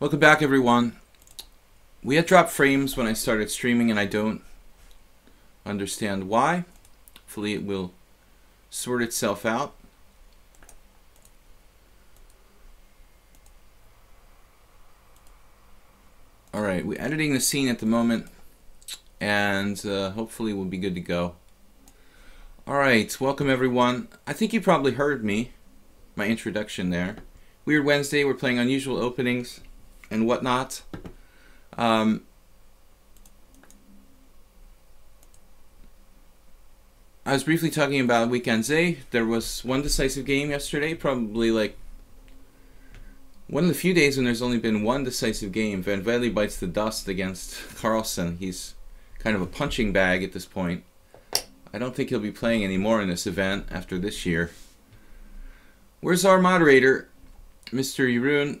Welcome back, everyone. We had dropped frames when I started streaming, and I don't understand why. Hopefully, it will sort itself out. All right, we're editing the scene at the moment, and uh, hopefully, we'll be good to go. All right, welcome everyone. I think you probably heard me, my introduction there. Weird Wednesday, we're playing unusual openings and whatnot. Um, I was briefly talking about Wijk aan Zee. There was one decisive game yesterday, probably like one of the few days when there's only been one decisive game. Van Wely bites the dust against Carlsen. He's kind of a punching bag at this point. I don't think he'll be playing anymore in this event after this year. Where's our moderator? Mr. Yeroon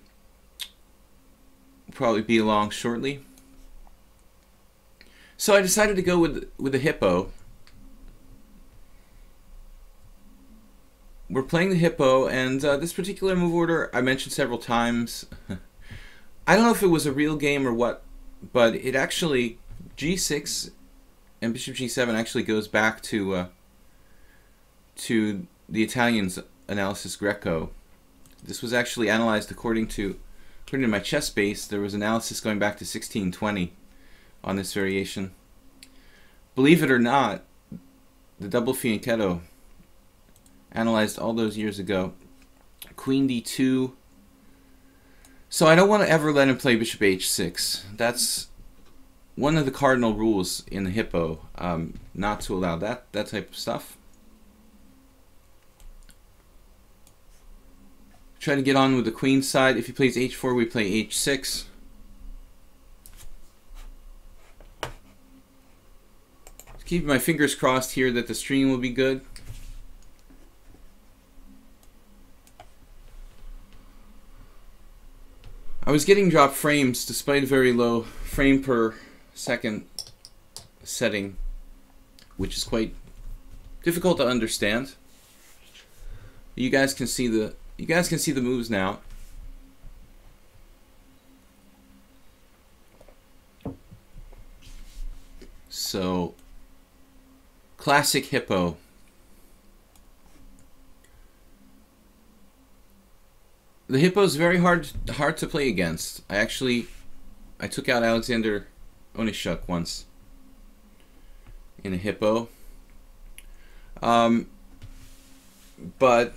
probably be along shortly. So I decided to go with with the hippo. We're playing the hippo, and uh, this particular move order I mentioned several times. I don't know if it was a real game or what, but it actually g6 and bishop g7 actually goes back to uh, to the Italians' analysis Greco. This was actually analyzed according to according to my ChessBase. There was analysis going back to 1620 on this variation. Believe it or not, the double fianchetto analyzed all those years ago. Queen d2. So I don't want to ever let him play bishop h6. That's one of the cardinal rules in the hippo, um, not to allow that, that type of stuff. Try to get on with the queen side. If he plays h4, we play h6. Keep my fingers crossed here that the stream will be good. I was getting dropped frames despite a very low frame per second setting, which is quite difficult to understand. You guys can see the you guys can see the moves now. So, classic hippo. The hippo is very hard hard to play against. I actually I took out Alexander Onischuk once in a hippo. Um, but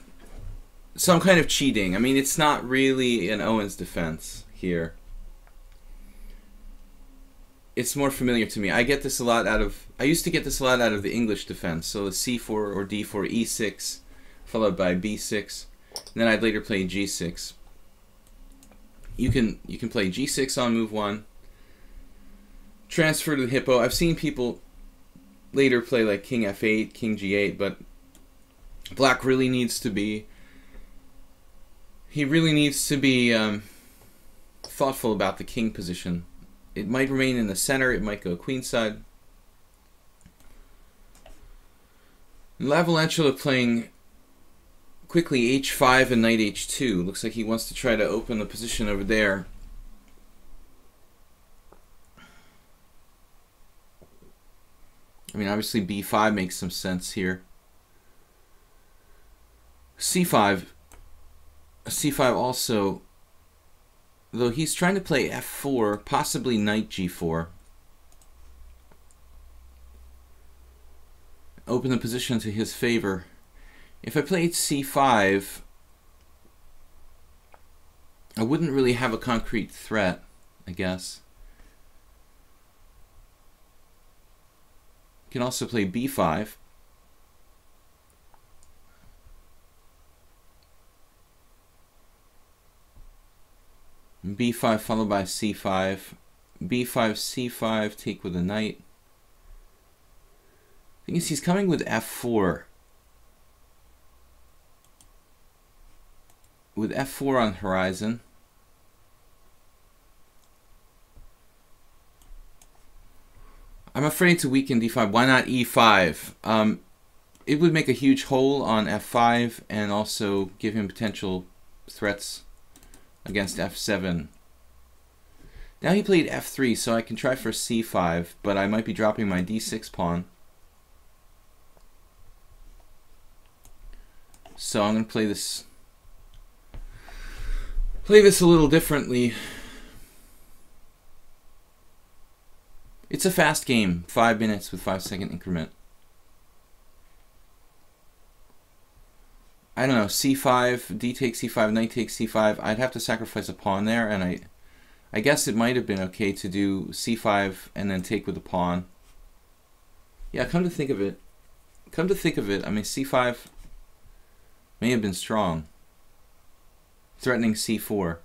some kind of cheating. I mean, it's not really an Owen's defense here. It's more familiar to me. I get this a lot out of. I used to get this a lot out of the English defense. So the c4 or d4, e6, followed by b6, and then I'd later play g6. You can you can play g6 on move one. Transfer to the hippo. I've seen people later play like king f8, king g8, but black really needs to be he really needs to be um, thoughtful about the king position. It might remain in the center, it might go queenside. Lavalentula playing quickly h5 and knight h2. Looks like he wants to try to open the position over there. I mean, obviously b5 makes some sense here. c5 c5 also, though he's trying to play f4, possibly knight g4. Open the position to his favor. If I played c5, I wouldn't really have a concrete threat, I guess. Can also play b5. B5 followed by c5, b5, c5, take with a knight. Thing is, he's coming with f4. With f4 on horizon. I'm afraid to weaken d5. Why not e5? Um, it would make a huge hole on f5 and also give him potential threats against f7. Now he played f3, so I can try for c5, but I might be dropping my d6 pawn. So I'm going to play this play this a little differently. It's a fast game, 5 minutes with 5 second increment. I don't know, c5, d takes c5, knight takes c5. I'd have to sacrifice a pawn there, and I I guess it might have been okay to do c5 and then take with the pawn. Yeah, come to think of it, come to think of it, I mean c5 may have been strong. Threatening c4.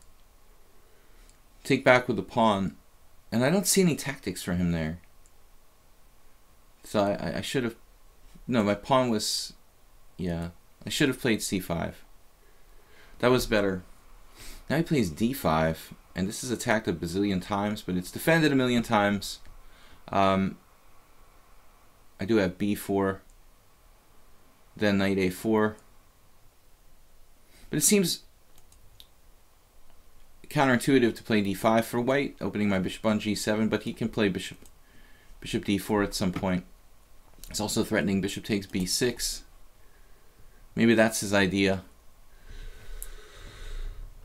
Take back with the pawn. And I don't see any tactics for him there. So I, I should have... No, my pawn was... Yeah. I should have played c5. That was better. Now he plays d5 and this is attacked a bazillion times, but it's defended a million times. Um, I do have b4, then knight a4. But it seems counterintuitive to play d5 for white, opening my bishop on g7, but he can play bishop bishop d4 at some point. It's also threatening bishop takes b6. Maybe that's his idea.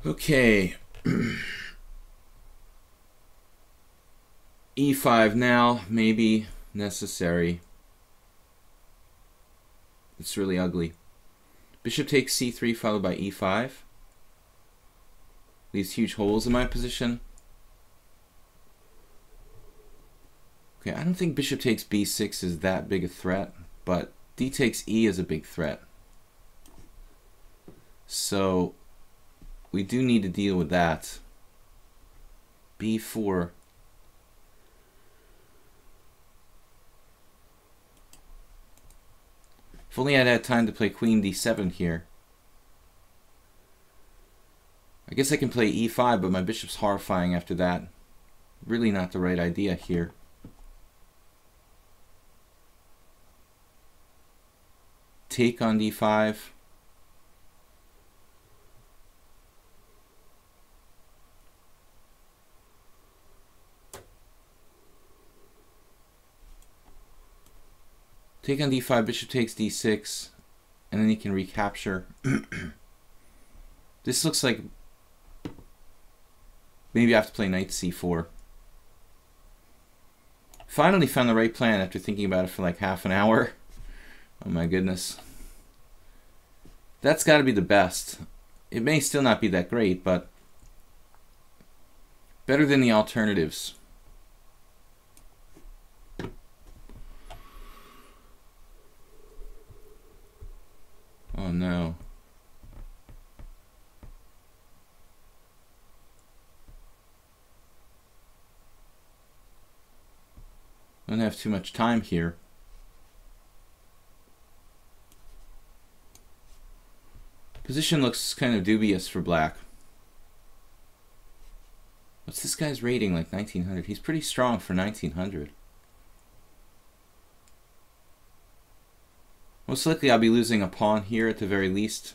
Okay. e5 now maybe necessary. It's really ugly. Bishop takes c3 followed by e5. These huge holes in my position. Okay, I don't think bishop takes b6 is that big a threat, but d takes e is a big threat. So we do need to deal with that. b4 If only I'd had time to play queen d7 here. I guess I can play e5, but my bishop's horrifying after that. Really not the right idea here. Take on d5. Take on d5, bishop takes d6, and then he can recapture. this looks like maybe I have to play knight c4. Finally found the right plan after thinking about it for like half an hour. Oh my goodness. That's got to be the best. It may still not be that great, but better than the alternatives. Oh no. I don't have too much time here. Position looks kind of dubious for black. What's this guy's rating like 1900? He's pretty strong for 1900. Most likely I'll be losing a pawn here at the very least.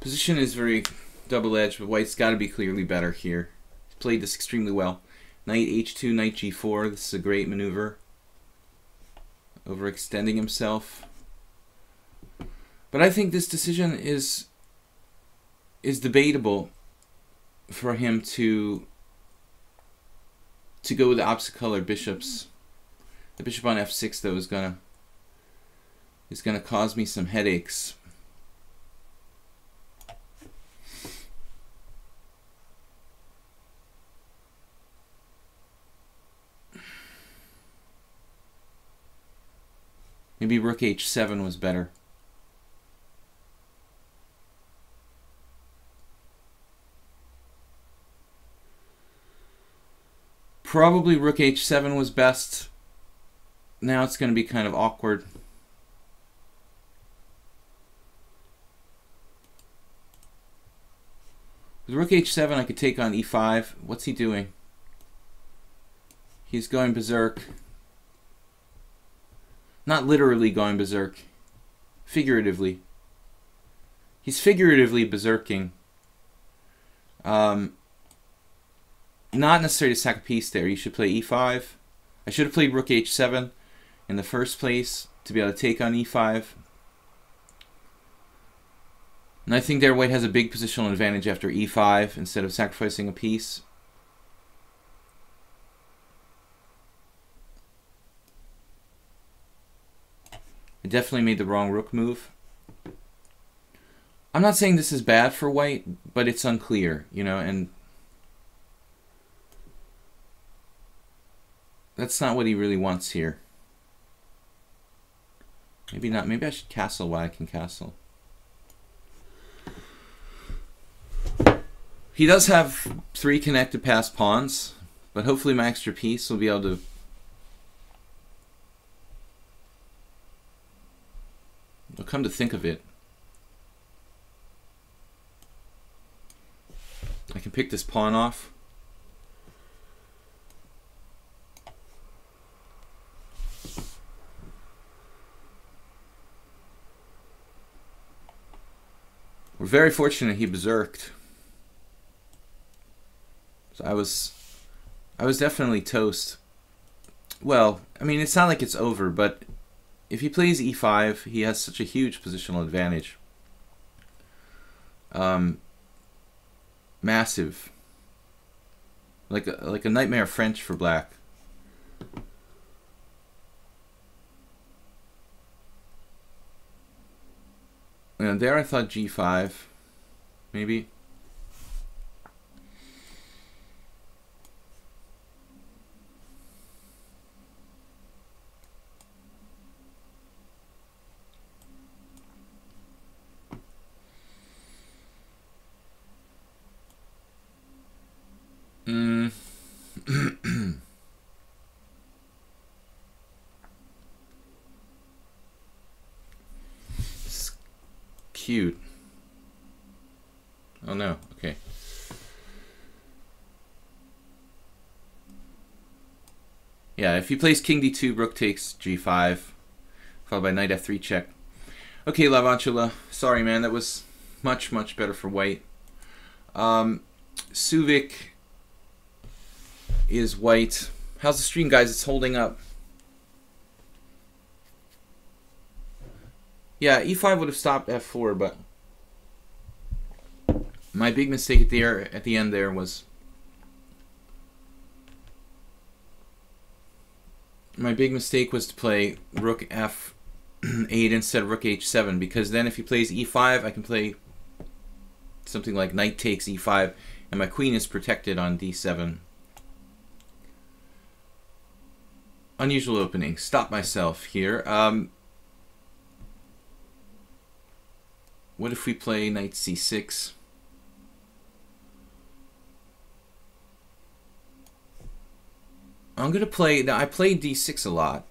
Position is very double-edged, but white's got to be clearly better here. He's played this extremely well. Knight h2, knight g4. This is a great maneuver. Overextending himself. But I think this decision is is debatable for him to to go with the opposite colored bishops. The bishop on f6 though is gonna is gonna cause me some headaches. Maybe rook h7 was better. Probably rook h7 was best. Now it's going to be kind of awkward. With rook h7, I could take on e5. What's he doing? He's going berserk. Not literally going berserk. Figuratively. He's figuratively berserking. Um, not necessarily to sack a piece there. You should play e5. I should have played rook h7 in the first place to be able to take on e5. And I think there white has a big positional advantage after e5 instead of sacrificing a piece. I definitely made the wrong rook move. I'm not saying this is bad for white, but it's unclear, you know, and that's not what he really wants here. Maybe not. Maybe I should castle while I can castle. He does have three connected passed pawns, but hopefully my extra piece will be able to I'll come to think of it, I can pick this pawn off. We're very fortunate he berserked. So I was I was definitely toast. Well, I mean it's not like it's over, but if he plays e5, he has such a huge positional advantage. Um, massive. Like a, like a nightmare French for black. And there I thought g5, maybe. cute. Oh no, okay. Yeah, if he plays king d2, rook takes g5, followed by knight f3 check. Okay, Lavantula, sorry man, that was much, much better for white. Um, Suvik is white. How's the stream, guys? It's holding up. Yeah, e5 would have stopped f4, but my big mistake at the at the end there was my big mistake was to play rook f8 instead of rook h7 because then if he plays e5 I can play something like knight takes e5 and my queen is protected on d7 unusual opening. Stop myself here. Um, What if we play knight c6? I'm going to play, now I play d6 a lot,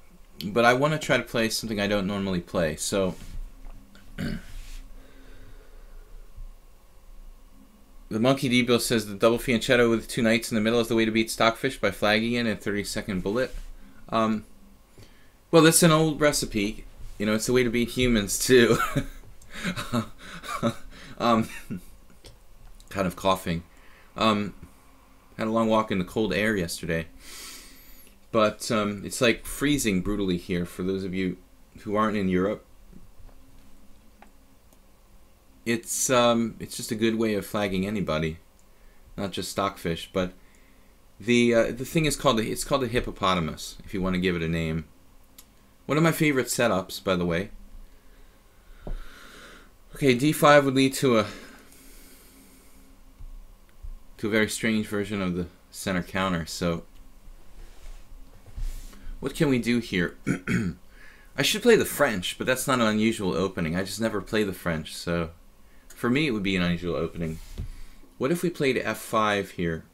but I want to try to play something I don't normally play, so... the Monkey Debo says the double fianchetto with two knights in the middle is the way to beat Stockfish by flagging in a 30 second bullet. Um, well, that's an old recipe. You know, it's the way to beat humans, too. um, kind of coughing. Um, had a long walk in the cold air yesterday. But um, it's like freezing brutally here for those of you who aren't in Europe. It's um, it's just a good way of flagging anybody, not just stockfish. But the uh, the thing is called a, it's called a hippopotamus if you want to give it a name. One of my favorite setups, by the way. Okay, d5 would lead to a to a very strange version of the center counter. So what can we do here? I should play the French, but that's not an unusual opening. I just never play the French, so for me it would be an unusual opening. What if we played f5 here?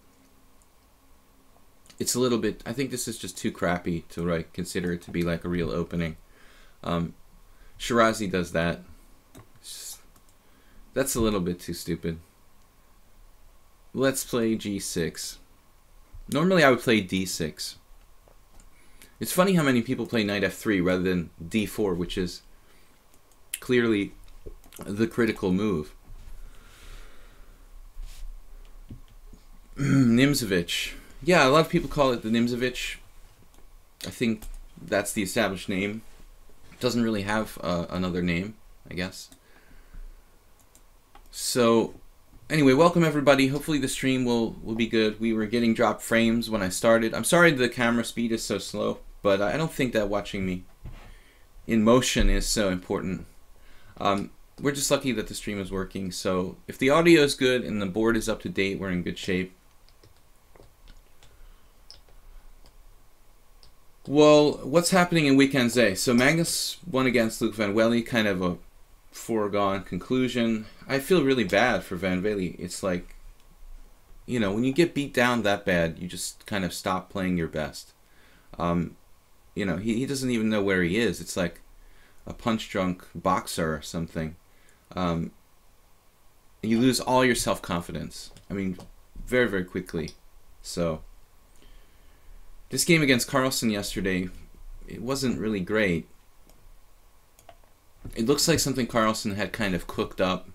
It's a little bit, I think this is just too crappy to like, consider it to be like a real opening. Um, Shirazi does that. That's a little bit too stupid. Let's play g6. Normally I would play d6. It's funny how many people play knight f3 rather than d4, which is clearly the critical move. Nimzovich. Yeah, a lot of people call it the Nimzovich. I think that's the established name. It doesn't really have uh, another name, I guess. So, anyway, welcome everybody. Hopefully the stream will, will be good. We were getting dropped frames when I started. I'm sorry the camera speed is so slow, but I don't think that watching me in motion is so important. Um, we're just lucky that the stream is working. So if the audio is good and the board is up to date, we're in good shape. Well, what's happening in Wijk aan Zee? So Magnus won against Loek Van Wely, kind of a foregone conclusion. I feel really bad for Van Wely. It's like, you know, when you get beat down that bad, you just kind of stop playing your best. Um, you know, he, he doesn't even know where he is. It's like a punch drunk boxer or something. Um, you lose all your self confidence. I mean, very, very quickly. So, this game against Carlsen yesterday, it wasn't really great. It looks like something Carlsen had kind of cooked up.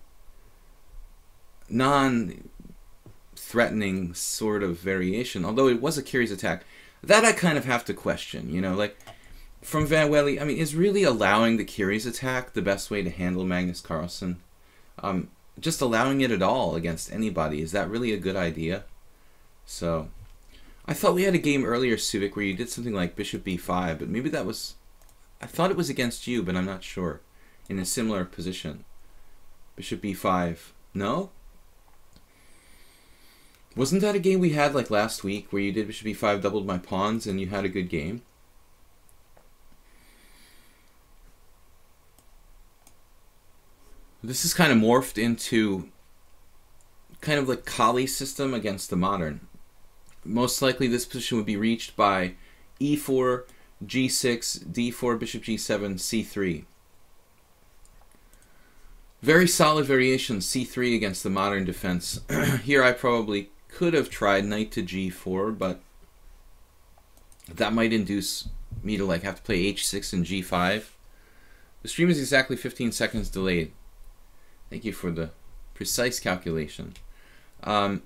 Non threatening sort of variation, although it was a curious attack. That I kind of have to question, you know, like from Van Wely, I mean, is really allowing the Curies attack the best way to handle Magnus Carlsen? Um, just allowing it at all against anybody, is that really a good idea? So, I thought we had a game earlier, Subic, where you did something like Bishop b5, but maybe that was... I thought it was against you, but I'm not sure. In a similar position. Bishop b5. No? Wasn't that a game we had like last week where you did Bishop b5, doubled my pawns, and you had a good game? This is kind of morphed into kind of like Kali system against the modern most likely this position would be reached by e4, g6, d4, bishop g7, c3. Very solid variation c3 against the modern defense. Here I probably could have tried knight to g4, but that might induce me to like have to play h6 and g5. The stream is exactly 15 seconds delayed. Thank you for the precise calculation. Um,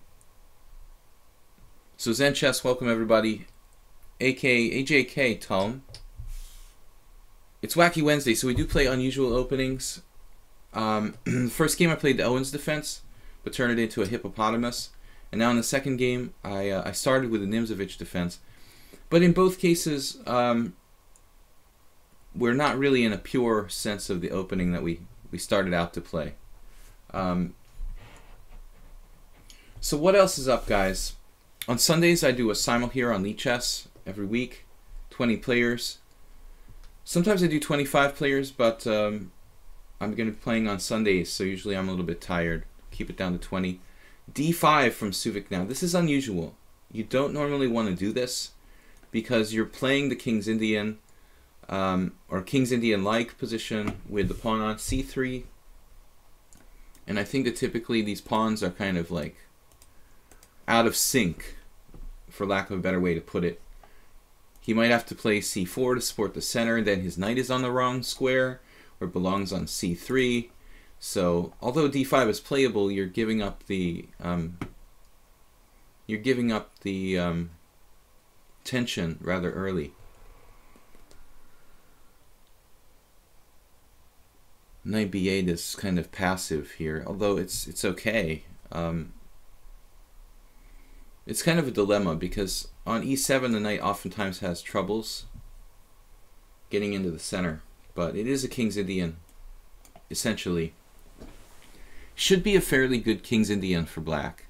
so Zen Chess, welcome everybody. AK AJK Tone. It's Wacky Wednesday, so we do play unusual openings. Um, first game I played the Owens defense, but turned it into a hippopotamus. And now in the second game, I uh, I started with the Nimzovich defense. But in both cases, um, we're not really in a pure sense of the opening that we, we started out to play. Um, so what else is up, guys? On Sundays, I do a simul here on Lichess every week, 20 players. Sometimes I do 25 players, but um, I'm going to be playing on Sundays, so usually I'm a little bit tired. Keep it down to 20. D5 from Suvik now. This is unusual. You don't normally want to do this because you're playing the King's Indian um, or King's Indian-like position with the pawn on C3. And I think that typically these pawns are kind of like out of sync for lack of a better way to put it. He might have to play c4 to support the center, then his knight is on the wrong square, or belongs on c3. So, although d5 is playable, you're giving up the um, you're giving up the um, tension rather early. Knight b8 is kind of passive here, although it's it's okay. Um, it's kind of a dilemma because on e7 the knight oftentimes has troubles getting into the center, but it is a King's Indian, essentially. Should be a fairly good King's Indian for black.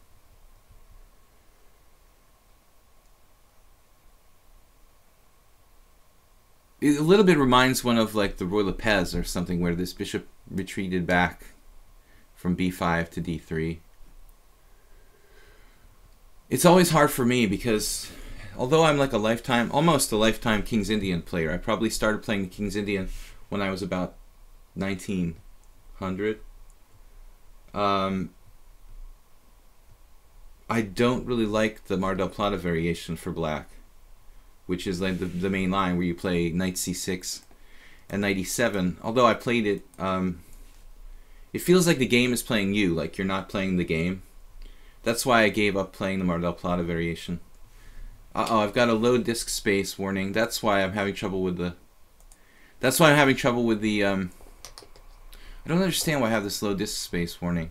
It a little bit reminds one of like the Ruy Lopez or something where this bishop retreated back from b5 to d3 it's always hard for me because although I'm like a lifetime, almost a lifetime King's Indian player, I probably started playing the King's Indian when I was about 1900. Um, I don't really like the Mar del Plata variation for black. which is like the, the main line where you play knight c6 and knight e7. Although I played it, um, it feels like the game is playing you, like you're not playing the game. That's why I gave up playing the Mar del Plata variation. Uh oh, I've got a low disk space warning. That's why I'm having trouble with the. That's why I'm having trouble with the. Um, I don't understand why I have this low disk space warning.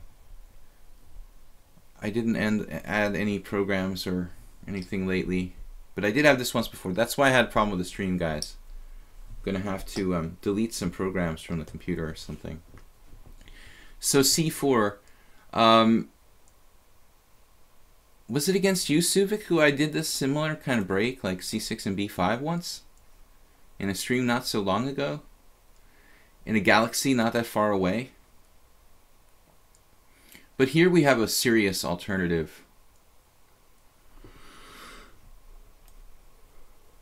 I didn't end, add any programs or anything lately, but I did have this once before. That's why I had a problem with the stream, guys. I'm gonna have to um, delete some programs from the computer or something. So C4, um, was it against you, Suvik, who I did this similar kind of break, like C6 and B5 once? In a stream not so long ago? In a galaxy not that far away? But here we have a serious alternative.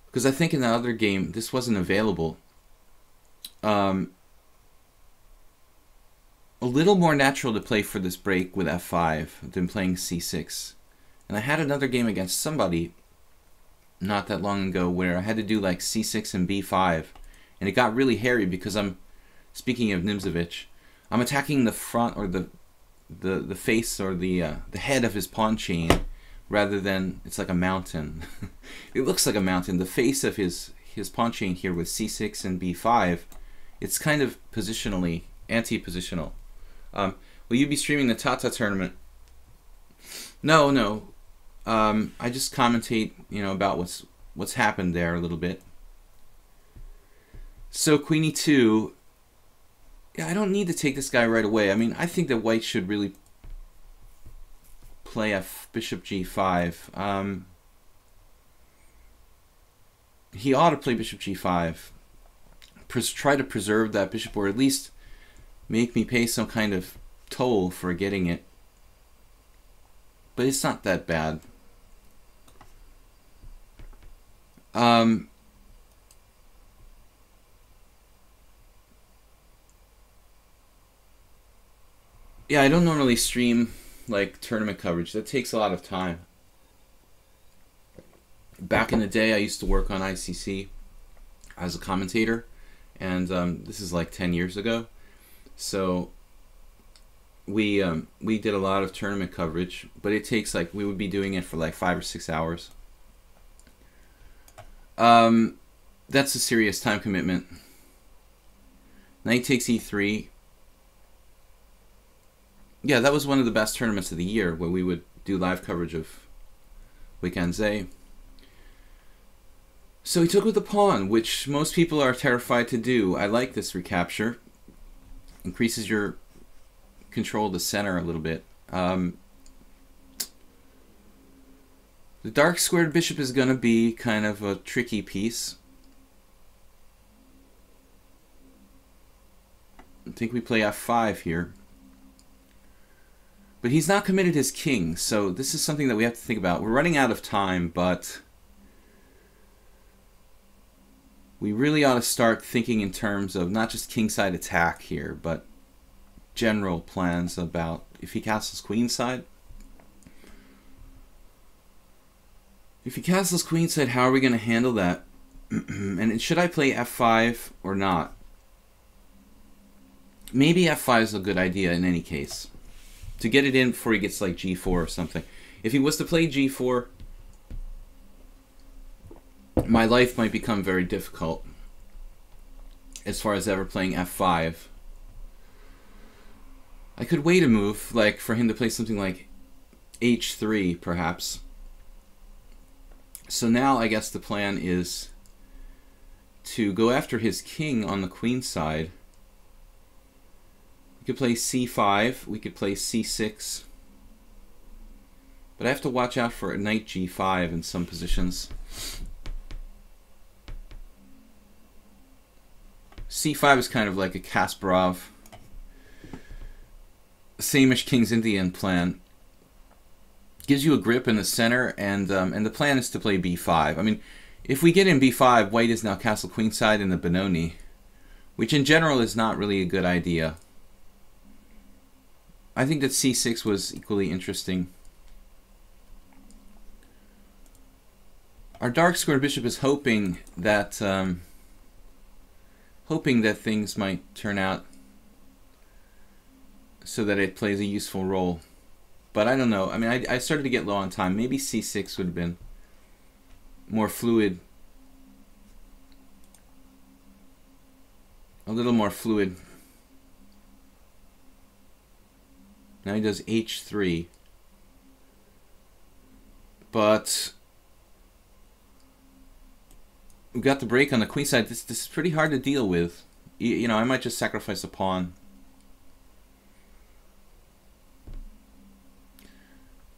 Because I think in the other game, this wasn't available. Um, a little more natural to play for this break with f5 than playing c6. And I had another game against somebody not that long ago where I had to do like c6 and b5. And it got really hairy because I'm, speaking of Nimzovich, I'm attacking the front or the the the face or the uh, the head of his pawn chain rather than it's like a mountain. it looks like a mountain. The face of his his pawn chain here with c6 and b5, it's kind of positionally anti-positional. Um, will you be streaming the Tata tournament? No, no. Um, I just commentate, you know, about what's what's happened there a little bit. So Queenie two yeah, I don't need to take this guy right away. I mean, I think that white should really play f bishop g5. Um, he ought to play bishop g5. Pres try to preserve that bishop, or at least make me pay some kind of toll for getting it. But it's not that bad. Um, yeah, I don't normally stream like tournament coverage. That takes a lot of time. Back in the day, I used to work on ICC as a commentator, and um, this is like ten years ago. So we um, we did a lot of tournament coverage, but it takes like we would be doing it for like five or six hours. Um, that's a serious time commitment. Knight takes e3 yeah, that was one of the best tournaments of the year where we would do live coverage of Wijk aan Zee. So he took with the pawn, which most people are terrified to do. I like this recapture. Increases your control of the center a little bit. Um, the dark squared bishop is going to be kind of a tricky piece. I think we play f5 here. But he's not committed his king, so this is something that we have to think about. We're running out of time, but we really ought to start thinking in terms of not just kingside attack here, but general plans about if he castles queenside. If he castles queenside, how are we going to handle that? and should I play f5 or not? Maybe f5 is a good idea in any case to get it in before he gets like g4 or something. If he was to play g4, my life might become very difficult as far as ever playing f5. I could wait a move, like for him to play something like h3 perhaps. So now I guess the plan is to go after his king on the queen side we could play c5, we could play c6. But I have to watch out for a knight g5 in some positions. c5 is kind of like a Kasparov, Sämisch King's Indian plan. Gives you a grip in the center, and um, and the plan is to play b5. I mean, if we get in b5, white is now castle queenside in the Benoni, which in general is not really a good idea. I think that c6 was equally interesting. our dark square bishop is hoping that um, hoping that things might turn out so that it plays a useful role. But I don't know. I mean, I, I started to get low on time. Maybe c6 would have been more fluid. A little more fluid. Now he does h3. But we got the break on the queen side. This, this is pretty hard to deal with. You, you know, I might just sacrifice a pawn.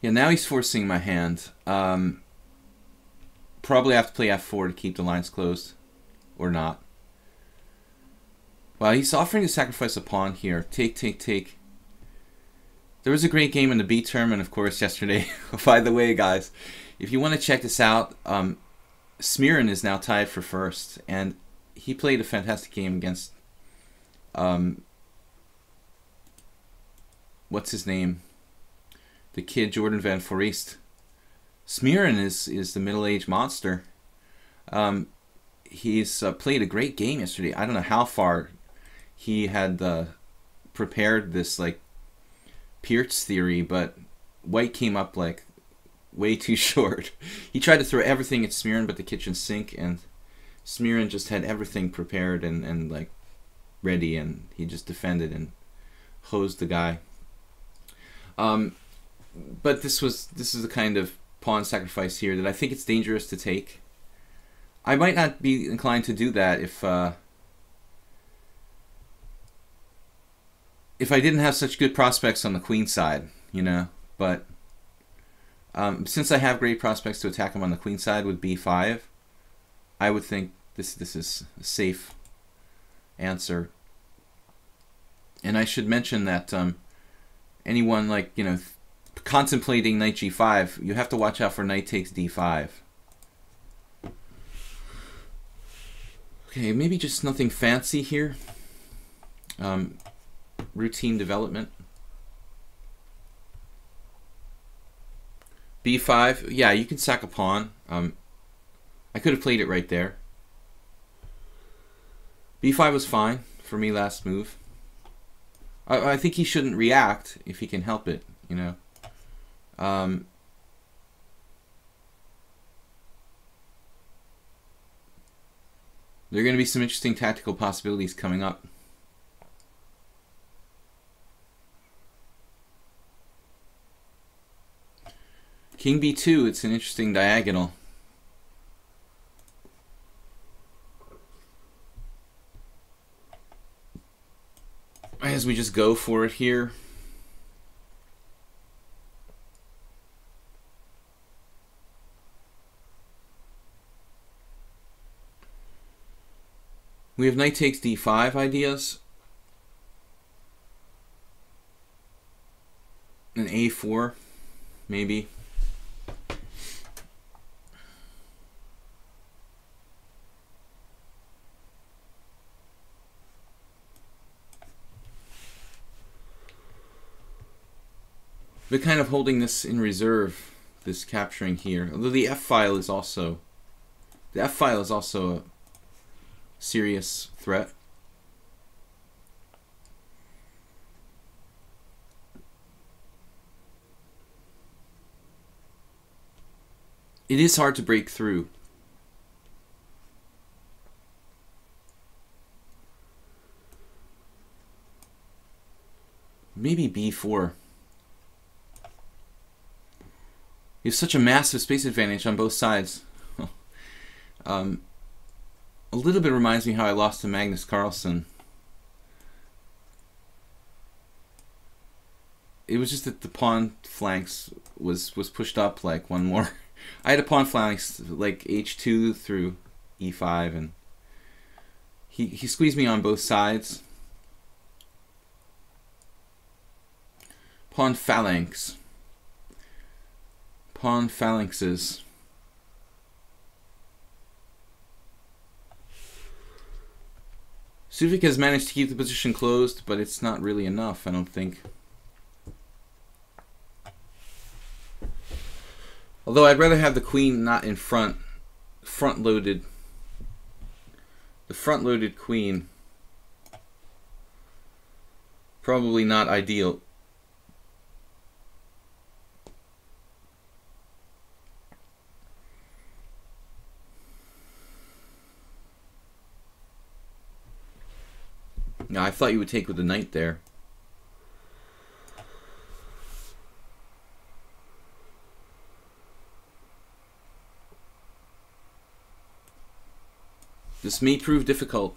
Yeah, now he's forcing my hand. Um, probably have to play f4 to keep the lines closed. Or not. Well, he's offering to sacrifice a pawn here. Take, take, take. There was a great game in the B tournament, of course, yesterday. By the way, guys, if you want to check this out, um, Smirin is now tied for first, and he played a fantastic game against um, what's his name? The kid Jorden Van Foreest. Smirin is is the middle aged monster. Um, he's uh, played a great game yesterday. I don't know how far he had uh, prepared this like Pearce theory, but White came up like way too short. He tried to throw everything at Smirin but the kitchen sink, and Smirin just had everything prepared and, and like ready, and he just defended and hosed the guy. Um, but this was this is the kind of pawn sacrifice here that I think it's dangerous to take. I might not be inclined to do that if uh, if I didn't have such good prospects on the queen side, you know. But um, since I have great prospects to attack him on the queen side with b5, I would think this this is a safe answer. And I should mention that um, anyone like you know contemplating knight g5, you have to watch out for knight takes d5. Okay, maybe just nothing fancy here. Um, routine development. b5, yeah, you can sack a pawn. Um, I could have played it right there. b5 was fine for me last move. I, I think he shouldn't react if he can help it, you know. Um, there are going to be some interesting tactical possibilities coming up. King b2, it's an interesting diagonal. As we just go for it here. We have knight takes d5 ideas. An a4, maybe. But kind of holding this in reserve, this capturing here. Although the F file is also, the F file is also a serious threat. It is hard to break through. Maybe b4. You have such a massive space advantage on both sides. um, a little bit reminds me how I lost to Magnus Carlsen. It was just that the pawn flanks was was pushed up like one more. I had a pawn flanks like h2 through e5 and he he squeezed me on both sides. Pawn phalanx pawn phalanxes. Suvik has managed to keep the position closed, but it's not really enough, I don't think. Although I'd rather have the queen not in front front-loaded the front-loaded queen probably not ideal No, I thought you would take with the knight there. This may prove difficult.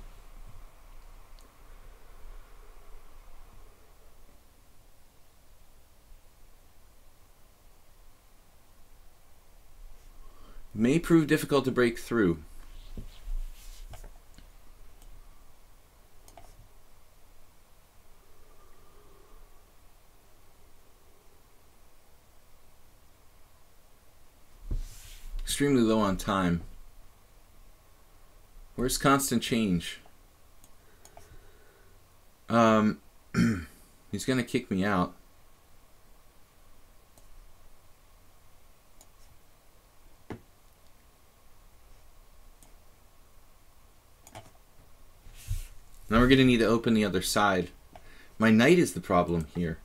May prove difficult to break through. Extremely low on time. Where's constant change? Um, he's gonna kick me out. Now we're gonna need to open the other side. My knight is the problem here.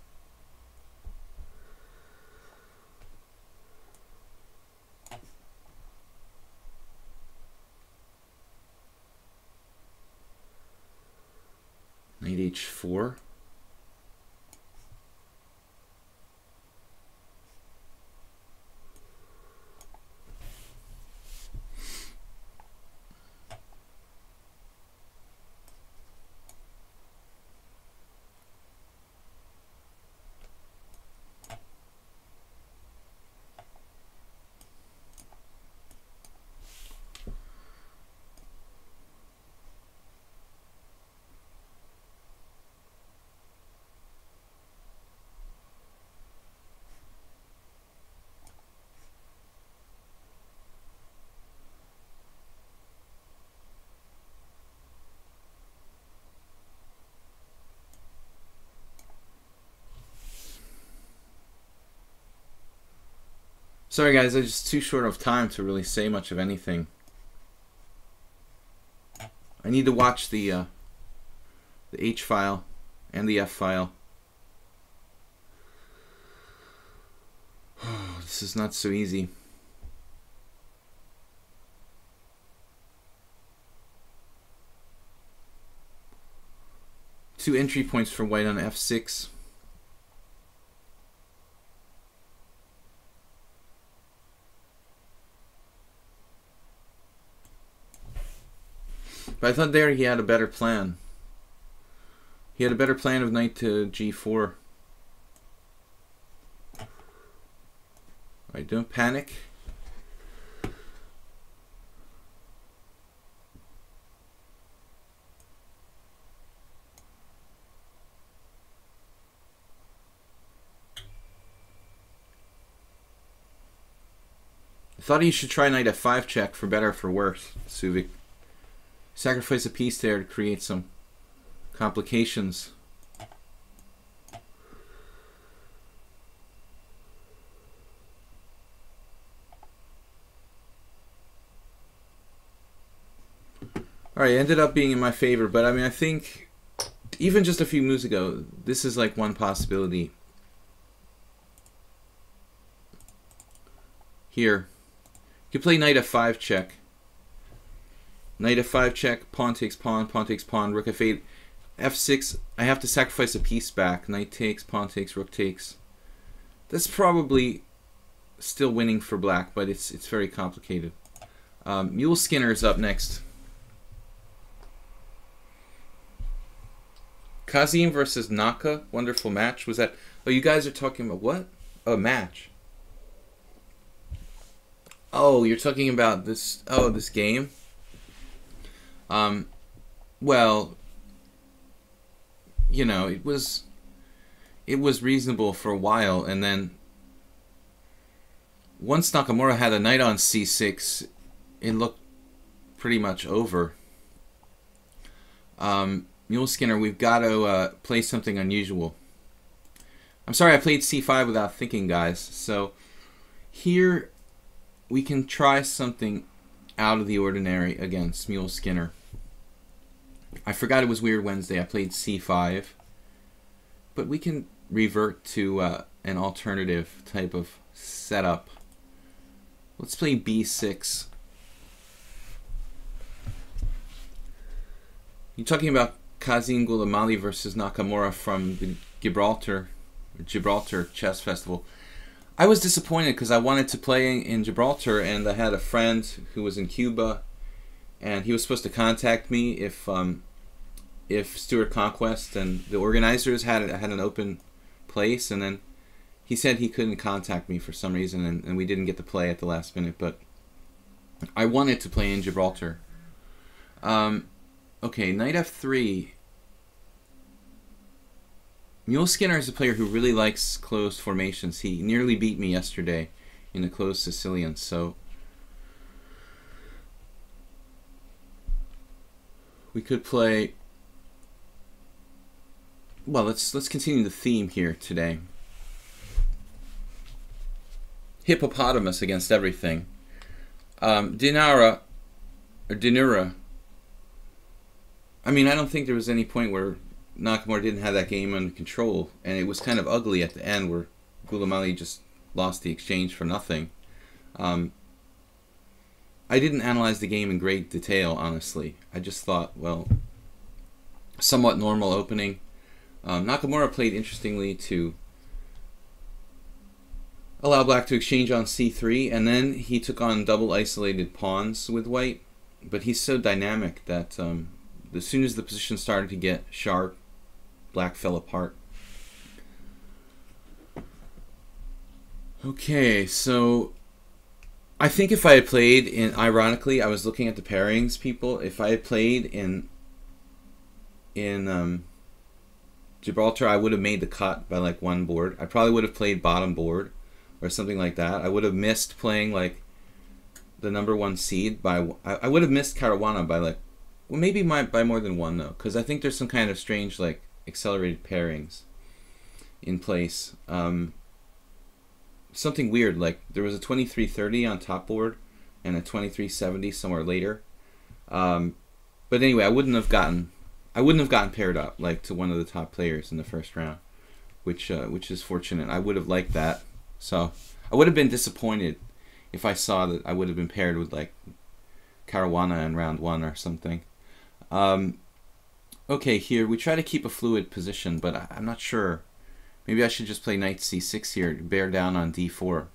Knight h4. Sorry guys, I'm just too short of time to really say much of anything. I need to watch the uh, the H file and the F file. this is not so easy. Two entry points for white on F6. But I thought there he had a better plan. He had a better plan of knight to g4. Alright, don't panic. I thought he should try knight f5 check for better for worse, Suvik. Sacrifice a piece there to create some complications. Alright, ended up being in my favor, but I mean, I think even just a few moves ago, this is like one possibility. Here. You play knight f5 check. Knight f5 check, pawn takes pawn, pawn takes pawn, rook f8, f6. I have to sacrifice a piece back. Knight takes, pawn takes, rook takes. That's probably still winning for black, but it's it's very complicated. Um, Mule Skinner is up next. Kazim versus Naka, wonderful match. Was that? Oh, you guys are talking about what? A match. Oh, you're talking about this. Oh, this game. Um, well, you know, it was it was reasonable for a while, and then once Nakamura had a knight on c6, it looked pretty much over. Um, Mule Skinner, we've got to uh, play something unusual. I'm sorry I played c5 without thinking, guys. So here we can try something out of the ordinary against Mule Skinner. I forgot it was Weird Wednesday. I played c5. But we can revert to uh, an alternative type of setup. Let's play b6. You're talking about Kazim Gulamali versus Nakamura from the Gibraltar Gibraltar Chess Festival. I was disappointed because I wanted to play in Gibraltar, and I had a friend who was in Cuba, and he was supposed to contact me if um, if Stuart Conquest and the organizers had had an open place, and then he said he couldn't contact me for some reason, and, and we didn't get to play at the last minute. But I wanted to play in Gibraltar. Um, okay, knight f3. Mule Skinner is a player who really likes closed formations. He nearly beat me yesterday in the closed Sicilian, so we could play well, let's let's continue the theme here today. Hippopotamus against everything. Um, Dinara, or Dinura. I mean, I don't think there was any point where Nakamura didn't have that game under control, and it was kind of ugly at the end where Gulamali just lost the exchange for nothing. Um, I didn't analyze the game in great detail, honestly. I just thought, well, somewhat normal opening um, Nakamura played interestingly to allow black to exchange on c3, and then he took on double isolated pawns with white. But he's so dynamic that um, as soon as the position started to get sharp, black fell apart. Okay, so I think if I had played in, ironically, I was looking at the pairings, people. If I had played in, in um, Gibraltar, I would have made the cut by like one board. I probably would have played bottom board or something like that. I would have missed playing like the number one seed by. I, I would have missed Caruana by like, well, maybe my, by more than one though, because I think there's some kind of strange like accelerated pairings in place. Um, something weird like there was a 2330 on top board and a 2370 somewhere later. Um, but anyway, I wouldn't have gotten I wouldn't have gotten paired up like to one of the top players in the first round, which uh, which is fortunate. I would have liked that. So I would have been disappointed if I saw that I would have been paired with like Caruana in round one or something. Um, okay, here we try to keep a fluid position, but I, I'm not sure. Maybe I should just play knight c6 here, bear down on d4.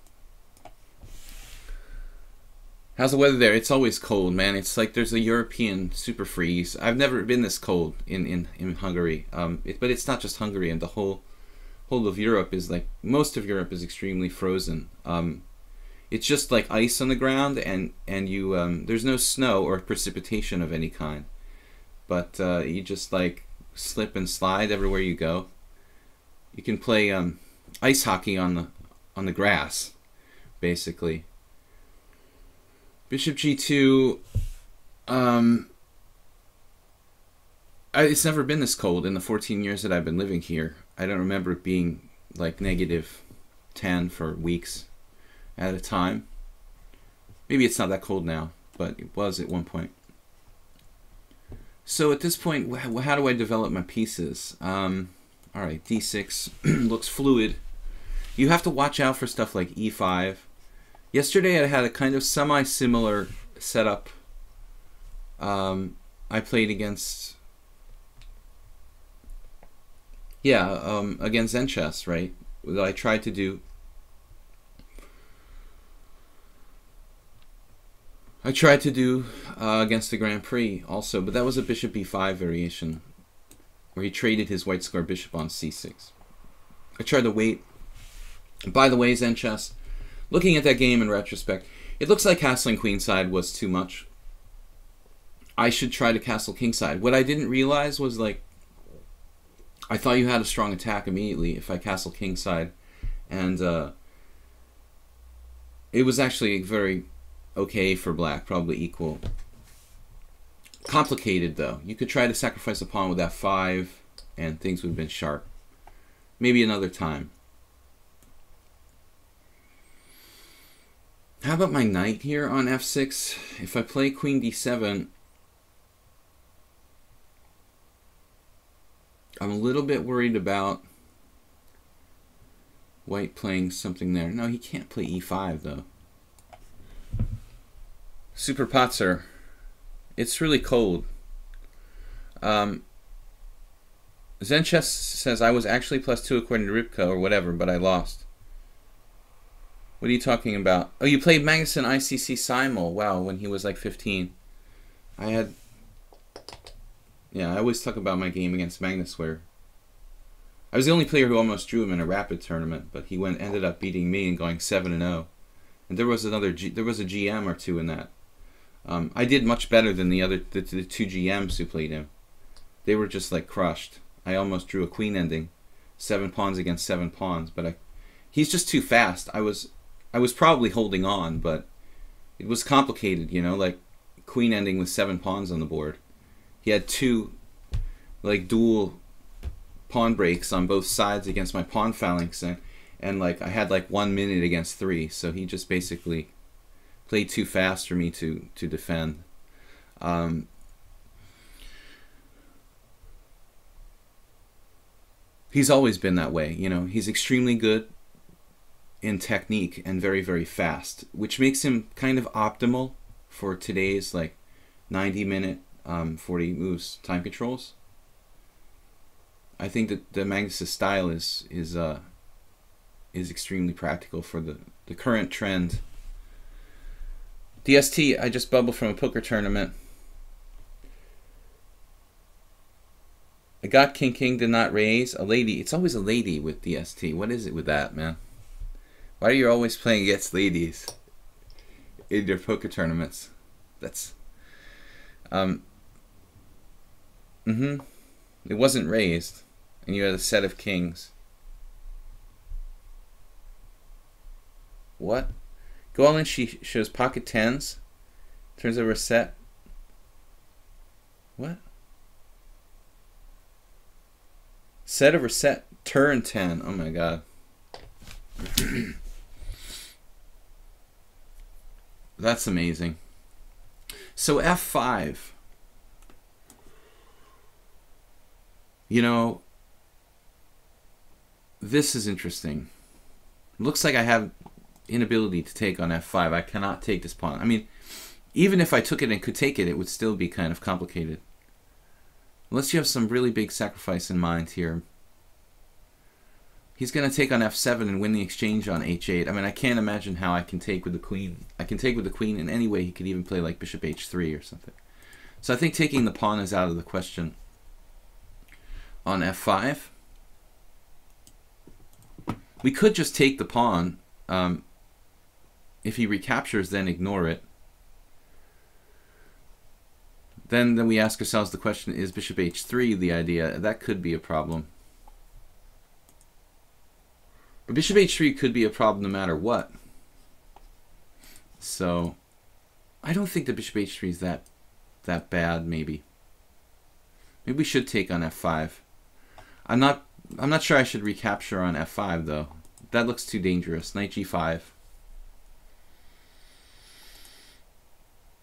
How's the weather there? It's always cold, man. It's like there's a European super freeze. I've never been this cold in in, in Hungary. Um, it, but it's not just Hungary, and the whole whole of Europe is like most of Europe is extremely frozen. Um, it's just like ice on the ground, and and you um, there's no snow or precipitation of any kind, but uh, you just like slip and slide everywhere you go. You can play um, ice hockey on the on the grass, basically. Bishop g2. Um, I, it's never been this cold in the 14 years that I've been living here. I don't remember it being like negative 10 for weeks at a time. Maybe it's not that cold now, but it was at one point. So at this point, how do I develop my pieces? Um, all right, d6 looks fluid. You have to watch out for stuff like e5 Yesterday I had a kind of semi-similar setup. Um, I played against, yeah, um, against Zenchess, right? That I tried to do. I tried to do uh, against the Grand Prix also, but that was a bishop e5 variation, where he traded his white square bishop on c6. I tried to wait. By the way, Zenchess, looking at that game in retrospect, it looks like castling queenside was too much. I should try to castle kingside. What I didn't realize was like I thought you had a strong attack immediately if I castle kingside, and uh, it was actually very okay for black, probably equal. Complicated though. You could try to sacrifice a pawn with f5, and things would have been sharp. Maybe another time. How about my knight here on f6? If I play queen d7, I'm a little bit worried about white playing something there. No, he can't play e5 though. Super Potzer. It's really cold. Um, says I was actually plus two according to Ripco or whatever, but I lost. What are you talking about? Oh, you played Magnuson ICC Simul. Wow, when he was like 15. I had yeah, I always talk about my game against Magnus where I was the only player who almost drew him in a rapid tournament, but he went ended up beating me and going seven and zero. Oh. And there was another G, there was a GM or two in that. Um, I did much better than the other the, the two GMs who played him. They were just like crushed. I almost drew a queen ending, seven pawns against seven pawns, but I, he's just too fast. I was I was probably holding on, but it was complicated, you know, like queen ending with seven pawns on the board. He had two like dual pawn breaks on both sides against my pawn phalanx and, and like I had like one minute against three so he just basically played too fast for me to to defend. Um, he's always been that way you know he's extremely good in technique and very very fast which makes him kind of optimal for today's like 90 minute um, 40 moves time controls. I think that the Magnus' style is is uh, is extremely practical for the, the current trend. DST, I just bubbled from a poker tournament. I got King King did not raise. A lady. It's always a lady with DST. What is it with that, man? Why are you always playing against ladies in your poker tournaments? That's um Mm-hmm. It wasn't raised, and you had a set of kings. What? Go all in, she shows pocket tens. Turns over a set. What? Set over set, turn 10. Oh my god. That's amazing. So F5. You know, this is interesting. Looks like I have inability to take on f5. I cannot take this pawn. I mean, even if I took it and could take it, it would still be kind of complicated. Unless you have some really big sacrifice in mind here. He's going to take on f7 and win the exchange on h8. I mean, I can't imagine how I can take with the queen. I can take with the queen in any way. He could even play like bishop h3 or something. So I think taking the pawn is out of the question on f5. We could just take the pawn. Um, if he recaptures, then ignore it. Then, then we ask ourselves the question, is bishop h3 the idea? That could be a problem. But bishop h3 could be a problem no matter what. So, I don't think the bishop h3 is that, that bad, maybe. Maybe we should take on f5. I'm not I'm not sure I should recapture on f5 though. That looks too dangerous. Knight g5.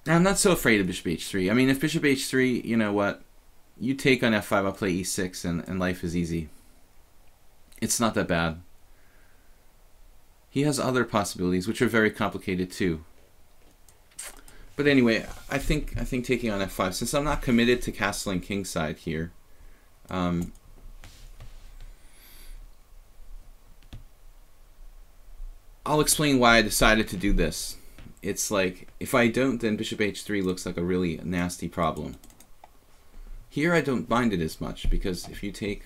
I'm not so afraid of bishop h3. I mean, if bishop h3, you know what? You take on f5, I'll play e6, and, and life is easy. It's not that bad. He has other possibilities, which are very complicated too. But anyway, I think I think taking on f5, since I'm not committed to castling kingside here, um, I'll explain why I decided to do this. It's like, if I don't, then bishop h3 looks like a really nasty problem. Here I don't mind it as much, because if you take...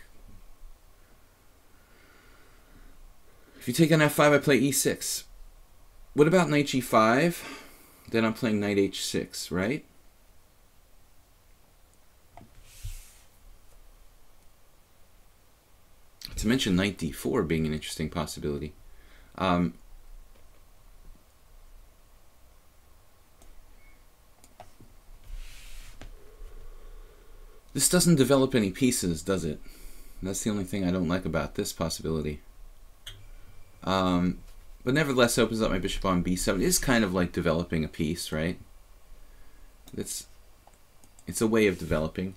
If you take on f5, I play e6. What about knight g5? Then I'm playing knight h6, right? To mention knight d4 being an interesting possibility. Um, This doesn't develop any pieces, does it? That's the only thing I don't like about this possibility. Um, but nevertheless opens up my bishop on b7. It is kind of like developing a piece, right? It's it's a way of developing.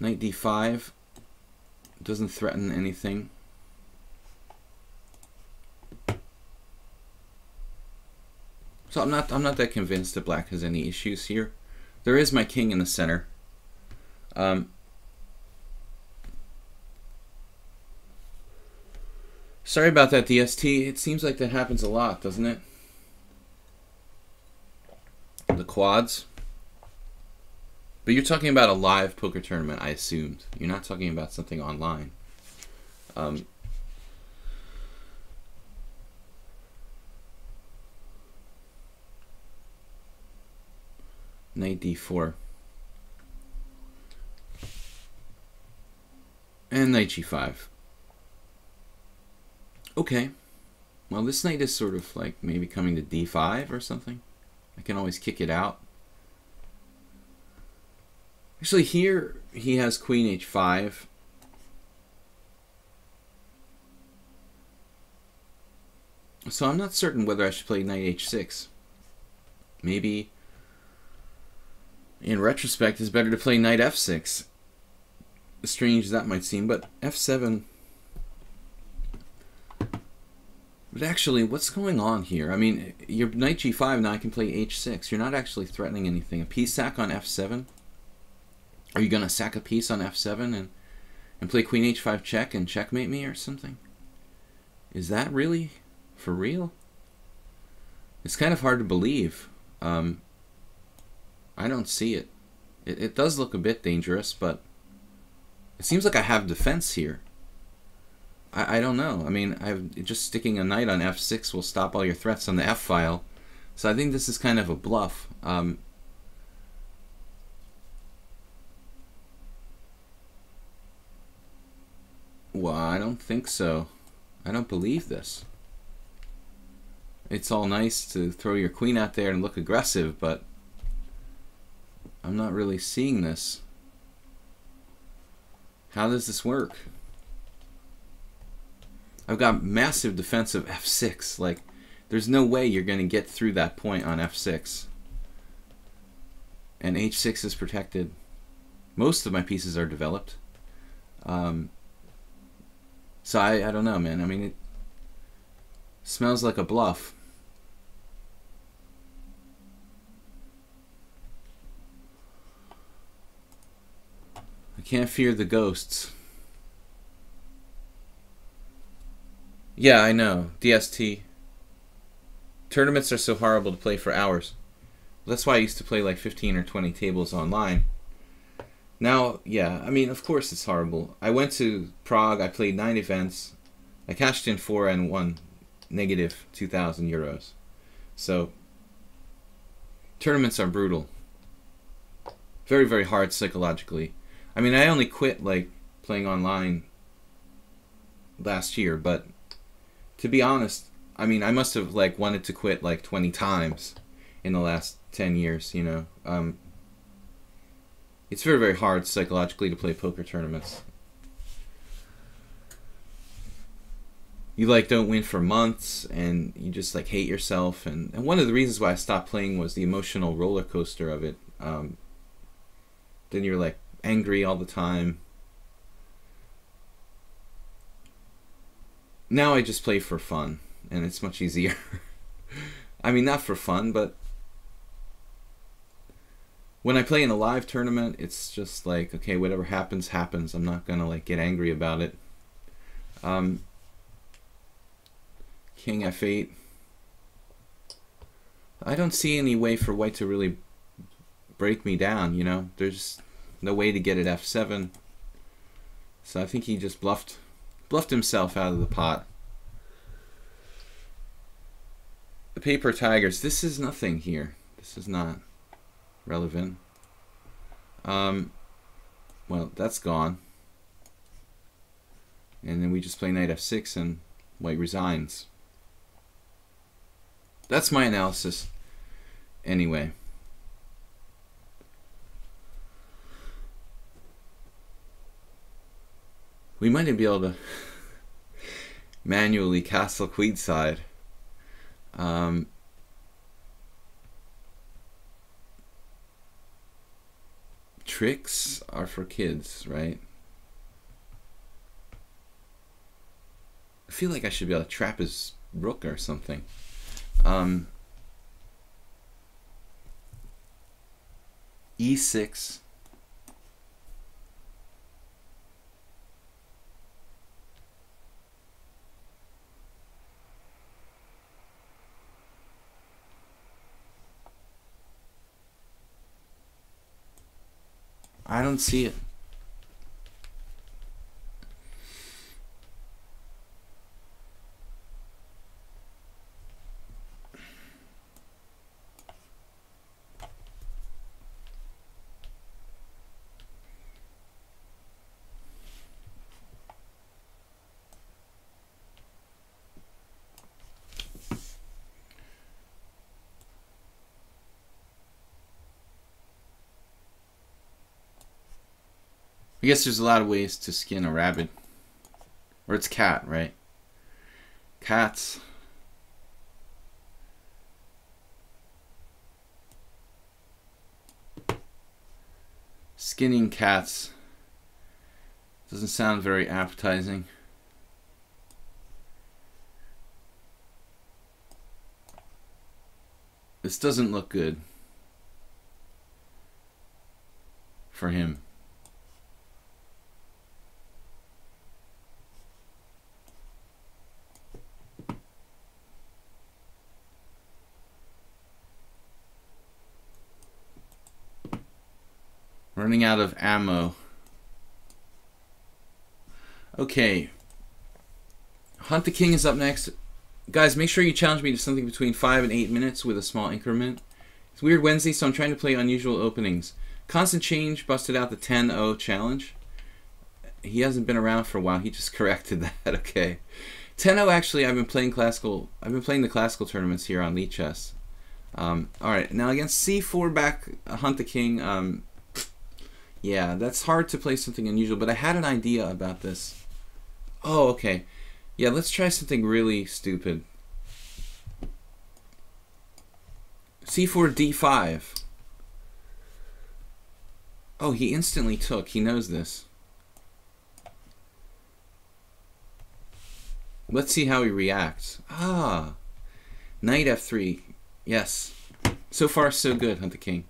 Knight d5 doesn't threaten anything. So I'm not I'm not that convinced that black has any issues here. There is my king in the center. Um, sorry about that, DST. It seems like that happens a lot, doesn't it? The quads. But you're talking about a live poker tournament, I assumed. You're not talking about something online. Um, knight d4. And knight g5. Okay. Well, this knight is sort of like maybe coming to d5 or something. I can always kick it out. Actually, here he has queen h5. So I'm not certain whether I should play knight h6. Maybe in retrospect, it's better to play knight f6. Strange as that might seem, but f7. But actually, what's going on here? I mean, your knight g5 now I can play h6. You're not actually threatening anything. A piece sack on f7? Are you going to sack a piece on f7 and, and play queen h5 check and checkmate me or something? Is that really for real? It's kind of hard to believe. Um, I don't see it. it. It does look a bit dangerous, but it seems like I have defense here. I, I don't know. I mean, I've just sticking a knight on f6 will stop all your threats on the f file. So I think this is kind of a bluff. Um, well, I don't think so. I don't believe this. It's all nice to throw your queen out there and look aggressive, but I'm not really seeing this. How does this work? I've got massive defensive f6. Like, there's no way you're going to get through that point on f6. And h6 is protected. Most of my pieces are developed. Um, so I, I don't know, man. I mean, it smells like a bluff. I can't fear the ghosts. Yeah, I know. DST. Tournaments are so horrible to play for hours. That's why I used to play like 15 or 20 tables online. Now, yeah, I mean, of course it's horrible. I went to Prague, I played nine events, I cashed in four and won negative 2,000 euros. So, tournaments are brutal. Very, very hard psychologically. I mean, I only quit like playing online last year, but to be honest, I mean, I must have like wanted to quit like 20 times in the last 10 years, you know. Um, it's very, very hard psychologically to play poker tournaments. You like don't win for months and you just like hate yourself and, and one of the reasons why I stopped playing was the emotional roller coaster of it. Um, then you're like angry all the time. Now I just play for fun, and it's much easier. I mean, not for fun, but when I play in a live tournament, it's just like, okay, whatever happens, happens. I'm not gonna like get angry about it. Um, King F8. I don't see any way for White to really break me down, you know? There's no way to get it f7. So I think he just bluffed bluffed himself out of the pot. The paper tigers. This is nothing here. This is not relevant. Um, well, that's gone. And then we just play knight f6 and white resigns. That's my analysis. Anyway. We might be able to manually castle queenside. Um, tricks are for kids, right? I feel like I should be able to trap his rook or something. Um, e6. I don't see it. Guess there's a lot of ways to skin a rabbit. Or it's cat, right? Cats. Skinning cats doesn't sound very appetizing. This doesn't look good for him. Running out of ammo. Okay. Hunt the King is up next. Guys, make sure you challenge me to something between 5 and 8 minutes with a small increment. It's Weird Wednesday, so I'm trying to play unusual openings. Constant Change busted out the 10-0 challenge. He hasn't been around for a while. He just corrected that. okay. 10-0 actually, I've been playing classical. I've been playing the classical tournaments here on Lichess. Um, all right, now against C4 back Hunt the King. Um, yeah, that's hard to play something unusual, but I had an idea about this. Oh, okay. Yeah, let's try something really stupid. C4 D5. Oh, he instantly took. He knows this. Let's see how he reacts. Ah. Knight F3. Yes. So far, so good, Hunt the King.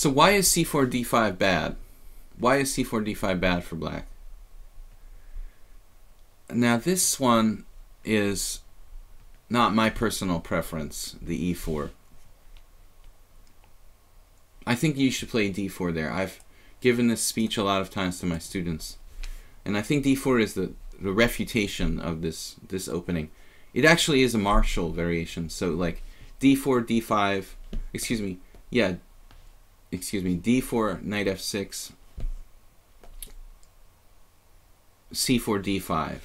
So why is c4 d5 bad? Why is c4 d5 bad for black? Now this one is not my personal preference, the e4. I think you should play d4 there. I've given this speech a lot of times to my students. And I think d4 is the, the refutation of this, this opening. It actually is a Marshall variation. So like d4, d5, excuse me, yeah, excuse me, d4, knight f6, c4, d5.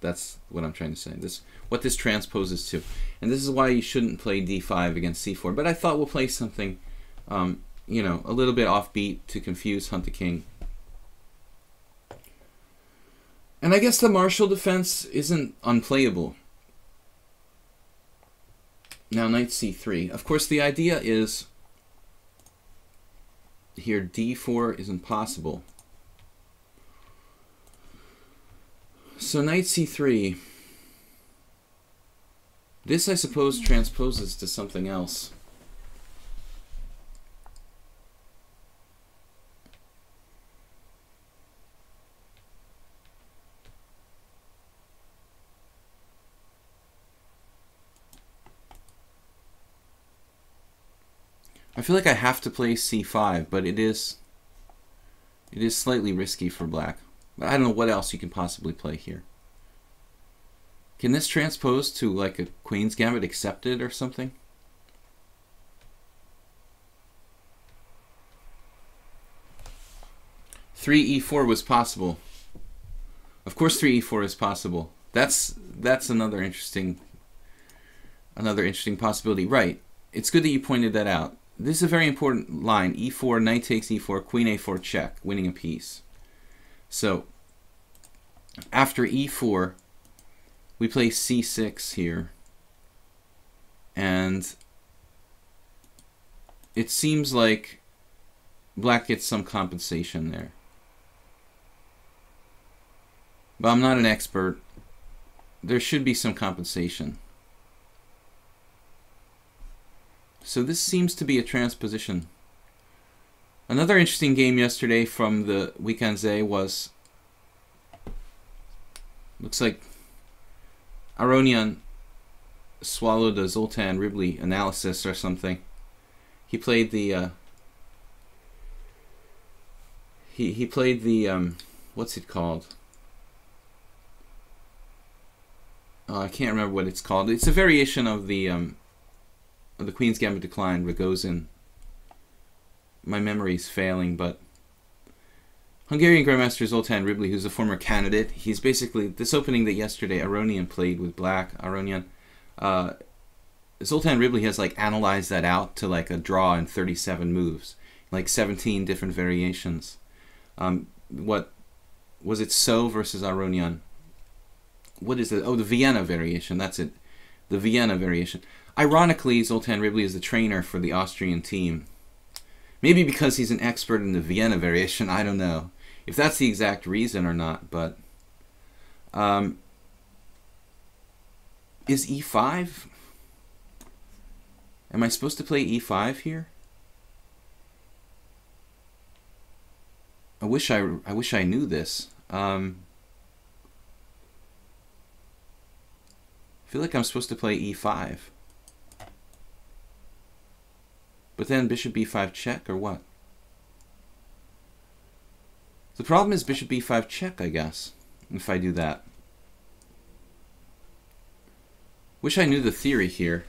That's what I'm trying to say. This what this transposes to, and this is why you shouldn't play d5 against c4. But I thought we'll play something, um, you know, a little bit offbeat to confuse Hunt the King. And I guess the Marshall defense isn't unplayable. Now knight c3. Of course, the idea is here d4 is impossible. So knight c3. This, I suppose, transposes to something else. I feel like I have to play c5, but it is it is slightly risky for black. But I don't know what else you can possibly play here. Can this transpose to like a Queen's Gambit accepted or something? Three e4 was possible. Of course, three e4 is possible. That's that's another interesting another interesting possibility. Right. It's good that you pointed that out this is a very important line. e4, knight takes e4, queen a4 check, winning a piece. So after e4, we play c6 here. And it seems like black gets some compensation there. But I'm not an expert. There should be some compensation. So this seems to be a transposition. Another interesting game yesterday from the Wijk aan Zee was looks like Aronian swallowed a Zoltan Ribli analysis or something. He played the uh, he he played the um, what's it called? Uh, I can't remember what it's called. It's a variation of the um, the Queen's Gambit Decline, Ragozin. My memory's failing, but Hungarian Grandmaster Zoltan Ribli, who's a former candidate, he's basically this opening that yesterday Aronian played with Black. Aronian, uh, Zoltan Ribli has like analyzed that out to like a draw in 37 moves, like 17 different variations. Um, what was it? So versus Aronian. What is it? Oh, the Vienna variation. That's it. The Vienna variation. Ironically, Zoltan Ribli is the trainer for the Austrian team. Maybe because he's an expert in the Vienna variation, I don't know. If that's the exact reason or not, but... Um, is e5? Am I supposed to play e5 here? I wish I, I wish I knew this. Um, I feel like I'm supposed to play e5. But then bishop b5 check or what? The problem is bishop b5 check, I guess, if I do that. Wish I knew the theory here.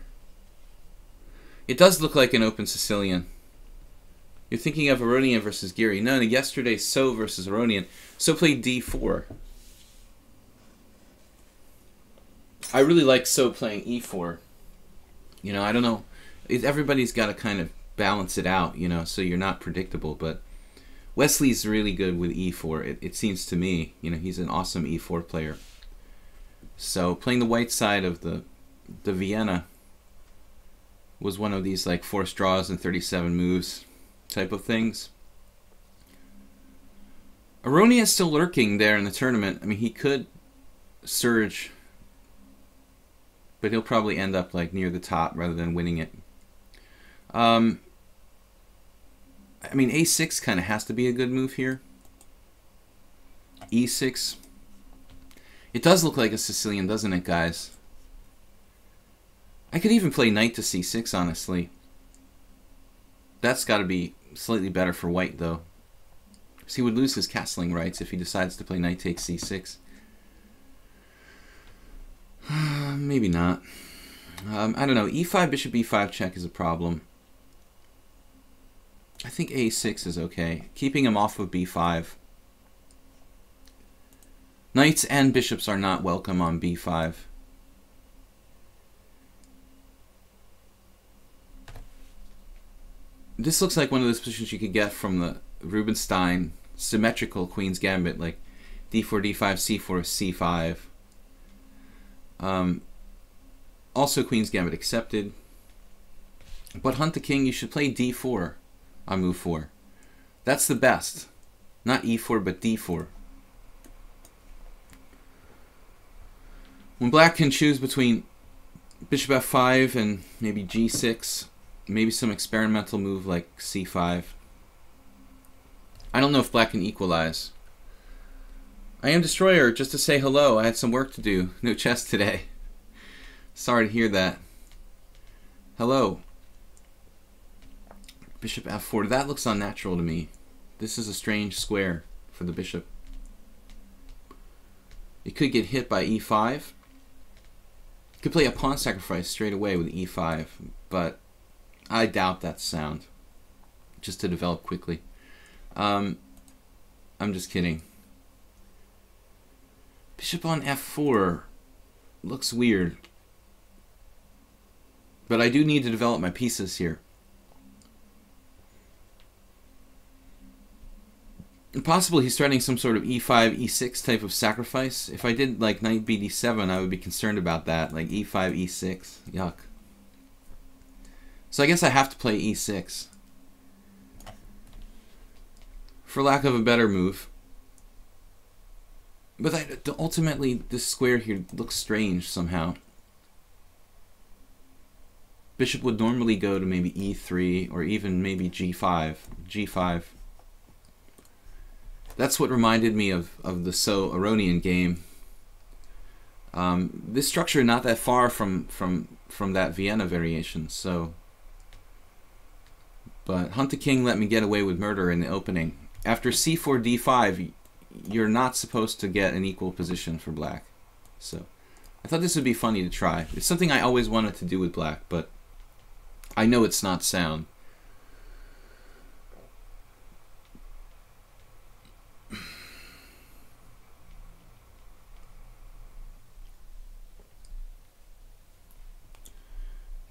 It does look like an open Sicilian. You're thinking of Aronian versus Giri. No, yesterday So versus Aronian. So played d4. I really like So playing e4. You know, I don't know. Everybody's got to kind of balance it out, you know, so you're not predictable. But Wesley's really good with e4. It, it seems to me, you know, he's an awesome e4 player. So playing the white side of the the Vienna was one of these like forced draws and 37 moves type of things. Aroni is still lurking there in the tournament. I mean, he could surge, but he'll probably end up like near the top rather than winning it. Um, I mean, a6 kind of has to be a good move here. e6. It does look like a Sicilian, doesn't it, guys? I could even play knight to c6, honestly. That's got to be slightly better for white, though. So he would lose his castling rights if he decides to play knight takes c6. Maybe not. Um, I don't know. e5, bishop e5 check is a problem. I think a6 is okay. Keeping him off of b5. Knights and bishops are not welcome on b5. This looks like one of those positions you could get from the Rubinstein symmetrical Queen's Gambit, like d4, d5, c4, c5. Um, also Queen's Gambit accepted. But Hunt the King, you should play d4 on move 4. That's the best. Not e4, but d4. When black can choose between bishop f5 and maybe g6, maybe some experimental move like c5. I don't know if black can equalize. I am Destroyer, just to say hello. I had some work to do. No chess today. Sorry to hear that. Hello. Bishop f4. That looks unnatural to me. This is a strange square for the bishop. It could get hit by e5. Could play a pawn sacrifice straight away with e5, but I doubt that's sound. Just to develop quickly. Um, I'm just kidding. Bishop on f4 looks weird. But I do need to develop my pieces here. Possibly he's threatening some sort of e5, e6 type of sacrifice. If I did like knight bd7, I would be concerned about that. Like e5, e6. Yuck. So I guess I have to play e6. For lack of a better move. But I, ultimately, this square here looks strange somehow. Bishop would normally go to maybe e3 or even maybe g5. g5. That's what reminded me of, of the So Aronian game. Um, this structure not that far from, from, from that Vienna variation, so... But Hunt the King let me get away with murder in the opening. After c4, d5, you're not supposed to get an equal position for black. So, I thought this would be funny to try. It's something I always wanted to do with black, but I know it's not sound.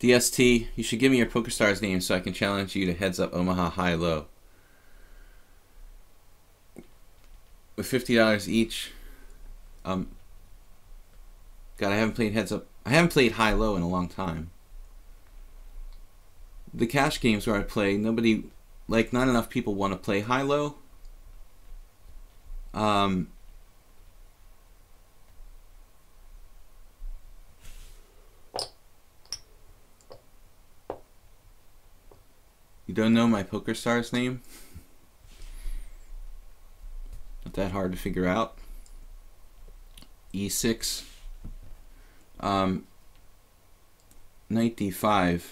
DST, you should give me your PokerStars name so I can challenge you to heads up Omaha high low. With fifty dollars each. Um God, I haven't played heads up I haven't played high low in a long time. The cash games where I play, nobody like not enough people want to play high low. Um You don't know my PokerStars name? Not that hard to figure out. E6. Um, knight d5.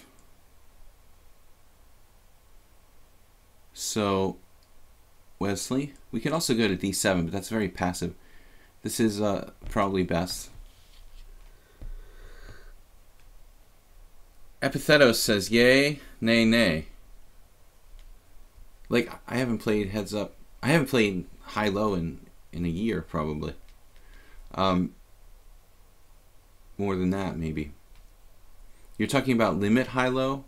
So, Wesley, we can also go to d7, but that's very passive. This is uh, probably best. Epithetos says, yay, nay, nay like I haven't played heads up. I haven't played high low in in a year probably. Um, more than that maybe. You're talking about limit high low,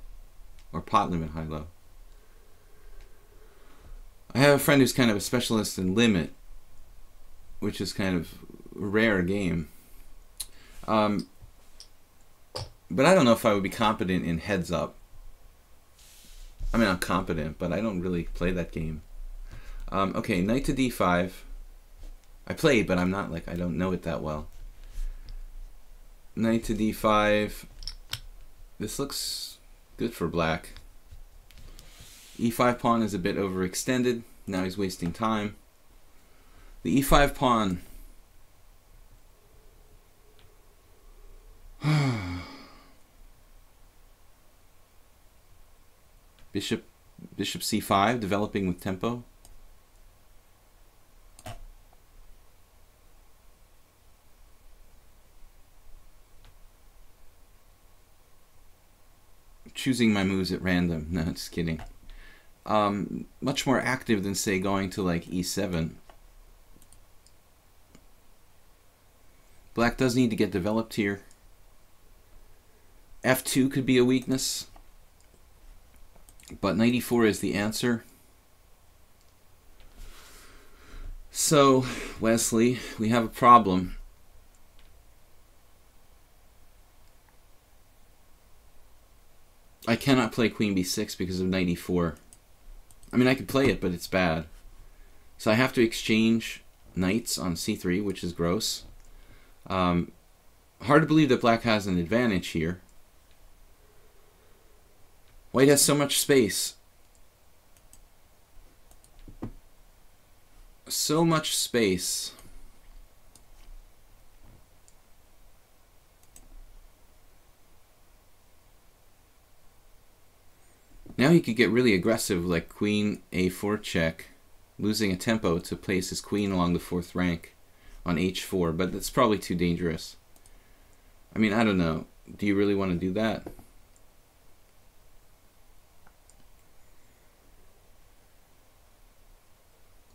or pot limit high low. I have a friend who's kind of a specialist in limit, which is kind of a rare game. Um, but I don't know if I would be competent in heads up. I mean, I'm competent, but I don't really play that game. Um, okay, knight to d5. I played, but I'm not like, I don't know it that well. Knight to d5. This looks good for black. e5 pawn is a bit overextended. Now he's wasting time. The e5 pawn. Bishop, bishop c5, developing with tempo. Choosing my moves at random. No, just kidding. Um, much more active than, say, going to like e7. Black does need to get developed here. f2 could be a weakness. But 94 is the answer. So, Wesley, we have a problem. I cannot play queen b6 because of 94. I mean, I could play it, but it's bad. So I have to exchange knights on c3, which is gross. Um, hard to believe that black has an advantage here. White has so much space. So much space. Now he could get really aggressive like queen a4 check, losing a tempo to place his queen along the fourth rank on h4, but that's probably too dangerous. I mean, I don't know. Do you really want to do that?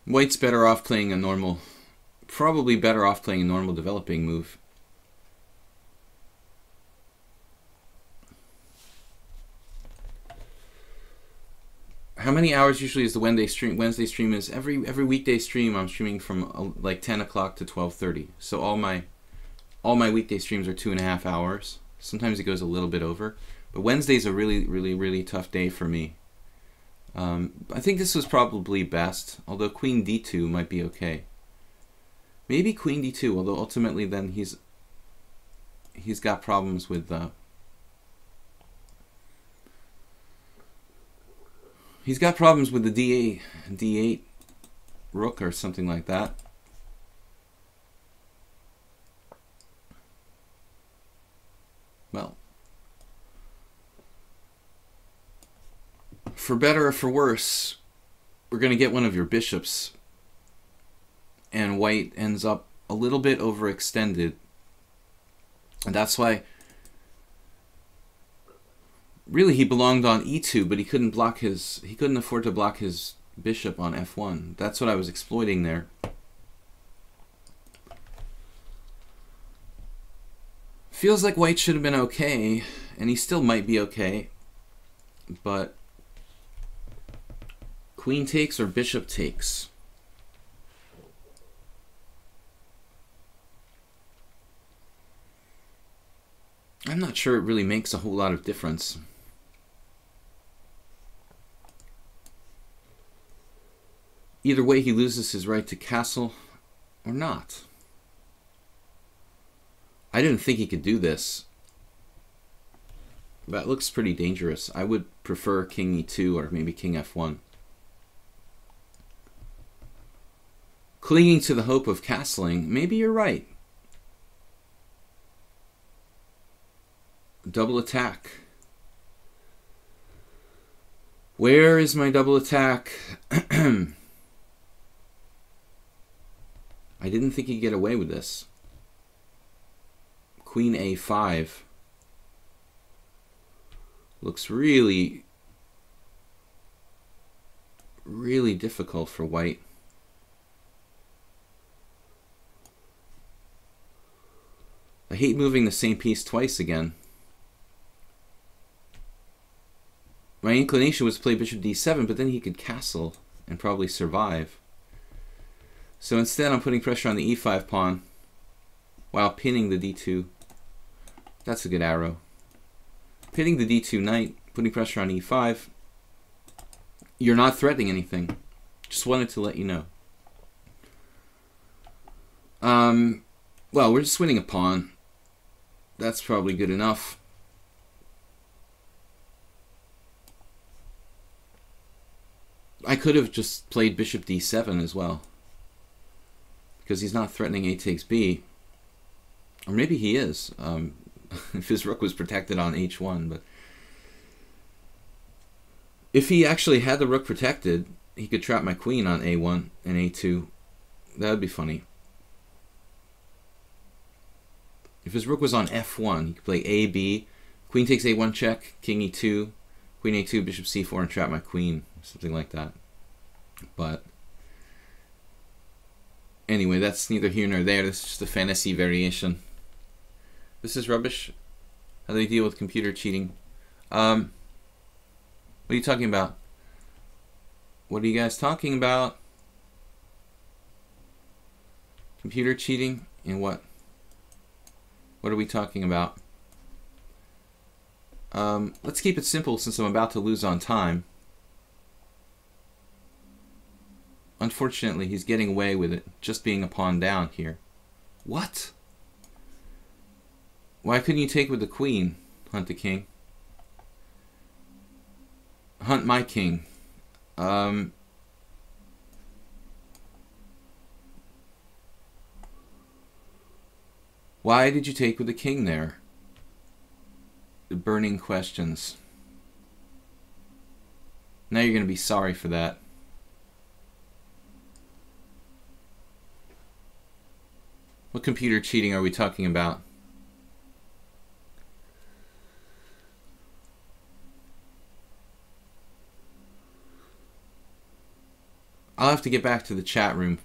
White's better off playing a normal, probably better off playing a normal developing move. how many hours usually is the Wednesday stream? Wednesday stream is every every weekday stream. I'm streaming from uh, like ten o'clock to twelve thirty. So all my all my weekday streams are two and a half hours. Sometimes it goes a little bit over, but Wednesday's a really really really tough day for me. Um, I think this was probably best, although Queen d2 might be okay. Maybe Queen d2, although ultimately then he's he's got problems with uh, He's got problems with the D8, D8 rook or something like that. Well, for better or for worse, we're going to get one of your bishops, and white ends up a little bit overextended. And that's why really he belonged on e2, but he couldn't block his he couldn't afford to block his bishop on f1. That's what I was exploiting there. Feels like white should have been okay, and he still might be okay, but queen takes or bishop takes. I'm not sure it really makes a whole lot of difference. Either way, he loses his right to castle or not. I didn't think he could do this. That looks pretty dangerous. I would prefer king e2 or maybe king f1. Clinging to the hope of castling, maybe you're right. Double attack. Where is my double attack? I didn't think he'd get away with this. Queen a5 looks really, really difficult for white. I hate moving the same piece twice again. My inclination was to play bishop d7, but then he could castle and probably survive. So instead I'm putting pressure on the e5 pawn while pinning the d2. That's a good arrow. Pinning the d2 knight, putting pressure on e5. You're not threatening anything. Just wanted to let you know. Um, well, we're just winning a pawn. That's probably good enough. I could have just played bishop d7 as well because he's not threatening a takes b. Or maybe he is, um, if his rook was protected on h1. But if he actually had the rook protected, he could trap my queen on a1 and a2. That would be funny. If his rook was on f1, he could play a, b, queen takes a1 check, king e2, queen a2, bishop c4, and trap my queen, something like that. But Anyway, that's neither here nor there. This is just a fantasy variation. This is rubbish. How do they deal with computer cheating? Um, what are you talking about? What are you guys talking about? Computer cheating and what? What are we talking about? Um, let's keep it simple since I'm about to lose on time. Unfortunately, he's getting away with it, just being a pawn down here. What? Why couldn't you take with the queen, hunt the king? Hunt my king. Um... Why did you take with the king there? The burning questions. Now you're going to be sorry for that. What computer cheating are we talking about? I'll have to get back to the chat room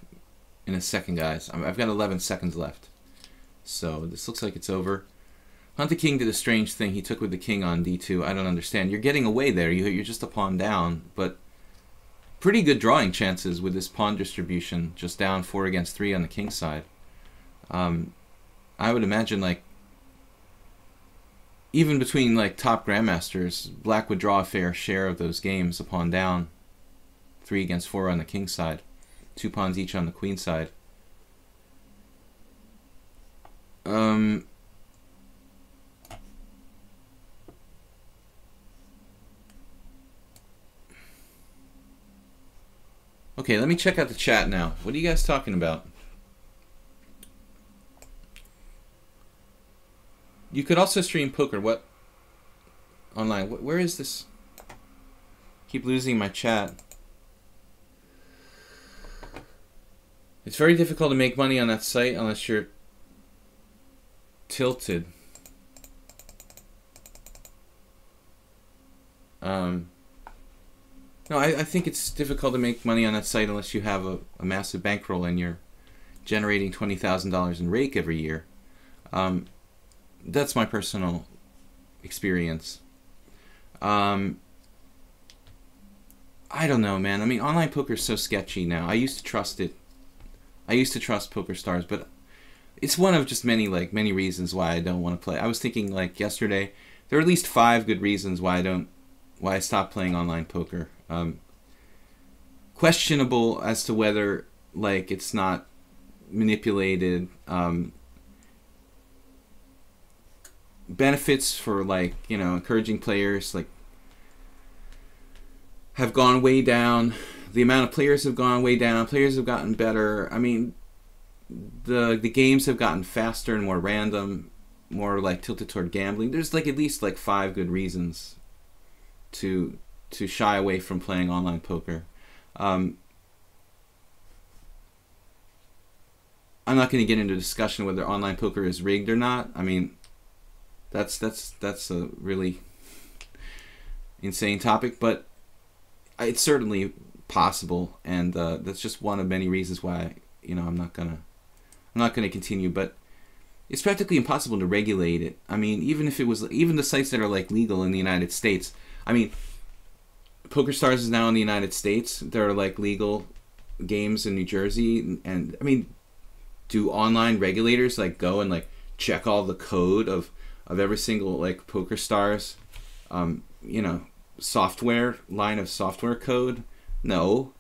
in a second, guys. I've got 11 seconds left. So this looks like it's over. Hunt the King did a strange thing. He took with the king on d2. I don't understand. You're getting away there. You're just a pawn down, but pretty good drawing chances with this pawn distribution, just down four against three on the king side. Um, I would imagine like even between like top grandmasters, black would draw a fair share of those games a pawn down, three against four on the king side, two pawns each on the queen side. Um, Okay, let me check out the chat now. What are you guys talking about? You could also stream poker. What? Online. Where is this? Keep losing my chat. It's very difficult to make money on that site unless you're tilted. Um, no, I, I think it's difficult to make money on that site unless you have a, a massive bankroll and you're generating twenty thousand dollars in rake every year. Um, that's my personal experience. Um, I don't know, man. I mean, online poker is so sketchy now. I used to trust it. I used to trust Poker Stars, but it's one of just many like many reasons why I don't want to play. I was thinking like yesterday, there are at least five good reasons why I don't why I stopped playing online poker. Um, questionable as to whether like it's not manipulated. Um, benefits for like you know encouraging players like have gone way down. The amount of players have gone way down. Players have gotten better. I mean, the the games have gotten faster and more random, more like tilted toward gambling. There's like at least like five good reasons to to shy away from playing online poker. Um, I'm not going to get into discussion whether online poker is rigged or not. I mean, that's that's that's a really insane topic, but it's certainly possible, and uh, that's just one of many reasons why you know I'm not gonna I'm not gonna continue. But it's practically impossible to regulate it. I mean, even if it was even the sites that are like legal in the United States. I mean, Poker Stars is now in the United States. There are like legal games in New Jersey, and, and I mean, do online regulators like go and like check all the code of of every single like Poker Stars, um, you know, software line of software code? No,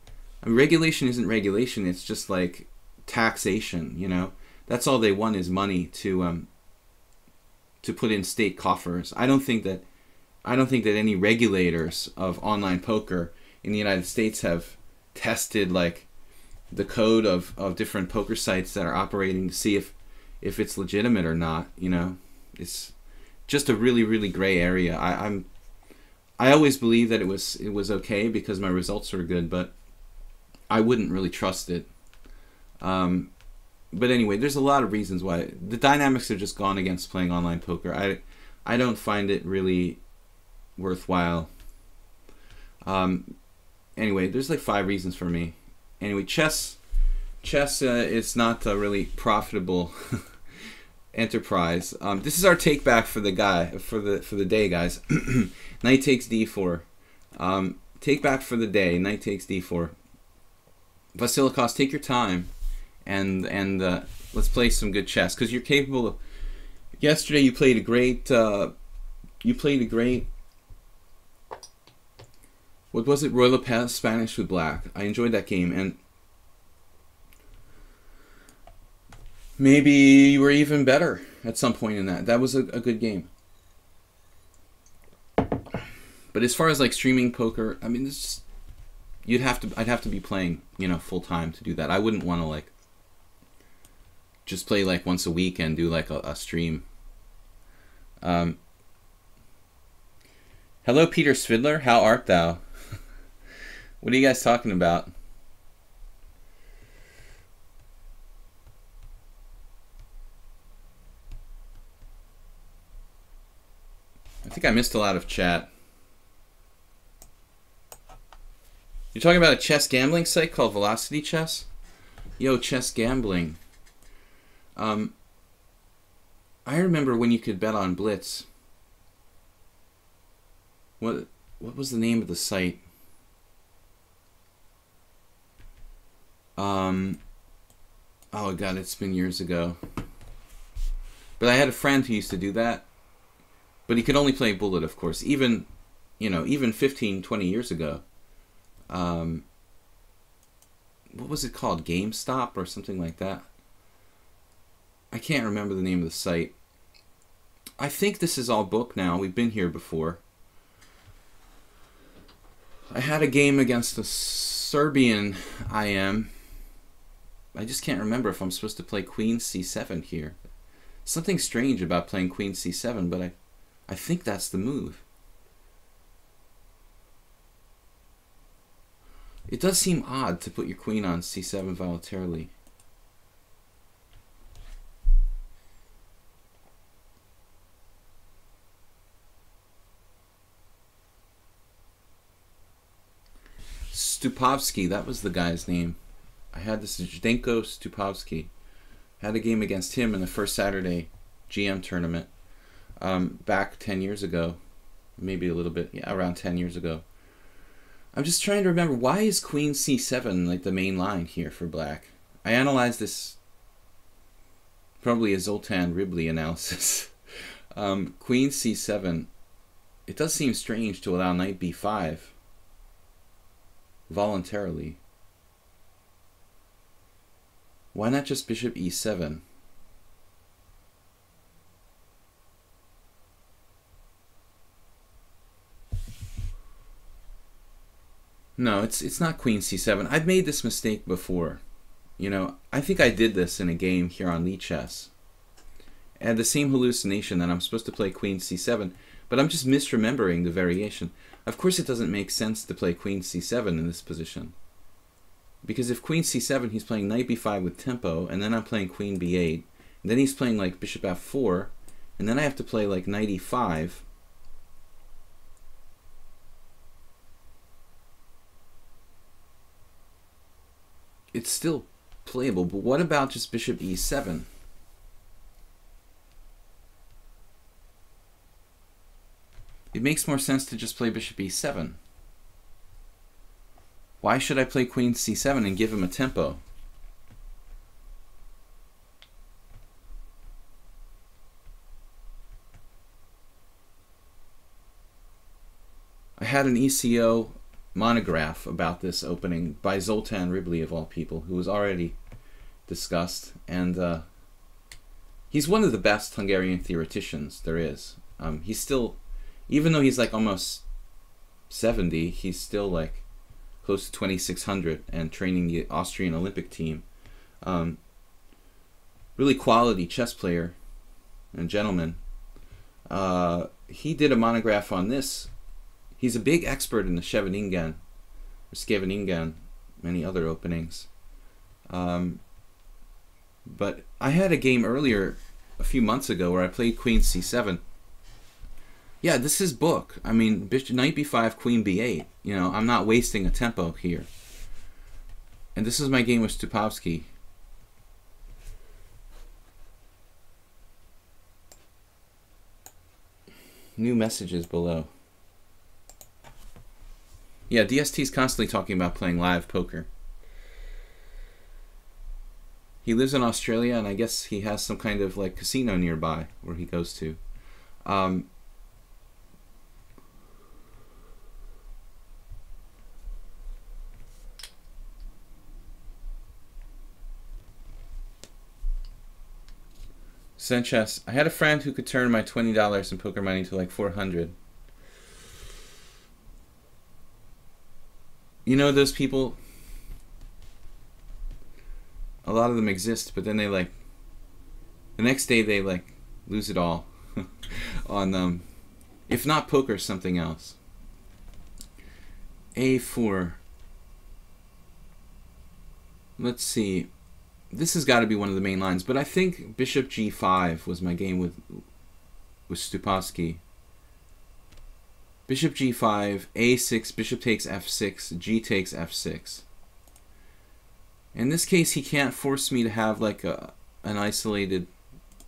I mean, regulation isn't regulation. It's just like taxation. You know, that's all they want is money to um to put in state coffers. I don't think that I don't think that any regulators of online poker in the United States have tested like the code of, of different poker sites that are operating to see if if it's legitimate or not. You know, it's just a really really gray area. I, I'm I always believed that it was it was okay because my results were good, but I wouldn't really trust it. Um, but anyway, there's a lot of reasons why the dynamics are just gone against playing online poker. I I don't find it really worthwhile. Um, anyway, there's like five reasons for me. Anyway, chess, chess uh, is not a really profitable enterprise. Um, this is our take back for the guy for the for the day, guys. Knight takes d4. Um, take back for the day. Knight takes d4. Vasilikos, take your time, and and uh, let's play some good chess because you're capable. of... Yesterday you played a great. Uh, you played a great what was it? Ruy Lopez Spanish with Black. I enjoyed that game, and maybe you were even better at some point in that. That was a, a good game. But as far as like streaming poker, I mean, this you'd have to. I'd have to be playing, you know, full time to do that. I wouldn't want to like just play like once a week and do like a, a stream. Um, hello, Peter Svidler. How art thou? What are you guys talking about? I think I missed a lot of chat. You're talking about a chess gambling site called Velocity Chess? Yo, chess gambling. Um, I remember when you could bet on Blitz. What what was the name of the site? Um, oh god, it's been years ago. But I had a friend who used to do that. But he could only play bullet, of course. Even, you know, even 15, 20 years ago. Um, what was it called? GameStop or something like that? I can't remember the name of the site. I think this is all book now. We've been here before. I had a game against a Serbian IM. I just can't remember if I'm supposed to play Queen C7 here. Something strange about playing Queen C7, but I, I think that's the move. It does seem odd to put your queen on C7 voluntarily. Stupovsky, that was the guy's name. I had this Zdenko Stupovsky. Had a game against him in the first Saturday GM tournament um, back 10 years ago. Maybe a little bit, yeah, around 10 years ago. I'm just trying to remember why is Queen C7 like the main line here for black? I analyzed this probably a Zoltan Ribli analysis. um, Queen C7, it does seem strange to allow knight B5 voluntarily. Why not just bishop e7? No, it's it's not queen c7. I've made this mistake before. You know, I think I did this in a game here on Lichess. I had the same hallucination that I'm supposed to play queen c7, but I'm just misremembering the variation. Of course it doesn't make sense to play queen c7 in this position. Because if queen c7, he's playing knight b5 with tempo, and then I'm playing queen b8, and then he's playing like bishop f4, and then I have to play like knight e5. It's still playable, but what about just bishop e7? It makes more sense to just play bishop e7. Why should I play queen c7 and give him a tempo? I had an ECO monograph about this opening by Zoltan Ribli, of all people, who was already discussed. And uh, he's one of the best Hungarian theoreticians there is. Um, he's still even though he's like almost 70, he's still like close to 2600 and training the Austrian Olympic team. Um, really quality chess player and gentleman. Uh, he did a monograph on this. He's a big expert in the Scheveningen, or Scheveningen, many other openings. Um, but I had a game earlier, a few months ago, where I played Queen C7 yeah, this is book. I mean, knight b5, queen b8. You know, I'm not wasting a tempo here. And this is my game with Stupovsky. New messages below. Yeah, DST's constantly talking about playing live poker. He lives in Australia, and I guess he has some kind of like casino nearby where he goes to. Um, Sanchez, I had a friend who could turn my twenty dollars in poker money to like four hundred. You know those people. A lot of them exist, but then they like. The next day they like lose it all, on um, if not poker, something else. A four. Let's see this has got to be one of the main lines, but I think bishop g5 was my game with with Stupovsky. Bishop g5, a6, bishop takes f6, g takes f6. In this case, he can't force me to have like a an isolated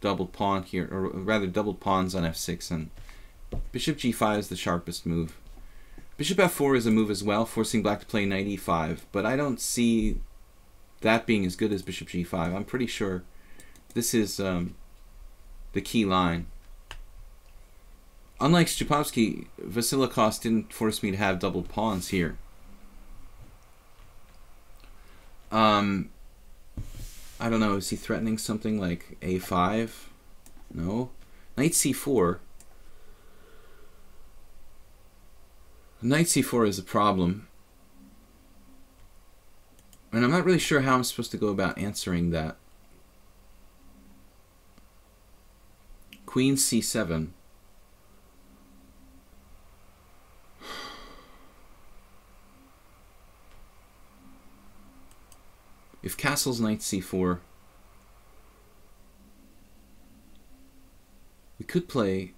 doubled pawn here, or rather doubled pawns on f6, and bishop g5 is the sharpest move. Bishop f4 is a move as well, forcing black to play knight e5, but I don't see that being as good as bishop g5. I'm pretty sure this is um, the key line. Unlike Stupovsky, Vasilikos didn't force me to have double pawns here. Um, I don't know, is he threatening something like a5? No. Knight c4. Knight c4 is a problem. And I'm not really sure how I'm supposed to go about answering that. Queen c7. If castle's knight c4, we could play...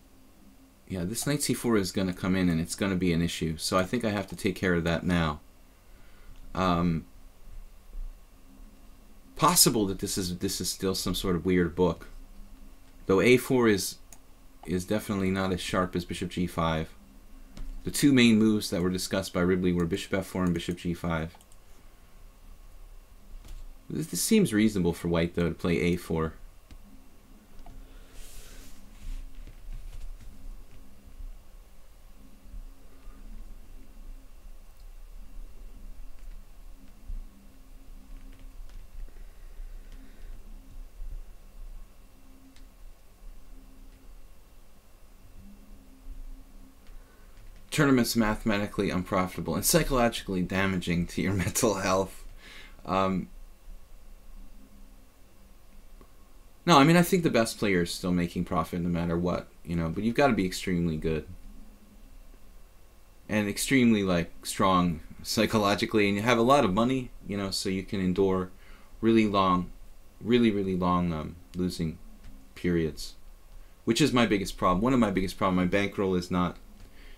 Yeah, this knight c4 is going to come in and it's going to be an issue. So I think I have to take care of that now. Um, possible that this is this is still some sort of weird book. Though a4 is is definitely not as sharp as bishop g5. The two main moves that were discussed by Ribli were bishop f4 and bishop g5. This, this seems reasonable for white, though, to play a4. Tournaments mathematically unprofitable and psychologically damaging to your mental health. Um, No, I mean I think the best player is still making profit no matter what, you know. But you've got to be extremely good and extremely like strong psychologically, and you have a lot of money, you know, so you can endure really long, really really long um, losing periods, which is my biggest problem. One of my biggest problem. My bankroll is not,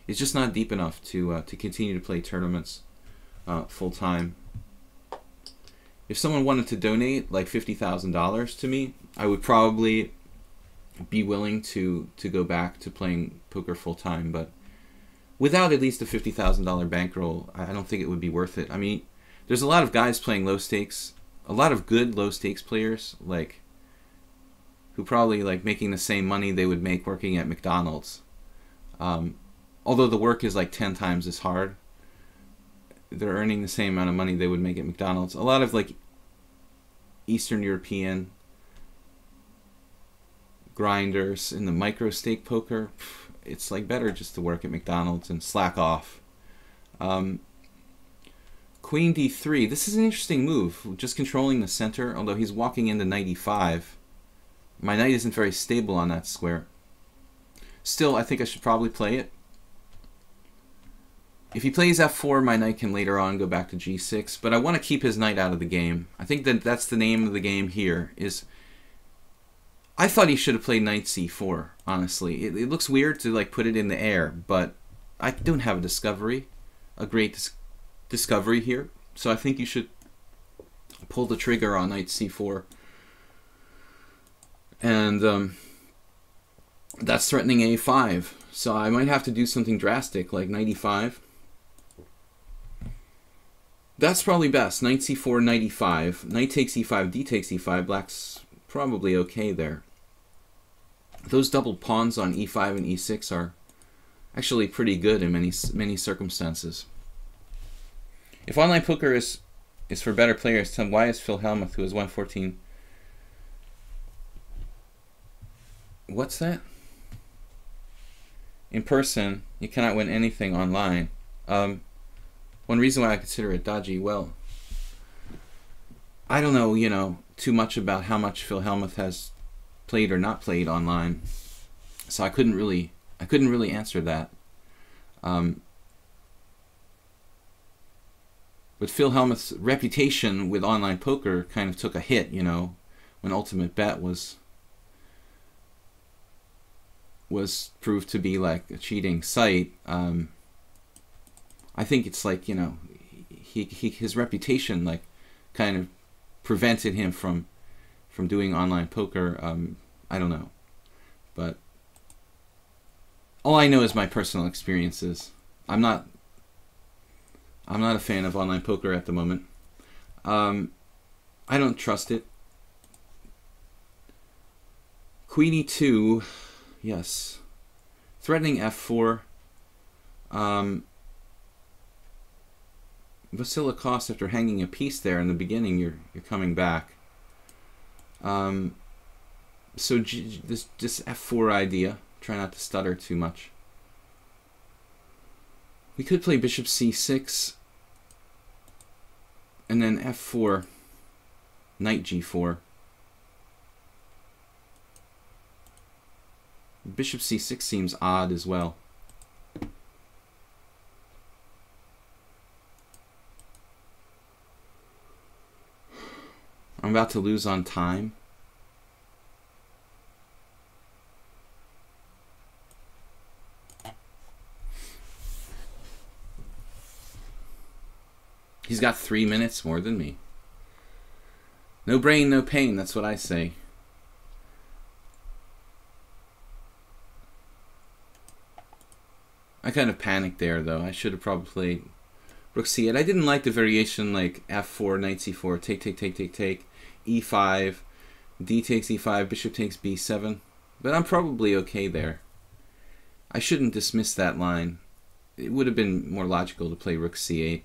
is just not deep enough to uh, to continue to play tournaments uh, full time if someone wanted to donate like fifty thousand dollars to me, I would probably be willing to to go back to playing poker full time. But without at least a fifty thousand dollar bankroll, I don't think it would be worth it. I mean, there's a lot of guys playing low stakes, a lot of good low stakes players like who probably like making the same money they would make working at McDonald's. Um, although the work is like ten times as hard they're earning the same amount of money they would make at McDonald's. A lot of like Eastern European grinders in the micro stake poker, it's like better just to work at McDonald's and slack off. Um, Queen d3. This is an interesting move, just controlling the center, although he's walking into 95. My knight isn't very stable on that square. Still, I think I should probably play it. If he plays f4, my knight can later on go back to g6, but I want to keep his knight out of the game. I think that that's the name of the game here, is... I thought he should have played knight c4, honestly. It, it looks weird to like put it in the air, but I don't have a discovery, a great dis discovery here. So I think you should pull the trigger on knight c4. And um, that's threatening a5. So I might have to do something drastic like knight e5 that's probably best. Knight c4, knight e5. Knight takes e5, d takes e5. Black's probably okay there. Those double pawns on e5 and e6 are actually pretty good in many many circumstances. If online poker is is for better players, then why is Phil Hellmuth, who is 114? What's that? In person, you cannot win anything online. Um, one reason why I consider it dodgy, well, I don't know, you know, too much about how much Phil Hellmuth has played or not played online, so I couldn't really, I couldn't really answer that. Um, but Phil Hellmuth's reputation with online poker kind of took a hit, you know, when Ultimate Bet was was proved to be like a cheating site. Um, I think it's like you know, he, he his reputation like kind of prevented him from from doing online poker. Um, I don't know, but all I know is my personal experiences. I'm not I'm not a fan of online poker at the moment. Um, I don't trust it. Queen e2, yes. Threatening f4. Um, Vasilikos, after hanging a piece there in the beginning, you're you're coming back. Um, so G, this this f4 idea. Try not to stutter too much. We could play bishop c6 and then f4, knight g4. Bishop c6 seems odd as well. I'm about to lose on time. He's got three minutes more than me. No brain, no pain, that's what I say. I kind of panicked there, though. I should have probably played rook c8. I didn't like the variation like f4, knight c4, take, take, take, take, take, e5, d takes e5, bishop takes b7. But I'm probably okay there. I shouldn't dismiss that line. It would have been more logical to play rook c8.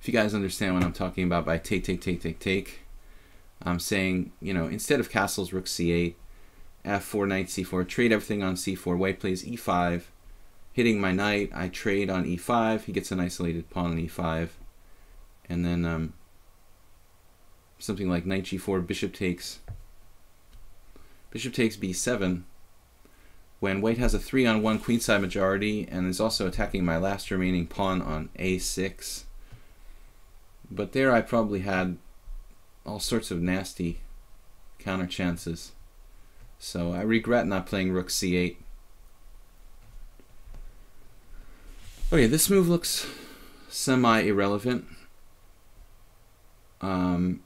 If you guys understand what I'm talking about by take, take, take, take, take, I'm saying, you know, instead of castles, rook c8, f4, knight c4, trade everything on c4, white plays e5, hitting my knight, I trade on e5, he gets an isolated pawn on e5, and then um, something like knight g4, bishop takes, bishop takes b7, when white has a 3 on 1 queenside majority and is also attacking my last remaining pawn on a6. But there I probably had all sorts of nasty counter chances. So I regret not playing rook c8. Okay, this move looks semi-irrelevant. Um,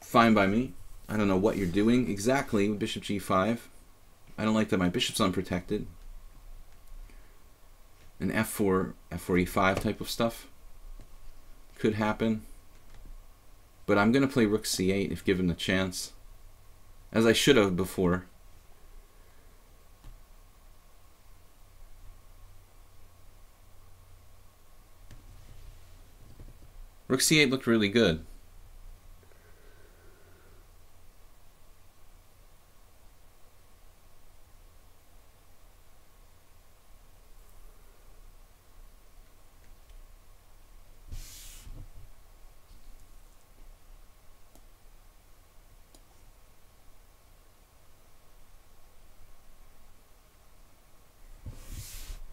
fine by me. I don't know what you're doing exactly with bishop g5. I don't like that my bishop's unprotected. An f4, f4 e5 type of stuff could happen. But I'm going to play rook c8 if given the chance. As I should have before. Rook c8 looked really good.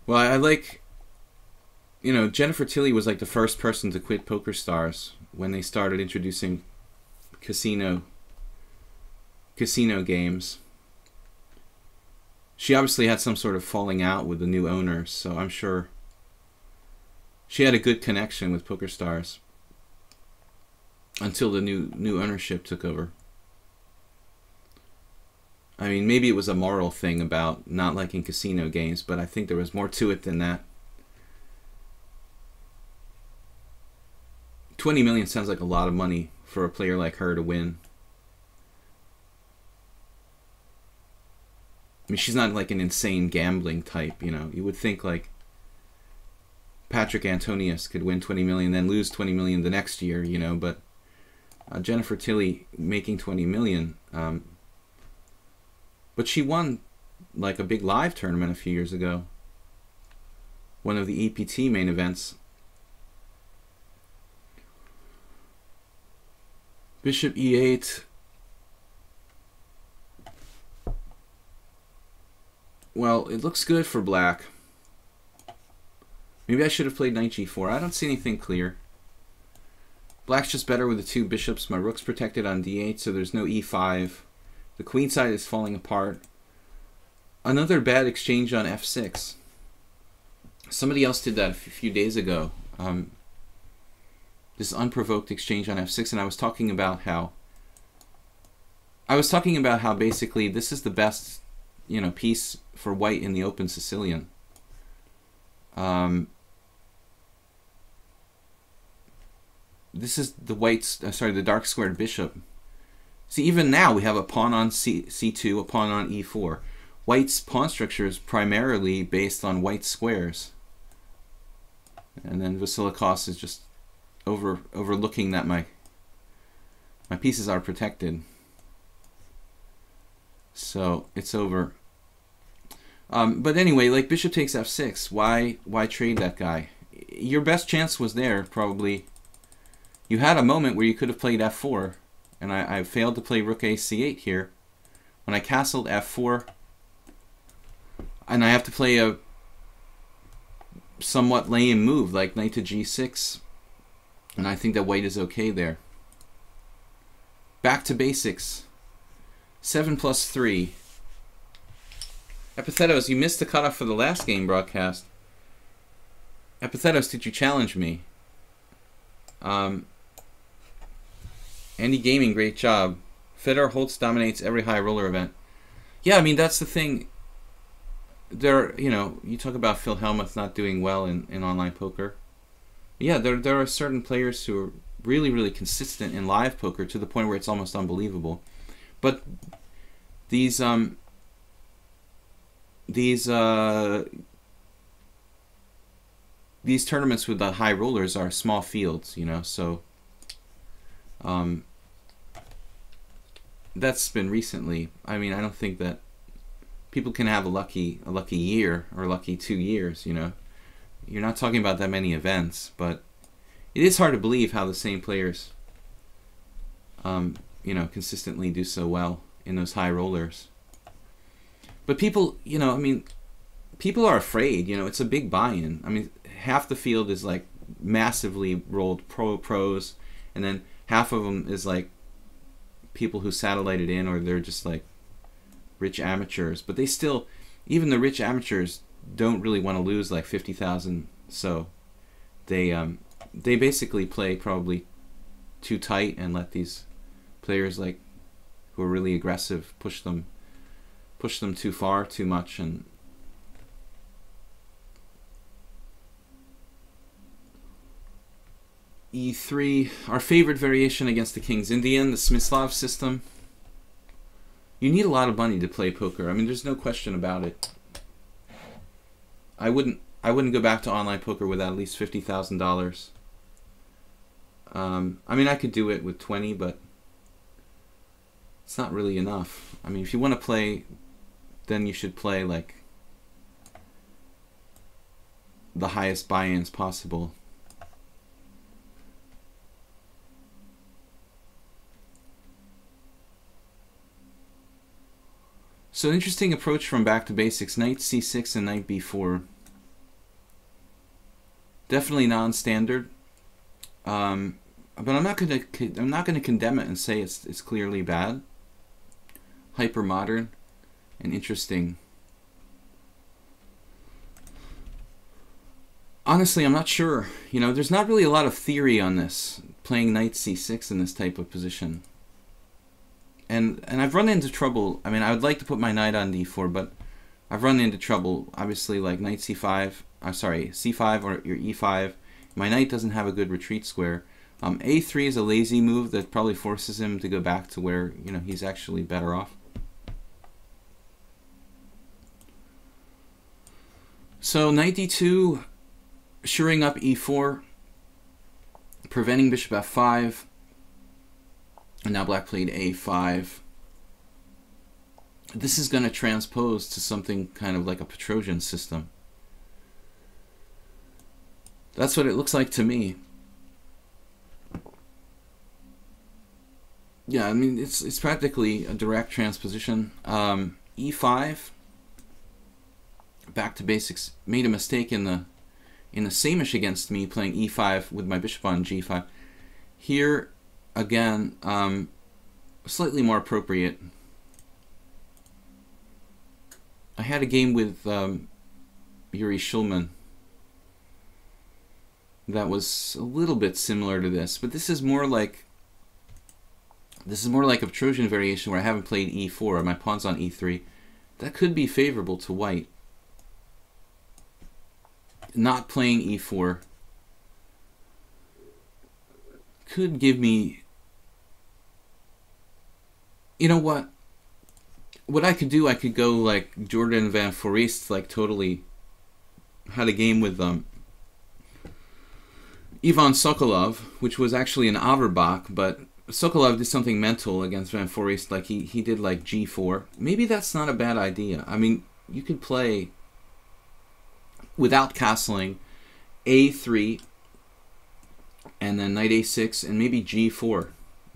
Well, I like, you know, Jennifer Tilly was like the first person to quit Poker Stars when they started introducing casino casino games. She obviously had some sort of falling out with the new owners, so I'm sure she had a good connection with Poker Stars until the new new ownership took over. I mean, maybe it was a moral thing about not liking casino games, but I think there was more to it than that. 20 million sounds like a lot of money for a player like her to win. I mean, she's not like an insane gambling type, you know. You would think like Patrik Antonius could win 20 million, then lose 20 million the next year, you know, but uh, Jennifer Tilly making 20 million, um, but she won like a big live tournament a few years ago. One of the EPT main events. Bishop e8. Well, it looks good for black. Maybe I should have played knight g4. I don't see anything clear. Black's just better with the two bishops. My rook's protected on d8, so there's no e5. The queen side is falling apart. Another bad exchange on f6. Somebody else did that a few days ago. Um, this unprovoked exchange on f6, and I was talking about how I was talking about how basically this is the best, you know, piece for white in the open Sicilian. Um, this is the white's uh, sorry the dark squared bishop. See, even now we have a pawn on C c2, a pawn on e4. White's pawn structure is primarily based on white squares. And then Vasilikos is just over overlooking that my my pieces are protected. So it's over. Um, but anyway, like bishop takes f6. Why why trade that guy? Your best chance was there probably. You had a moment where you could have played f4, and I, I failed to play rook a c8 here. When I castled f4, and I have to play a somewhat lame move like knight to g6, and I think that white is okay there. Back to basics. 7 plus 3. Epithetos, you missed the cutoff for the last game broadcast. Epithetos, did you challenge me? Um, Andy Gaming, great job. Fedor Holz dominates every high roller event. Yeah, I mean, that's the thing. There, you know, you talk about Phil Hellmuth not doing well in, in online poker. Yeah, there, there are certain players who are really, really consistent in live poker to the point where it's almost unbelievable. But these um these uh these tournaments with the high rollers are small fields, you know, so um that's been recently. I mean, I don't think that people can have a lucky a lucky year or lucky two years, you know. You're not talking about that many events, but it is hard to believe how the same players um, you know, consistently do so well in those high rollers. But people, you know, I mean, people are afraid. You know, it's a big buy-in. I mean, half the field is like massively rolled pro pros, and then half of them is like people who satellited in, or they're just like rich amateurs. But they still, even the rich amateurs, don't really want to lose like fifty thousand. So they um, they basically play probably too tight and let these players like who are really aggressive push them push them too far too much and e3 our favorite variation against the king's indian the smyslov system you need a lot of money to play poker i mean there's no question about it i wouldn't i wouldn't go back to online poker without at least $50000 um, i mean i could do it with 20 but it's not really enough. I mean, if you want to play, then you should play like the highest buy-ins possible. So interesting approach from back to basics. Knight c6 and knight b4. Definitely non-standard. Um, but I'm not gonna I'm not gonna condemn it and say it's it's clearly bad hyper modern and interesting. Honestly, I'm not sure. You know, there's not really a lot of theory on this, playing knight c6 in this type of position. And and I've run into trouble. I mean, I would like to put my knight on d4, but I've run into trouble. Obviously, like knight c5, I'm sorry, c5 or your e5. My knight doesn't have a good retreat square. Um, a3 is a lazy move that probably forces him to go back to where you know he's actually better off. So knight d2, shoring up e4, preventing bishop f5, and now black played a5. This is going to transpose to something kind of like a Petrosian system. That's what it looks like to me. Yeah, I mean, it's, it's practically a direct transposition. Um, e5 back to basics. Made a mistake in the in the Sämisch against me playing e5 with my bishop on g5. Here, again, um, slightly more appropriate. I had a game with um, Yuri Shulman that was a little bit similar to this, but this is more like this is more like a Trojan variation where I haven't played e4, my pawn's on e3. That could be favorable to white not playing e4 could give me. You know what? What I could do, I could go like Jorden Van Foreest, like totally had a game with um, Ivan Sokolov, which was actually an Averbakh, but Sokolov did something mental against Van Foreest, like he, he did like G4. Maybe that's not a bad idea. I mean, you could play without castling A3 and then knight A6 and maybe G4.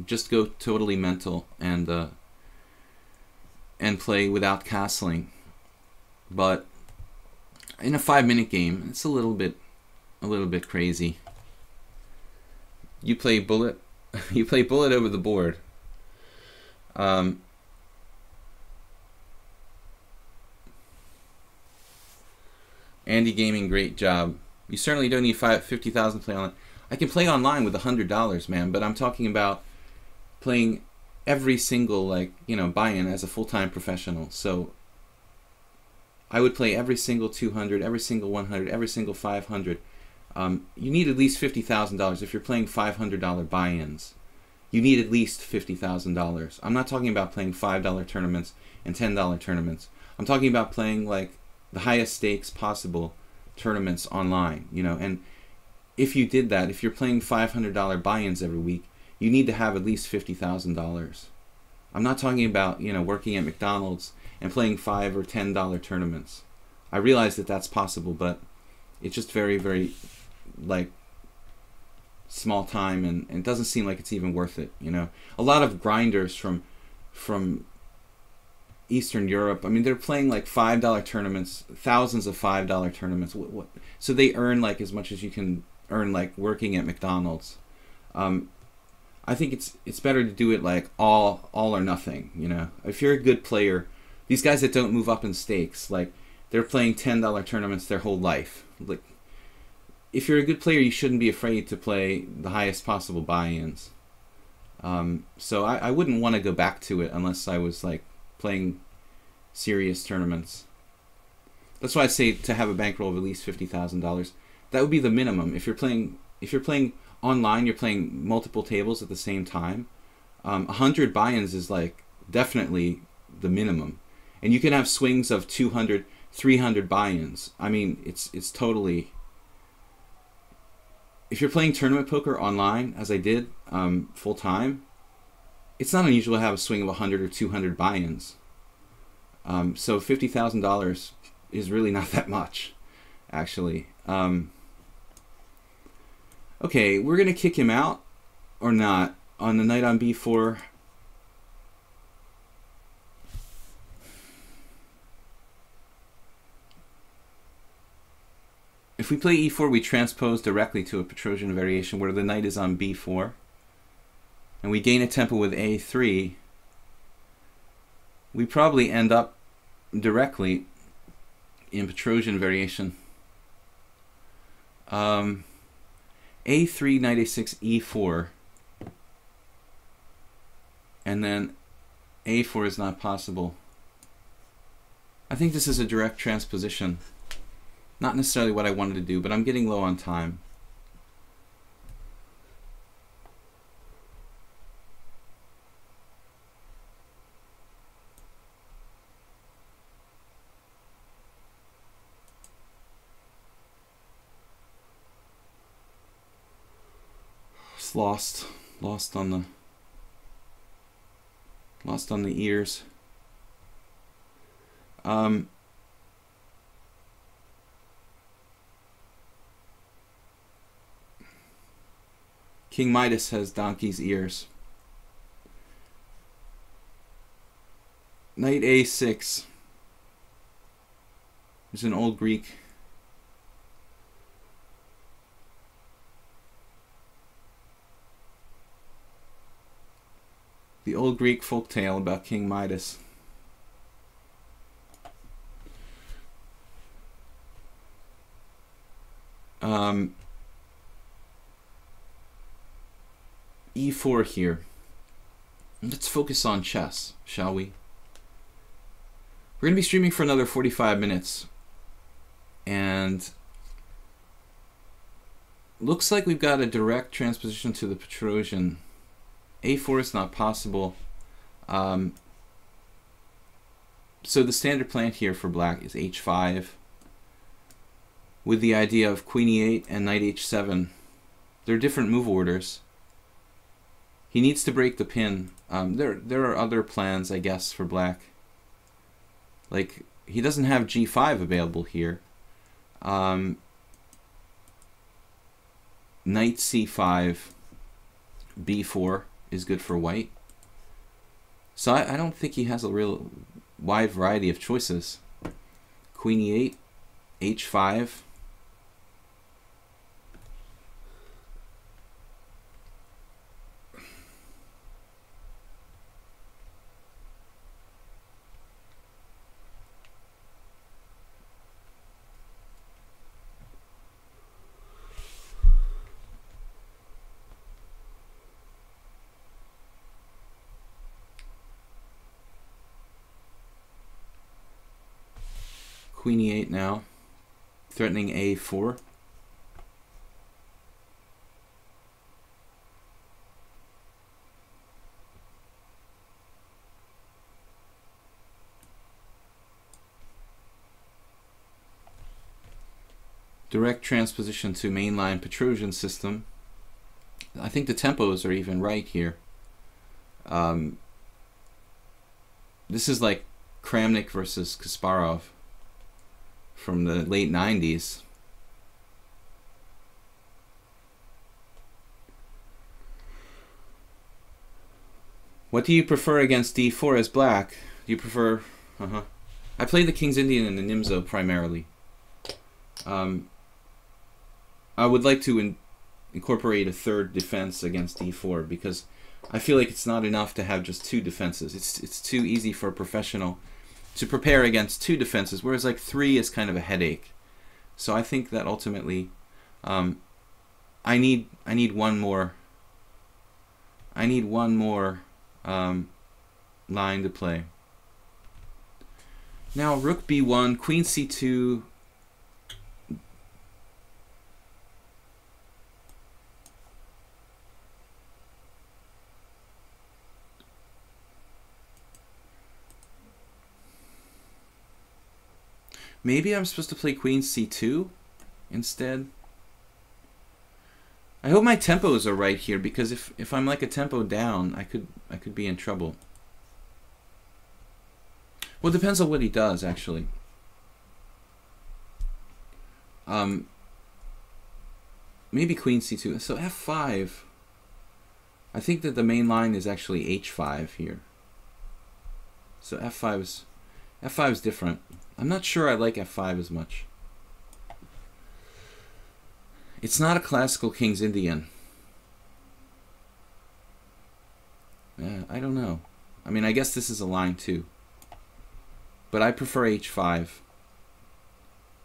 Just go totally mental and uh, and play without castling. But in a five minute game, it's a little bit a little bit crazy. You play bullet you play bullet over the board. Um, Andy Gaming, great job. You certainly don't need five, 50,000 to play online. I can play online with $100, man, but I'm talking about playing every single, like, you know, buy-in as a full-time professional. So I would play every single 200, every single 100, every single 500. Um, you need at least $50,000 if you're playing $500 buy-ins. You need at least $50,000. I'm not talking about playing $5 tournaments and $10 tournaments. I'm talking about playing like the highest stakes possible tournaments online, you know, and if you did that, if you're playing $500 buy-ins every week, you need to have at least $50,000. I'm not talking about, you know, working at McDonald's and playing 5 or $10 tournaments. I realize that that's possible, but it's just very very like small time and, and it doesn't seem like it's even worth it you know? A lot of grinders from from eastern europe i mean they're playing like five dollar tournaments thousands of five dollar tournaments what, what, so they earn like as much as you can earn like working at mcdonald's. Um, i think it's it's better to do it like all all or nothing you know? If you're a good player these guys that don't move up in stakes like they're playing ten dollar tournaments their whole life like if you're a good player, you shouldn't be afraid to play the highest possible buy-ins. Um, so I, I wouldn't want to go back to it unless I was like playing serious tournaments. That's why I say to have a bankroll of at least fifty thousand dollars. That would be the minimum. If you're playing, if you're playing online, you're playing multiple tables at the same time. Um, hundred buy-ins is like definitely the minimum, and you can have swings of 200, 300 buy-ins. I mean, it's it's totally if you're playing tournament poker online, as I did um, full time, it's not unusual to have a swing of 100 or 200 buy-ins. Um, so $50,000 is really not that much, actually. Um, okay, we're going to kick him out or not on the knight on b4. If we play e4, we transpose directly to a Petrosian variation where the knight is on b4. And we gain a tempo with a3. We probably end up directly in Petrosian variation. Um, a3, knight a6, e4. And then a4 is not possible. I think this is a direct transposition. Not necessarily what I wanted to do, but I'm getting low on time. It's lost. Lost on the lost on the ears. Um, King Midas has donkey's ears. Knight a6 is an old Greek. The old Greek folk tale about King Midas. Um, e4 here. Let's focus on chess, shall we? We're going to be streaming for another 45 minutes. And looks like we've got a direct transposition to the Petrosian. A4 is not possible. Um, so the standard plan here for black is h5 with the idea of queen e8 and knight h7. They're different move orders. He needs to break the pin. Um, there, there are other plans, I guess, for black. Like, he doesn't have g5 available here. Um, knight c5, b4 is good for white. So I, I don't think he has a real wide variety of choices. Queen e8, h5. Queen e8 now, threatening a4. Direct transposition to mainline Petrosian system. I think the tempos are even right here. Um, this is like Kramnik versus Kasparov from the late 90s. What do you prefer against d4 as black? Do you prefer... Uh-huh. I play the King's Indian and the Nimzo primarily. Um, I would like to in incorporate a third defense against d4 because I feel like it's not enough to have just two defenses. It's, it's too easy for a professional to prepare against two defenses, whereas like three is kind of a headache. So I think that ultimately, um, I need I need one more. I need one more um, line to play. Now rook b1, queen c2, Maybe I'm supposed to play queen c2 instead. I hope my tempos are right here because if if I'm like a tempo down, I could I could be in trouble. Well, it depends on what he does actually. Um maybe queen c2. So f5 I think that the main line is actually h5 here. So f5 is f5 is different. I'm not sure I like f5 as much. It's not a classical King's Indian. Yeah, I don't know. I mean, I guess this is a line too. But I prefer h5.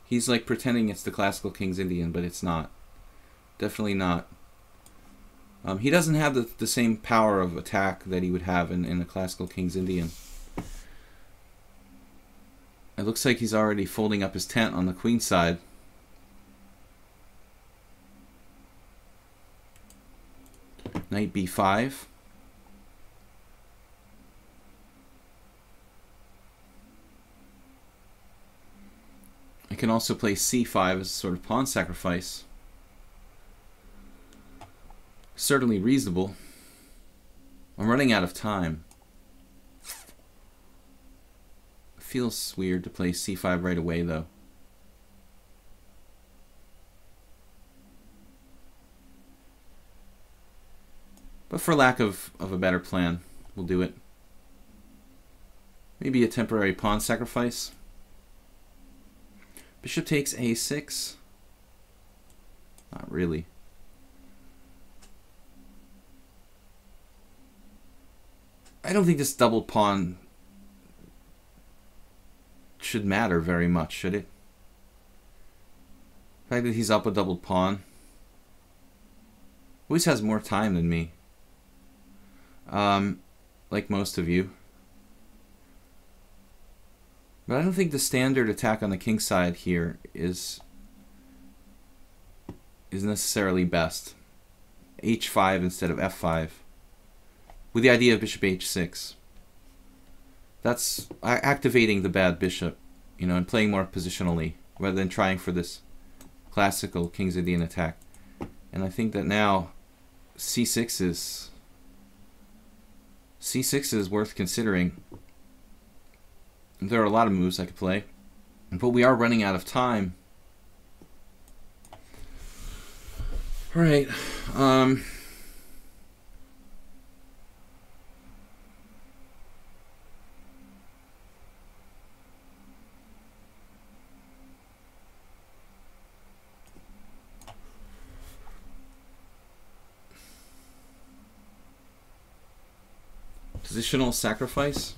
He's like pretending it's the classical King's Indian, but it's not. Definitely not. Um, he doesn't have the, the same power of attack that he would have in, in a classical King's Indian. It looks like he's already folding up his tent on the queen side. Knight b5. I can also play c5 as a sort of pawn sacrifice. Certainly reasonable. I'm running out of time. Feels weird to play c5 right away, though. But for lack of, of a better plan, we'll do it. Maybe a temporary pawn sacrifice. Bishop takes a6. Not really. I don't think this double pawn should matter very much, should it? The fact that he's up a double pawn. Always has more time than me. Um, like most of you. But I don't think the standard attack on the king side here is is necessarily best. h5 instead of f5. With the idea of bishop h6. That's activating the bad bishop, you know, and playing more positionally rather than trying for this classical King's Indian attack. And I think that now c6 is c6 is worth considering. There are a lot of moves I could play, but we are running out of time. All right. Um, Positional sacrifice?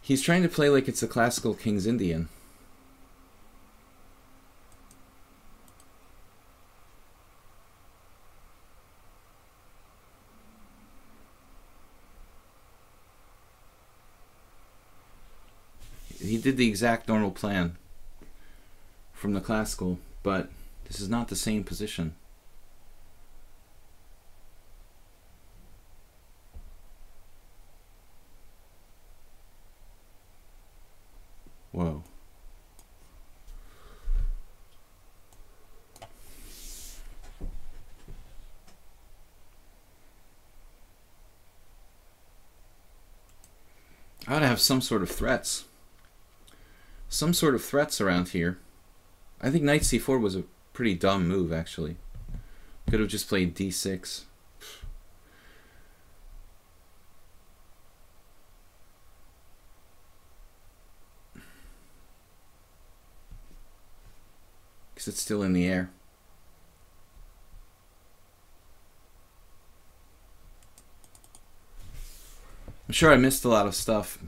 He's trying to play like it's a classical King's Indian. He did the exact normal plan from the classical, but this is not the same position. Whoa. I ought to have some sort of threats. Some sort of threats around here. I think knight c4 was a pretty dumb move, actually. Could have just played d6. Because it's still in the air. I'm sure I missed a lot of stuff.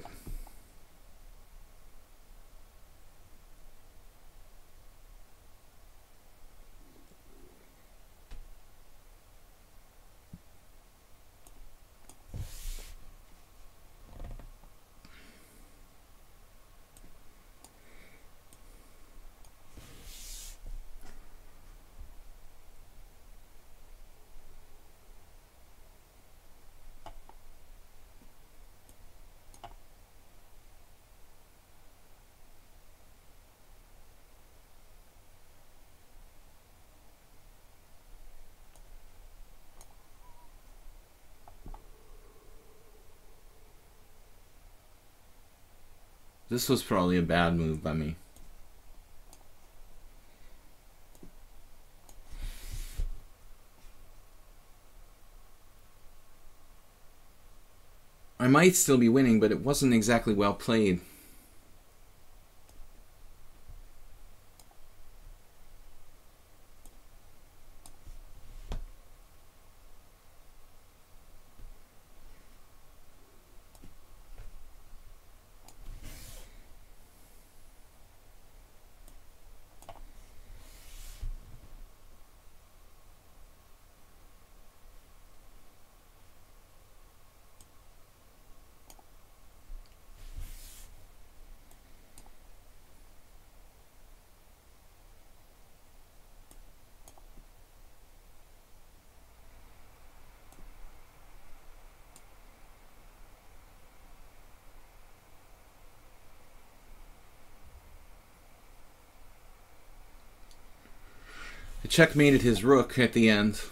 This was probably a bad move by me. I might still be winning, but it wasn't exactly well played. Checkmated his rook at the end,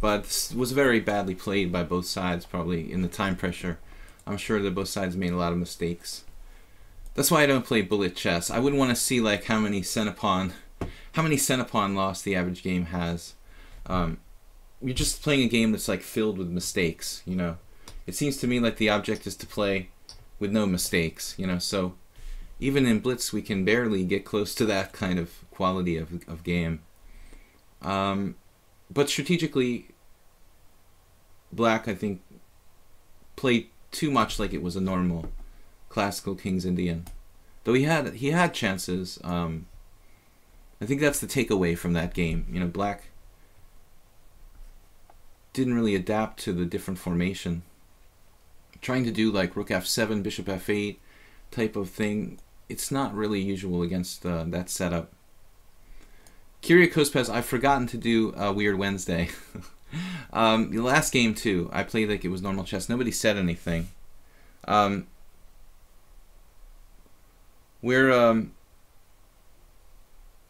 but was very badly played by both sides, probably in the time pressure. I'm sure that both sides made a lot of mistakes. That's why I don't play bullet chess. I wouldn't want to see like how many centipawn, how many centipawn loss the average game has. Um, you're just playing a game that's like filled with mistakes. You know, it seems to me like the object is to play with no mistakes. You know, so even in Blitz, we can barely get close to that kind of quality of, of game. Um, but strategically, Black, I think, played too much like it was a normal classical King's Indian. Though he had he had chances. Um, I think that's the takeaway from that game. You know, Black didn't really adapt to the different formation. Trying to do like Rook F7, Bishop F8 type of thing, it's not really usual against uh, that setup. Kyria Kospez, I've forgotten to do a Weird Wednesday. um, the last game too, I played like it was normal chess. Nobody said anything. Um, we're um,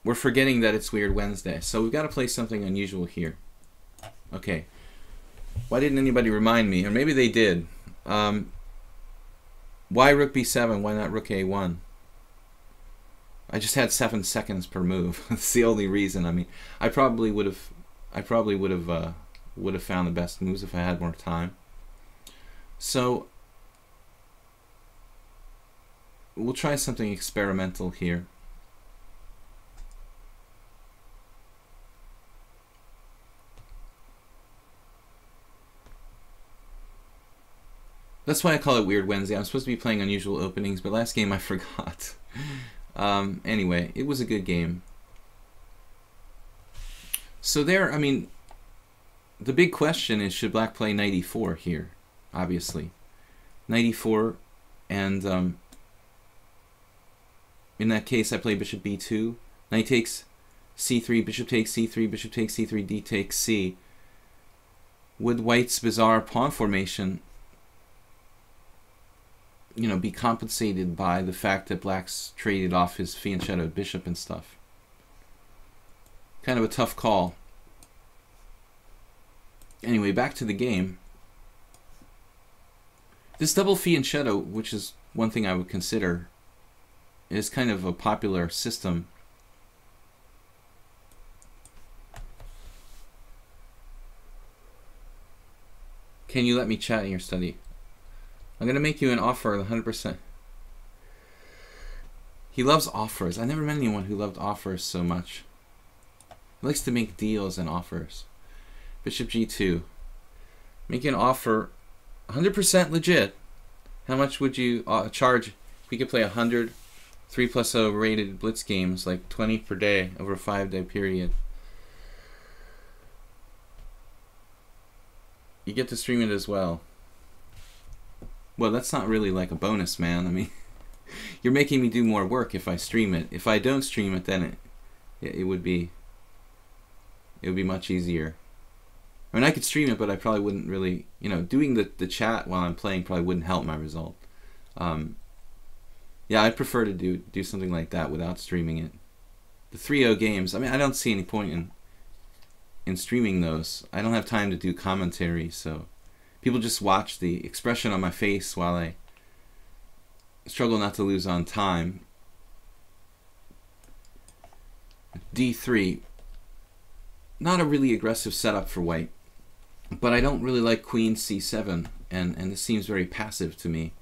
we're forgetting that it's Weird Wednesday, so we've got to play something unusual here. Okay. Why didn't anybody remind me? Or maybe they did. Um, why Rook B7? Why not Rook A1? I just had seven seconds per move. That's the only reason. I mean, I probably would have, I probably would have, uh, would have found the best moves if I had more time. So we'll try something experimental here. That's why I call it Weird Wednesday. I'm supposed to be playing unusual openings, but last game I forgot. Um, anyway, it was a good game. So there, I mean, the big question is should black play knight e4 here? Obviously. Knight e4, and um, in that case I play bishop b2. Knight takes c3, bishop takes c3, bishop takes c3, d takes c. Would white's bizarre pawn formation you know, be compensated by the fact that Black's traded off his fianchetto bishop and stuff. Kind of a tough call. Anyway, back to the game. This double fianchetto, which is one thing I would consider, is kind of a popular system. Can you let me chat in your study? I'm gonna make you an offer 100%. He loves offers. I never met anyone who loved offers so much. He likes to make deals and offers. Bishop g2. Make an offer 100% legit. How much would you uh, charge if we could play 100 3 plus 0 rated blitz games, like 20 per day over a 5 day period? You get to stream it as well. Well, that's not really like a bonus, man. I mean, you're making me do more work if I stream it. If I don't stream it, then it, it would be it would be much easier. I mean, I could stream it, but I probably wouldn't really, you know, doing the, the chat while I'm playing probably wouldn't help my result. Um, yeah, I'd prefer to do do something like that without streaming it. The 3-0 games, I mean, I don't see any point in in streaming those. I don't have time to do commentary, so people just watch the expression on my face while I struggle not to lose on time. D3. Not a really aggressive setup for white, but I don't really like queen c7, and, and this seems very passive to me.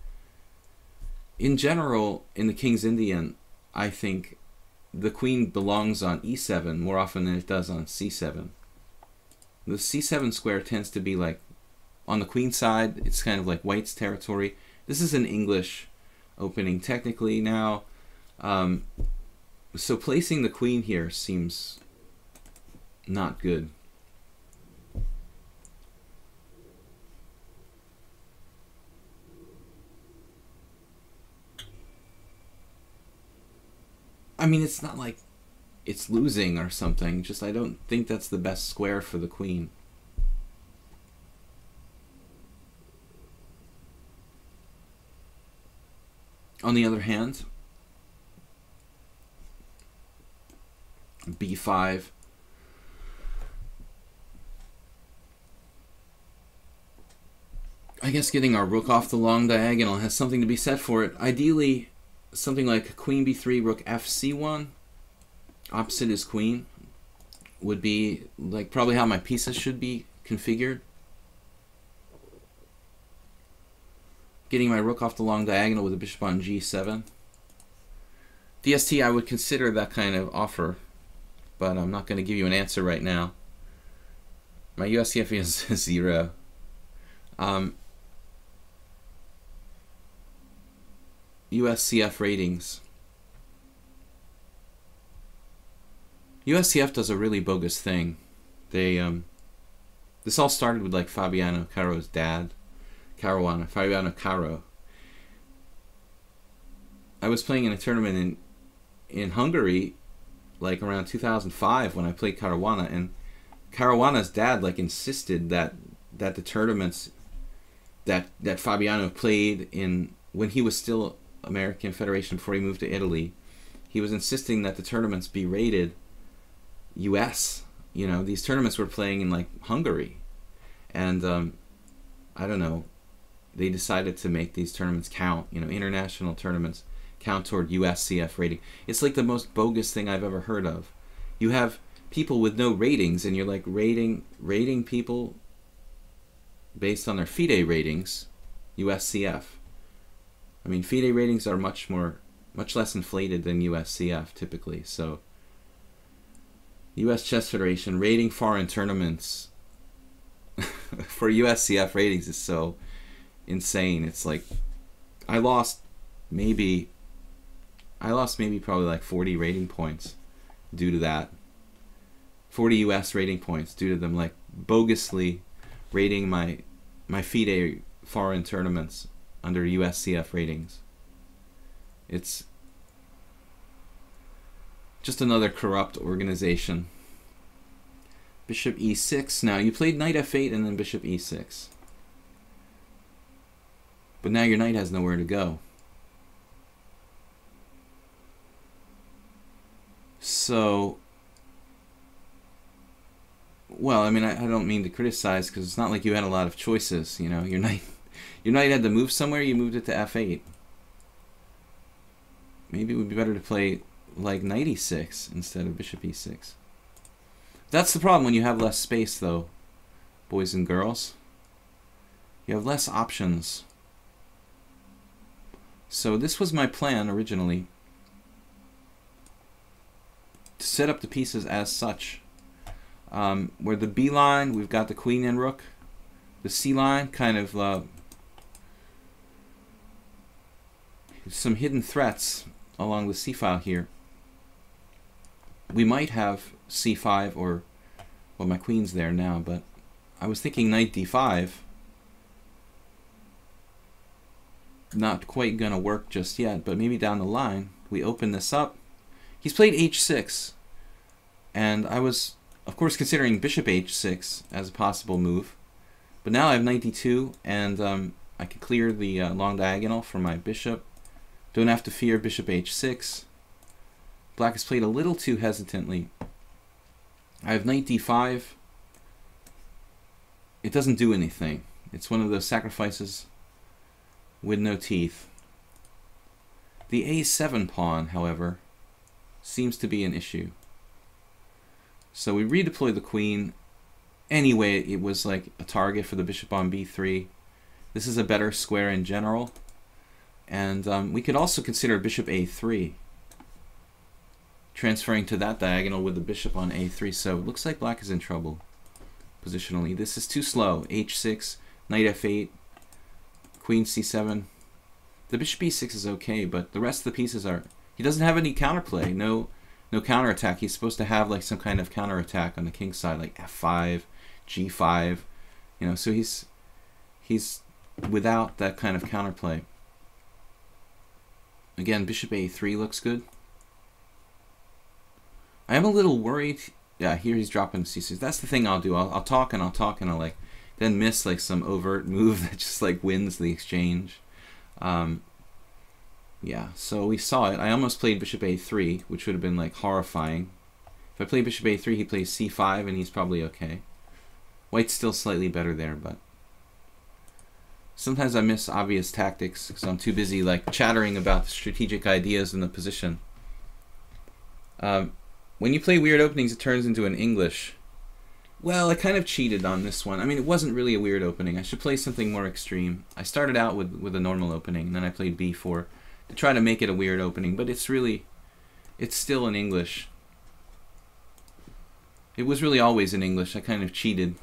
In general, in the King's Indian, I think the queen belongs on e7 more often than it does on c7. The c7 square tends to be like on the queen side, it's kind of like white's territory. This is an English opening technically now. Um, so placing the queen here seems not good. I mean, it's not like it's losing or something. Just I don't think that's the best square for the queen. On the other hand, b5 I guess getting our rook off the long diagonal has something to be said for it. Ideally, something like queen b3, rook fc1, opposite is queen, would be like probably how my pieces should be configured. getting my rook off the long diagonal with a bishop on g7. DST, I would consider that kind of offer, but I'm not going to give you an answer right now. My USCF is zero. Um, USCF ratings. USCF does a really bogus thing. They, um, this all started with like Fabiano Caro's dad Caruana Fabiano Caro. I was playing in a tournament in in Hungary, like around 2005 when I played Caruana, and Caruana's dad like insisted that that the tournaments that that Fabiano played in when he was still American Federation before he moved to Italy, he was insisting that the tournaments be rated U.S. You know, these tournaments were playing in like Hungary, and um, I don't know. They decided to make these tournaments count. You know, international tournaments count toward USCF rating. It's like the most bogus thing I've ever heard of. You have people with no ratings, and you're like rating rating people based on their FIDE ratings, USCF. I mean, FIDE ratings are much more, much less inflated than USCF typically. So, U.S. Chess Federation rating foreign tournaments for USCF ratings is so insane. It's like I lost maybe I lost maybe probably like 40 rating points due to that. 40 US rating points due to them like bogusly rating my my FIDE foreign tournaments under USCF ratings. It's just another corrupt organization. Bishop e6. Now, you played knight f8 and then bishop e6. But now your knight has nowhere to go. So, well, I mean, I, I don't mean to criticize because it's not like you had a lot of choices. You know, your knight, your knight had to move somewhere. You moved it to f8. Maybe it would be better to play like knight e6 instead of bishop e6. That's the problem when you have less space, though, boys and girls. You have less options. So this was my plan originally. To set up the pieces as such. Um, where the B line, we've got the queen and rook. The C line, kind of uh, some hidden threats along the C file here. We might have C5 or, well, my queen's there now, but I was thinking knight D5. Not quite gonna work just yet, but maybe down the line. We open this up. He's played H6, and I was of course, considering bishop h6 as a possible move. But now I have knight d2, and um, I can clear the uh, long diagonal for my bishop. Don't have to fear bishop h6. Black has played a little too hesitantly. I have knight d5. It doesn't do anything. It's one of those sacrifices with no teeth. The a7 pawn, however, seems to be an issue. So we redeploy the queen. Anyway, it was like a target for the bishop on b3. This is a better square in general. And um, we could also consider bishop a3. Transferring to that diagonal with the bishop on a3. So it looks like black is in trouble positionally. This is too slow. h6, knight f8, queen c7. The bishop e6 is okay, but the rest of the pieces are... He doesn't have any counterplay. No no counterattack. He's supposed to have like some kind of counterattack on the king side, like f5, g5, you know. So he's he's without that kind of counterplay. Again, bishop a3 looks good. I am a little worried. Yeah, here he's dropping c6. That's the thing I'll do. I'll, I'll talk and I'll talk and I'll like then miss like some overt move that just like wins the exchange. Um, yeah, so we saw it. I almost played bishop a3, which would have been like horrifying. If I play bishop a3, he plays c5, and he's probably okay. White's still slightly better there, but sometimes I miss obvious tactics because I'm too busy like chattering about the strategic ideas in the position. Um, when you play weird openings, it turns into an English. Well, I kind of cheated on this one. I mean, it wasn't really a weird opening. I should play something more extreme. I started out with, with a normal opening, and then I played b4 to try to make it a weird opening, but it's really, it's still in English. It was really always in English. I kind of cheated.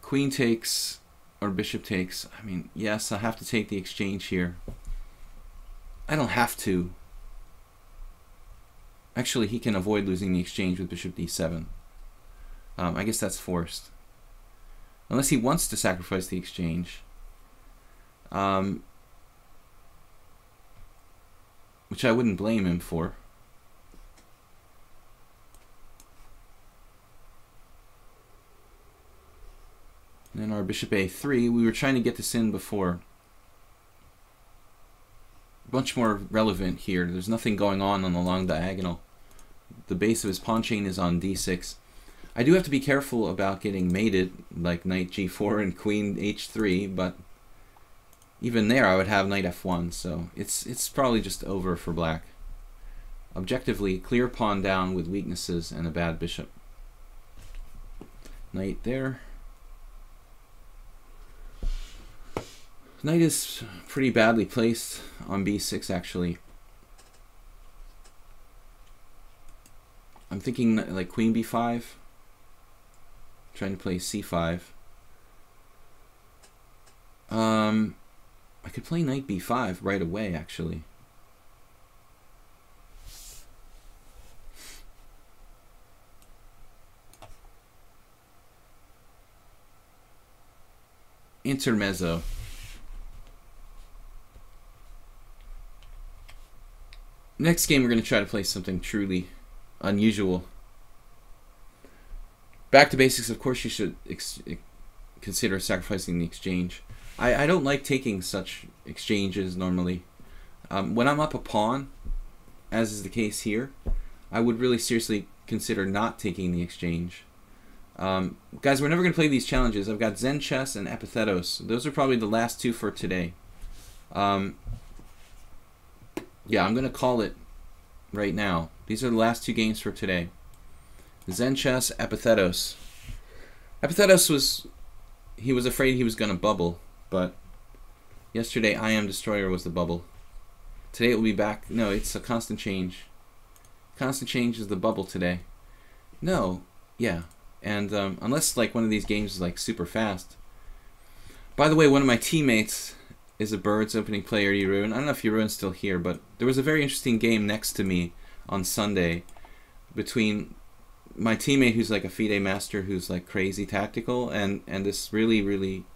Queen takes or bishop takes. I mean, yes, I have to take the exchange here. I don't have to. Actually, he can avoid losing the exchange with bishop d7. Um, I guess that's forced. Unless he wants to sacrifice the exchange. Um, which I wouldn't blame him for. And then our bishop a3, we were trying to get this in before. Much more relevant here. There's nothing going on on the long diagonal. The base of his pawn chain is on d6. I do have to be careful about getting mated, like knight g4 and queen h3, but even there I would have knight f1, so it's it's probably just over for black. Objectively, clear pawn down with weaknesses and a bad bishop. Knight there. Knight is pretty badly placed on b6 actually. I'm thinking like queen b5. Trying to play c5. Um, I could play knight b5 right away actually. Intermezzo. Next game, we're going to try to play something truly unusual. Back to basics, of course, you should consider sacrificing the exchange. I, I don't like taking such exchanges normally. Um, when I'm up a pawn, as is the case here, I would really seriously consider not taking the exchange. Um, guys, we're never going to play these challenges. I've got Zen Chess and Epithetos. Those are probably the last two for today. Um, yeah, I'm going to call it right now. These are the last two games for today. Zen Chess, Epithetos. Epithetos was... He was afraid he was going to bubble, but yesterday I Am Destroyer was the bubble. Today it will be back. No, it's a constant change. Constant change is the bubble today. No, yeah. And um, unless like one of these games is like super fast. By the way, one of my teammates is a Birds opening player, Jeroen. I don't know if Jeroen's still here, but there was a very interesting game next to me on Sunday between my teammate who's like a FIDE master who's like crazy tactical and, and this really, really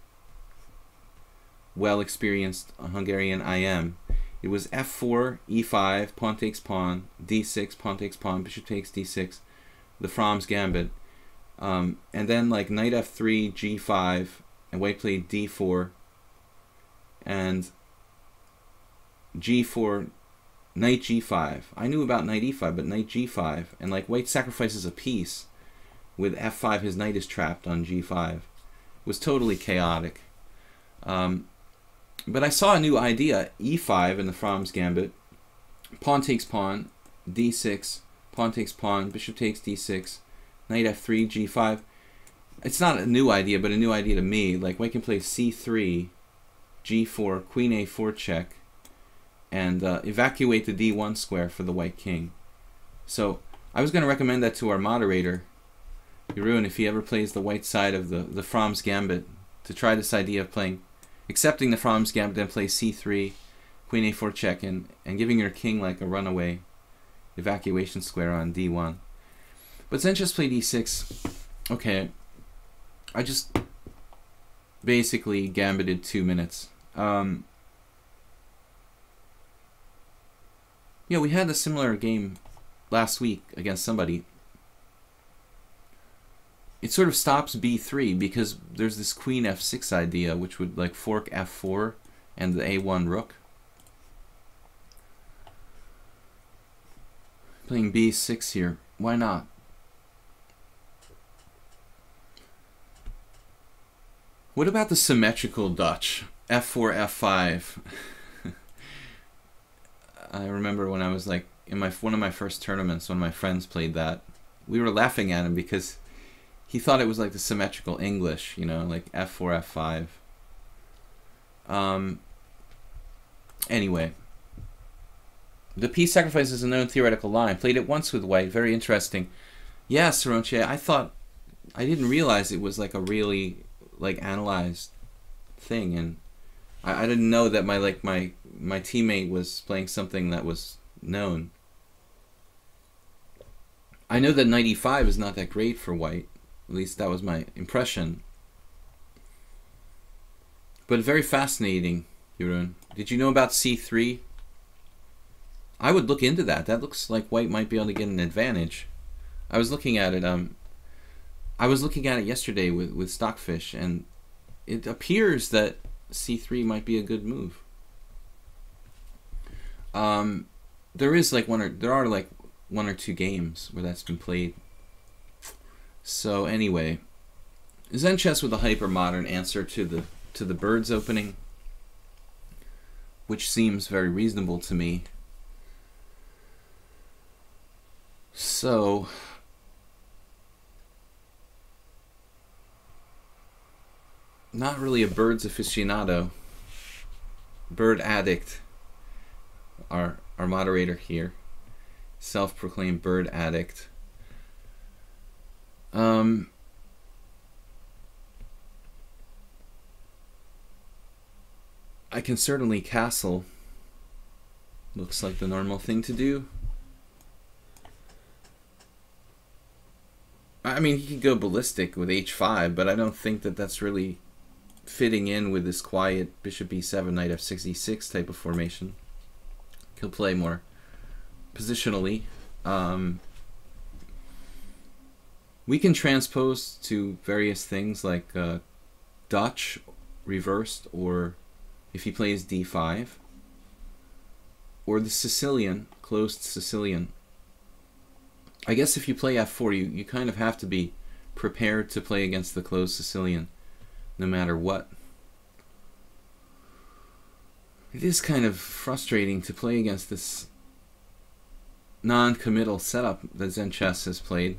well experienced Hungarian IM. It was f4, e5, pawn takes pawn, d6, pawn takes pawn, bishop takes d6, the From's gambit. Um, and then like knight f3, g5, and white played d4, and g4, knight g5. I knew about knight e5, but knight g5, and like white sacrifices a piece with f5, his knight is trapped on g5. It was totally chaotic. Um, but I saw a new idea, e5 in the From's gambit. Pawn takes pawn, d6, pawn takes pawn, bishop takes d6, knight f3, g5. It's not a new idea, but a new idea to me. Like, white can play c3, g4, queen a4 check, and uh, evacuate the d1 square for the white king. So I was going to recommend that to our moderator, Jeroen, if he ever plays the white side of the, the From's Gambit, to try this idea of playing, accepting the From's Gambit, and play c3, queen a4 check, and, and giving your king like a runaway evacuation square on d1. But Zen just played e6. Okay, I just basically gambited two minutes. Um, yeah, we had a similar game last week against somebody. It sort of stops b3 because there's this queen f6 idea, which would like fork f4 and the a1 rook. Playing b6 here. Why not? What about the symmetrical Dutch? F4, F5. I remember when I was like in my one of my first tournaments, when my friends played that, we were laughing at him because he thought it was like the symmetrical English, you know, like F4, F5. Um. Anyway, the piece sacrifice is a known theoretical line. Played it once with white. Very interesting. Yeah, Saronche, I thought I didn't realize it was like a really like analyzed thing and I, I didn't know that my like my my teammate was playing something that was known I know that knight e5 is not that great for white. At least that was my impression. But very fascinating, Jeroen. Did you know about c3? I would look into that. That looks like white might be able to get an advantage. I was looking at it. Um, I was looking at it yesterday with with Stockfish, and it appears that c3 might be a good move. Um, there is like one or there are like one or two games where that's been played. So anyway, Zen chess with a hyper modern answer to the to the birds opening, which seems very reasonable to me. So not really a birds aficionado, bird addict. Our our moderator here, self-proclaimed bird addict. Um, I can certainly castle. Looks like the normal thing to do. I mean, he could go ballistic with h5, but I don't think that that's really fitting in with this quiet bishop e7, knight f6, e6 type of formation. He'll play more positionally. Um, we can transpose to various things like uh, Dutch reversed, or if he plays d5, or the Sicilian, closed Sicilian. I guess if you play f4, you, you kind of have to be prepared to play against the closed Sicilian no matter what. It is kind of frustrating to play against this non-committal setup that Zen Chess has played.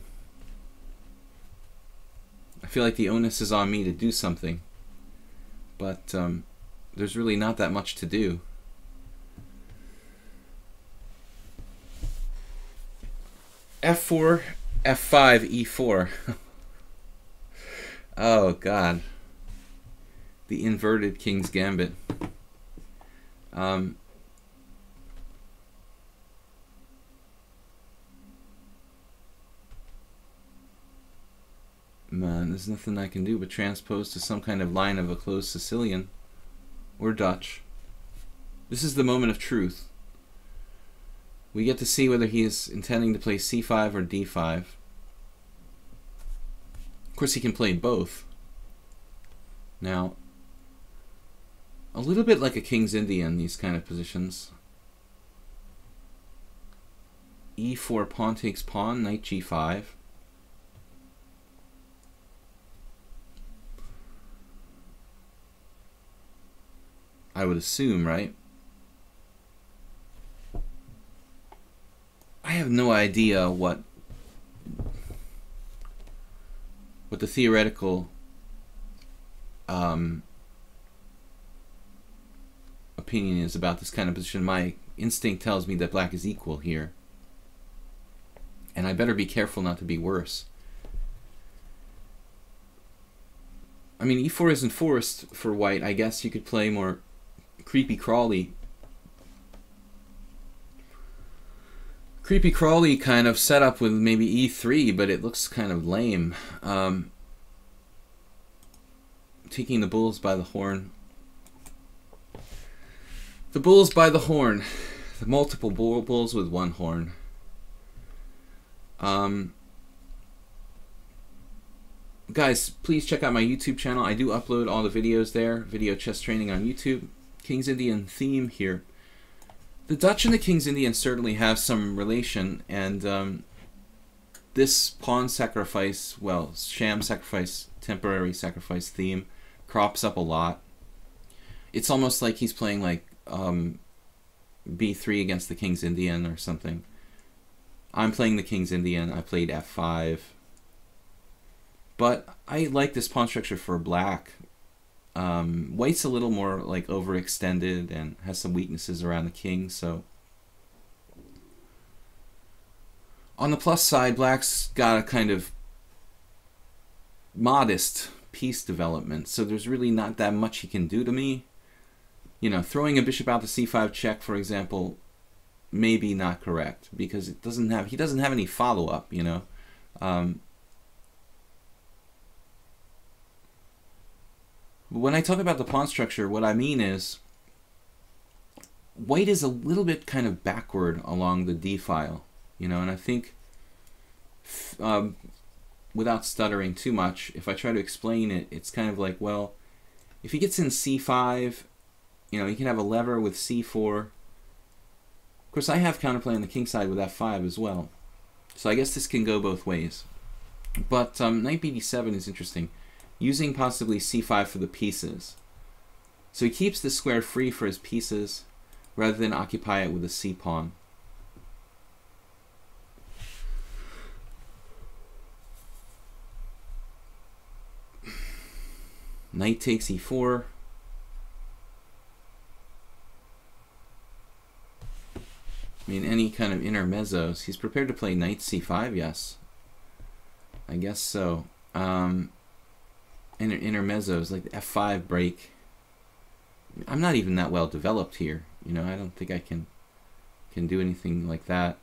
I feel like the onus is on me to do something, but um, there's really not that much to do. F4, F5, E4. oh, God the inverted King's Gambit. Um, man, there's nothing I can do but transpose to some kind of line of a closed Sicilian or Dutch. This is the moment of truth. We get to see whether he is intending to play c5 or d5. Of course, he can play both. Now, a little bit like a King's Indian, these kind of positions. e4, pawn takes pawn, knight g5. I would assume, right? I have no idea what what the theoretical um, opinion is about this kind of position. My instinct tells me that black is equal here. And I better be careful not to be worse. I mean, e4 isn't forced for white. I guess you could play more creepy crawly. Creepy crawly kind of setup with maybe e3, but it looks kind of lame. Um, taking the bulls by the horn. The bulls by the horn. The multiple bull bulls with one horn. Um, guys, please check out my YouTube channel. I do upload all the videos there. Video chess training on YouTube. King's Indian theme here. The Dutch and the King's Indian certainly have some relation, and um, this pawn sacrifice, well, sham sacrifice, temporary sacrifice theme crops up a lot. It's almost like he's playing like um, b3 against the King's Indian or something. I'm playing the King's Indian. I played f5. But I like this pawn structure for black. Um, white's a little more like overextended and has some weaknesses around the king, so... On the plus side, black's got a kind of modest piece development, so there's really not that much he can do to me you know, throwing a bishop out to c5 check, for example, maybe not correct because it doesn't have he doesn't have any follow up. You know. Um, when I talk about the pawn structure, what I mean is white is a little bit kind of backward along the d file, you know, and I think um, without stuttering too much, if I try to explain it, it's kind of like, well, if he gets in c5, you know, you can have a lever with c4. Of course, I have counterplay on the king side with f5 as well. So I guess this can go both ways. But um, knight bd7 is interesting, using possibly c5 for the pieces. So he keeps the square free for his pieces, rather than occupy it with a c pawn. Knight takes e4. I mean, any kind of intermezzos. He's prepared to play knight c5, yes. I guess so. Um, inter intermezzos, like the f5 break. I'm not even that well developed here. You know, I don't think I can can do anything like that.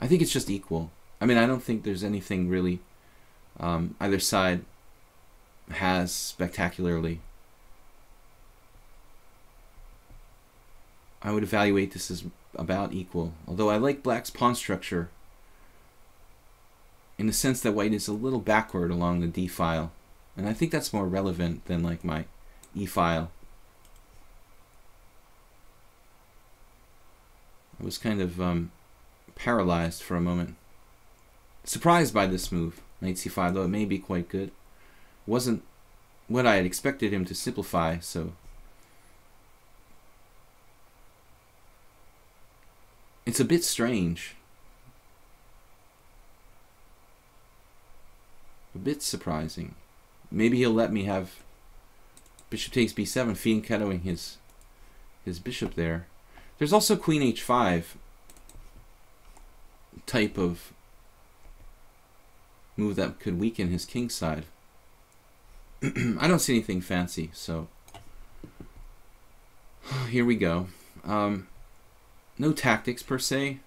I think it's just equal. I mean, I don't think there's anything really um, either side has spectacularly. I would evaluate this as about equal. Although I like black's pawn structure in the sense that white is a little backward along the d file. And I think that's more relevant than like my e file. I was kind of um, paralyzed for a moment. Surprised by this move, knight c5, though it may be quite good. Wasn't what I had expected him to simplify, so... It's a bit strange. A bit surprising. Maybe he'll let me have bishop takes b7, fianchettoing his his bishop there. There's also queen h5 type of move that could weaken his king side. I don't see anything fancy, so here we go. Um, no tactics per se.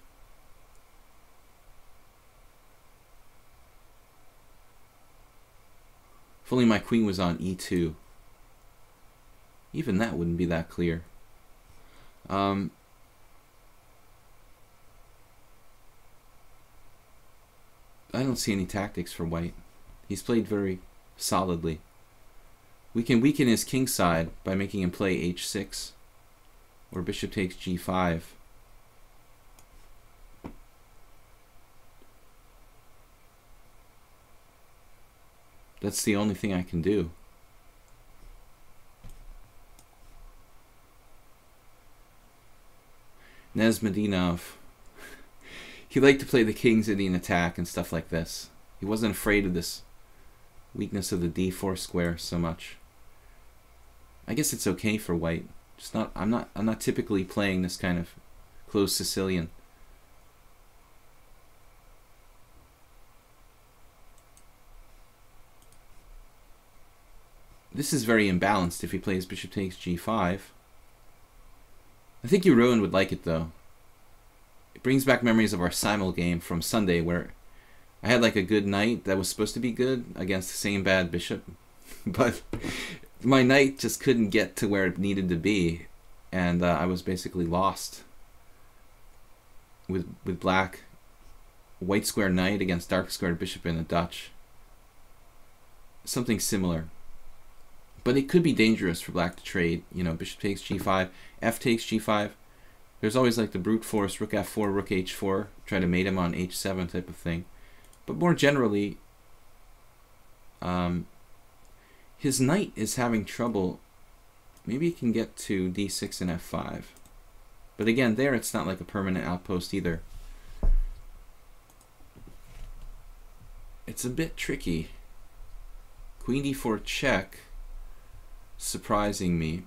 If only my queen was on e2. Even that wouldn't be that clear. Um, I don't see any tactics for white. He's played very solidly. We can weaken his king side by making him play h6 or bishop takes g5. That's the only thing I can do. Nizamedinov. he liked to play the king's Indian attack and stuff like this. He wasn't afraid of this weakness of the d4 square so much. I guess it's okay for white. Just not I'm not I'm not typically playing this kind of closed Sicilian. This is very imbalanced if he plays bishop takes g5. I think Ruin would like it though. It brings back memories of our Simul game from Sunday where I had like a good knight that was supposed to be good against the same bad bishop. but my knight just couldn't get to where it needed to be. And uh, I was basically lost with with black white square knight against dark square bishop in a Dutch. Something similar. But it could be dangerous for black to trade. You know, bishop takes g5, f takes g5. There's always like the brute force, rook f4, rook h4, try to mate him on h7 type of thing. But more generally, um, his knight is having trouble. Maybe he can get to d6 and f5. But again, there it's not like a permanent outpost either. It's a bit tricky. Queen d4 check surprising me.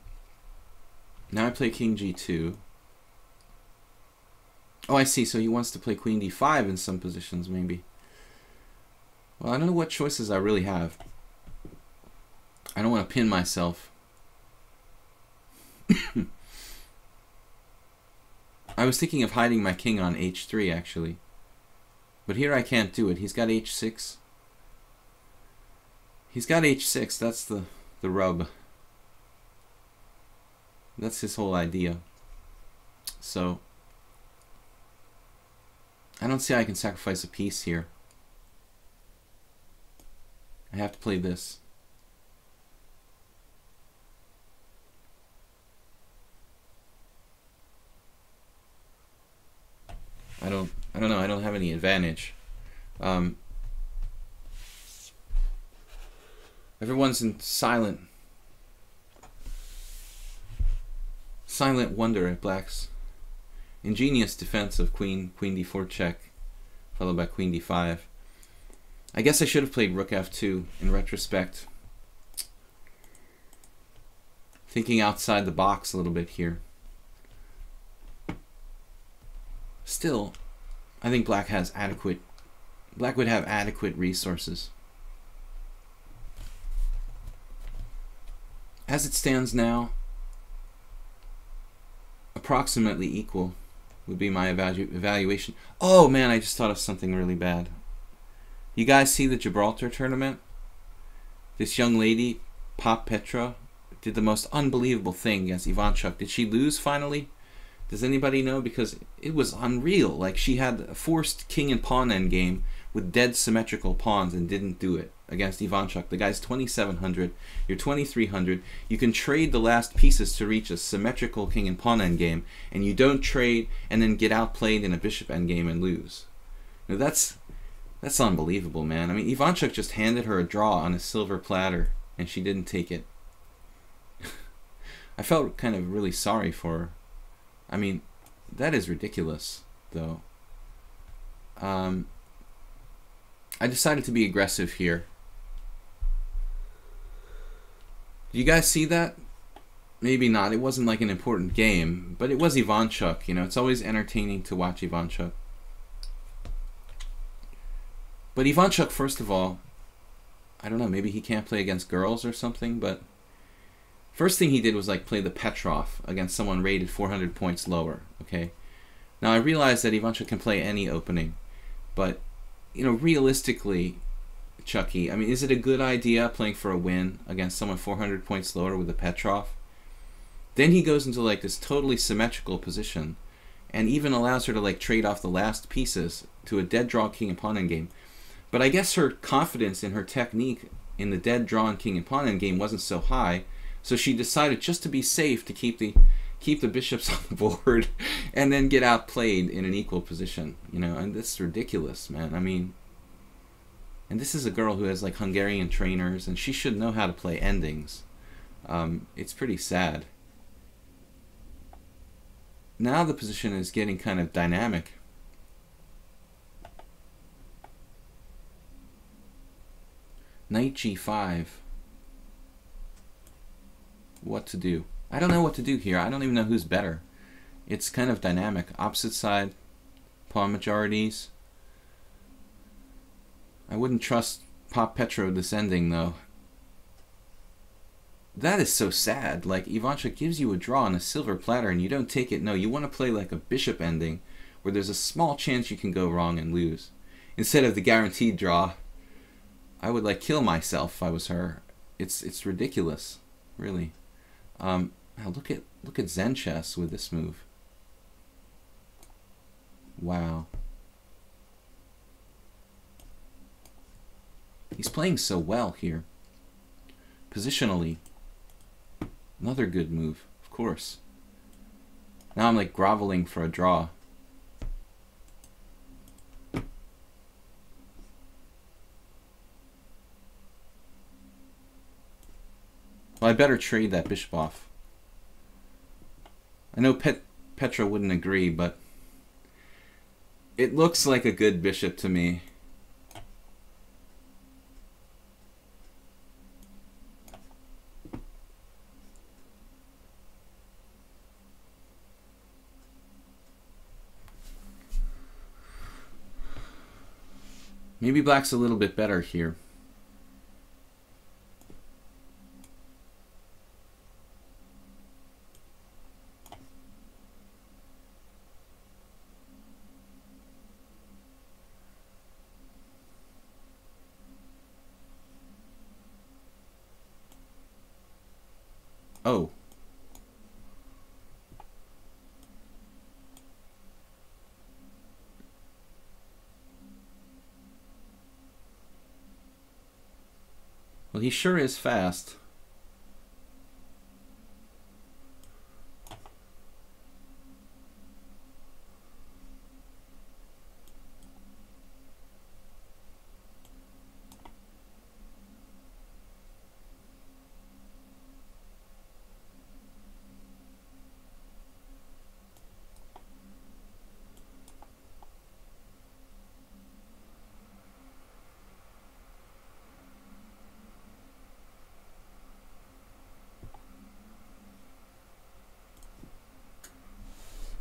Now I play king g2. Oh, I see. So he wants to play queen d5 in some positions, maybe. Well, I don't know what choices I really have. I don't want to pin myself. I was thinking of hiding my king on h3 actually. But here I can't do it. He's got h6. He's got h6. That's the, the rub. That's his whole idea. So, I don't see how I can sacrifice a piece here. I have to play this. I don't I don't know, I don't have any advantage. Um, everyone's in silent silent wonder at black's ingenious defense of queen queen d4 check followed by queen d5. I guess I should have played rook f2 in retrospect. Thinking outside the box a little bit here. Still, I think black has adequate black would have adequate resources. As it stands now, approximately equal would be my evalu evaluation. Oh man, I just thought of something really bad. You guys see the Gibraltar tournament? This young lady, Papp Petra, did the most unbelievable thing against Ivanchuk. Did she lose finally? Does anybody know? Because it was unreal. Like she had a forced king and pawn endgame with dead symmetrical pawns and didn't do it against Ivanchuk. The guy's 2700, you're 2300. You can trade the last pieces to reach a symmetrical king and pawn endgame, and you don't trade and then get outplayed in a bishop endgame and lose. Now that's that's unbelievable, man. I mean, Ivanchuk just handed her a draw on a silver platter, and she didn't take it. I felt kind of really sorry for her. I mean, that is ridiculous, though. Um, I decided to be aggressive here. Do you guys see that? Maybe not. It wasn't like an important game, but it was Ivanchuk. You know, it's always entertaining to watch Ivanchuk. But Ivanchuk, first of all, I don't know, maybe he can't play against girls or something, but First thing he did was like play the Petrov against someone rated 400 points lower. Okay. Now I realize that Ivanchuk can play any opening, but you know realistically, Chucky, I mean, is it a good idea playing for a win against someone 400 points lower with a Petrov? Then he goes into like this totally symmetrical position, and even allows her to like trade off the last pieces to a dead draw king and pawn endgame. But I guess her confidence in her technique in the dead drawn king and pawn endgame wasn't so high so she decided just to be safe to keep the keep the bishops on the board and then get outplayed in an equal position. You know, and this is ridiculous, man. I mean, and this is a girl who has like Hungarian trainers, and she should know how to play endings. Um, it's pretty sad. Now the position is getting kind of dynamic. Knight g5 what to do. I don't know what to do here. I don't even know who's better. It's kind of dynamic. Opposite side, pawn majorities. I wouldn't trust Papp Petro descending though. That is so sad. Like Ivanchuk gives you a draw on a silver platter and you don't take it. No, you want to play like a bishop ending where there's a small chance you can go wrong and lose. Instead of the guaranteed draw, I would like kill myself if I was her. It's it's ridiculous, really. Um, now look at look at Zen chess with this move. Wow. He's playing so well here. Positionally. Another good move, of course. Now I'm like groveling for a draw. Well, I better trade that bishop off. I know Pet Petra wouldn't agree, but it looks like a good bishop to me. Maybe black's a little bit better here. Oh. Well, he sure is fast.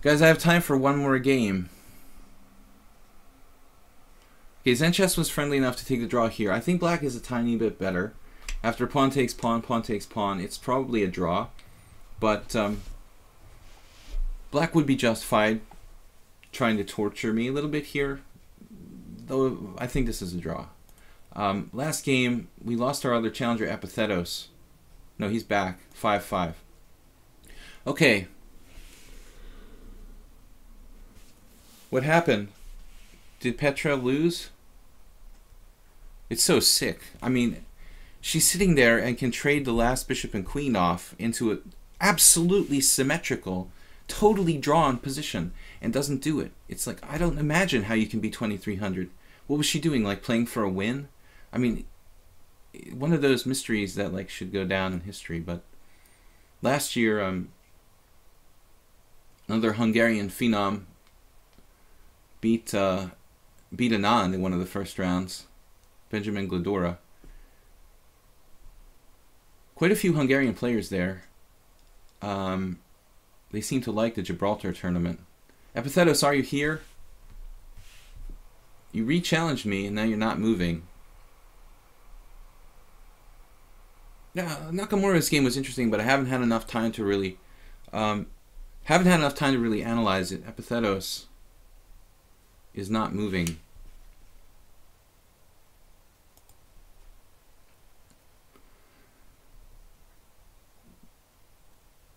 Guys, I have time for one more game. Okay, Zenchess was friendly enough to take the draw here. I think black is a tiny bit better. After pawn takes pawn, pawn takes pawn, it's probably a draw. But um, black would be justified trying to torture me a little bit here. Though I think this is a draw. Um, last game, we lost our other challenger, Epithetos. No, he's back. 5-5. Okay, What happened? Did Petra lose? It's so sick. I mean, she's sitting there and can trade the last bishop and queen off into an absolutely symmetrical, totally drawn position and doesn't do it. It's like, I don't imagine how you can be 2300. What was she doing? Like playing for a win? I mean, one of those mysteries that like should go down in history. But last year, um, another Hungarian phenom beat uh, beat Anand in one of the first rounds, Benjamin Gledura. Quite a few Hungarian players there. Um, they seem to like the Gibraltar tournament. Epithetos, are you here? You re-challenged me, and now you're not moving. Yeah, Nakamura's game was interesting, but I haven't had enough time to really, um, haven't had enough time to really analyze it. Epithetos is not moving.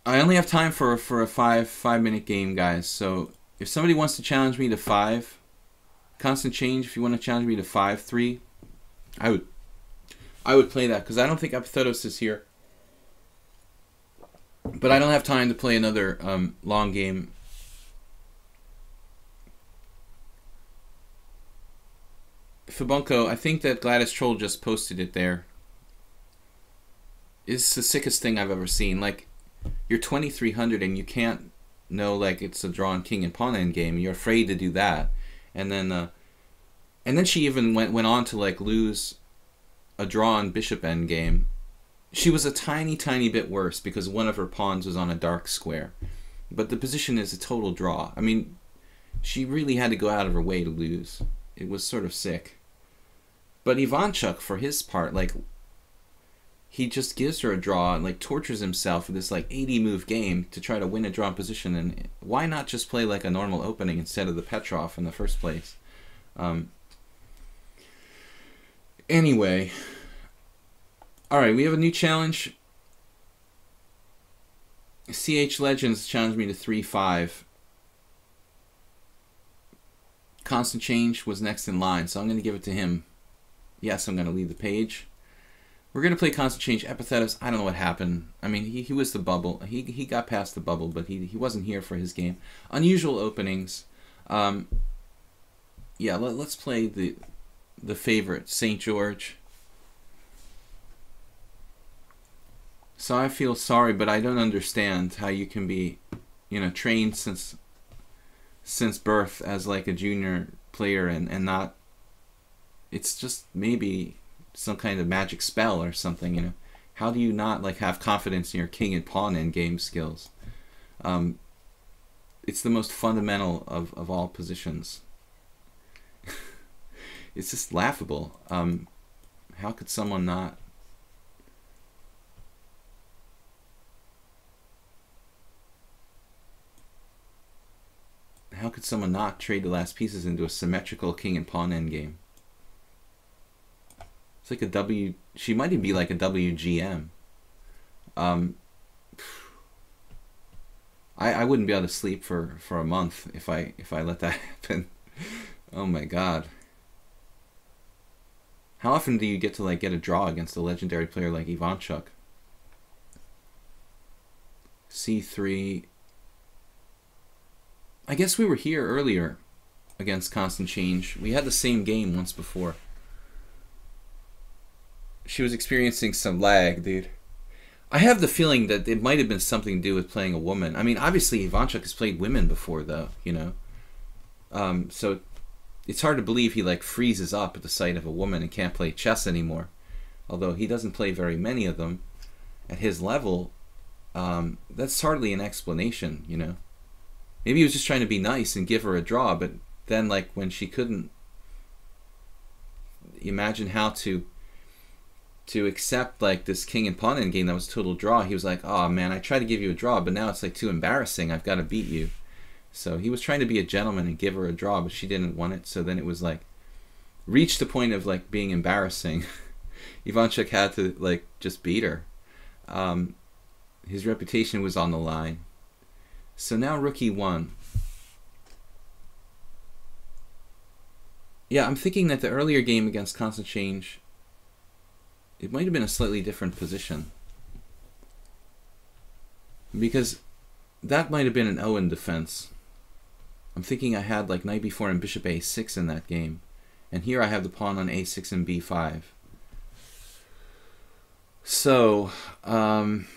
I only have time for for a five five minute game, guys. So if somebody wants to challenge me to five, constant change. If you want to challenge me to five three, I would I would play that because I don't think Epithetos is here. But I don't have time to play another um, long game Fabunko, I think that Gladys Troll just posted it there. It's the sickest thing I've ever seen. Like, you're 2300 and you can't know, like, it's a drawn king and pawn end game. You're afraid to do that. And then, uh, and then she even went, went on to, like, lose a drawn bishop end game. She was a tiny, tiny bit worse because one of her pawns was on a dark square. But the position is a total draw. I mean, she really had to go out of her way to lose. It was sort of sick. But Ivanchuk, for his part, like he just gives her a draw and like tortures himself with this like 80 move game to try to win a drawn position. And why not just play like a normal opening instead of the Petrov in the first place? Um, anyway, all right, we have a new challenge. CH Legends challenged me to 3 5. Constant Change was next in line, so I'm going to give it to him. Yes, I'm going to leave the page. We're going to play Constant Change Epithetos. I don't know what happened. I mean, he, he was the bubble. He, he got past the bubble, but he, he wasn't here for his game. Unusual openings. Um, yeah, let, let's play the, the favorite, St. George. So I feel sorry, but I don't understand how you can be, you know, trained since since birth as like a junior player and, and not it's just maybe some kind of magic spell or something, you know. How do you not like have confidence in your king and pawn end game skills? Um, it's the most fundamental of, of all positions. it's just laughable. Um, how could someone not? How could someone not trade the last pieces into a symmetrical king and pawn end game? It's like a W. She might even be like a WGM. Um, I, I wouldn't be able to sleep for, for a month if I if I let that happen. oh my god. How often do you get to like get a draw against a legendary player like Ivanchuk? C3. I guess we were here earlier against Constant Change. We had the same game once before. She was experiencing some lag, dude. I have the feeling that it might have been something to do with playing a woman. I mean, obviously Ivanchuk has played women before, though. You know, um, so it's hard to believe he like freezes up at the sight of a woman and can't play chess anymore. Although he doesn't play very many of them at his level, um, that's hardly an explanation. You know, maybe he was just trying to be nice and give her a draw, but then like when she couldn't imagine how to to accept like this king and pawn end game that was total draw, he was like, "Oh man, I tried to give you a draw, but now it's like too embarrassing. I've got to beat you." So he was trying to be a gentleman and give her a draw, but she didn't want it. So then it was like reached the point of like being embarrassing. Ivanchuk had to like just beat her. Um, his reputation was on the line. So now rookie one. Yeah, I'm thinking that the earlier game against Constant Change it might have been a slightly different position. Because that might have been an Owen defense. I'm thinking I had like knight b4 and bishop a6 in that game. And here I have the pawn on a6 and b5. So, um,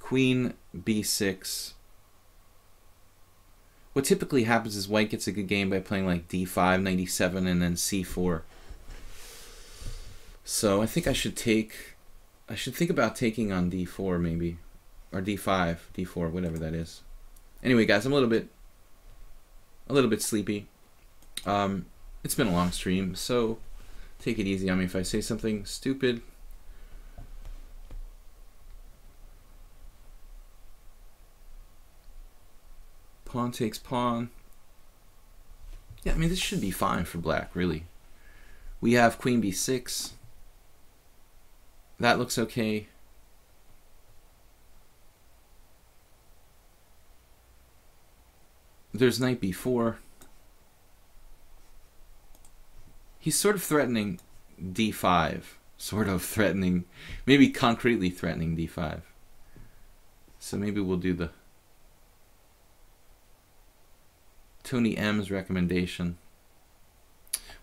queen b6. What typically happens is white gets a good game by playing like d5, 97, and then c4. So I think I should take, I should think about taking on d4 maybe, or d5, d4, whatever that is. Anyway, guys, I'm a little bit, a little bit sleepy. Um, it's been a long stream, so take it easy on me if I say something stupid. Pawn takes pawn. Yeah, I mean, this should be fine for black, really. We have queen b6. That looks okay. There's knight b4. He's sort of threatening d5. Sort of threatening, maybe concretely threatening d5. So maybe we'll do the Tony M's recommendation.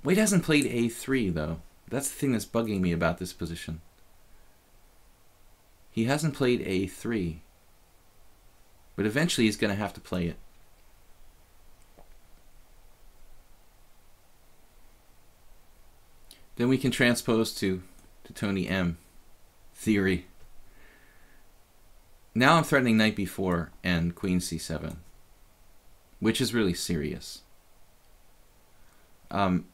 White hasn't played a3 though. That's the thing that's bugging me about this position. He hasn't played A3, but eventually he's going to have to play it. Then we can transpose to, to Tony M theory. Now I'm threatening knight b4 and queen c7, which is really serious. Um,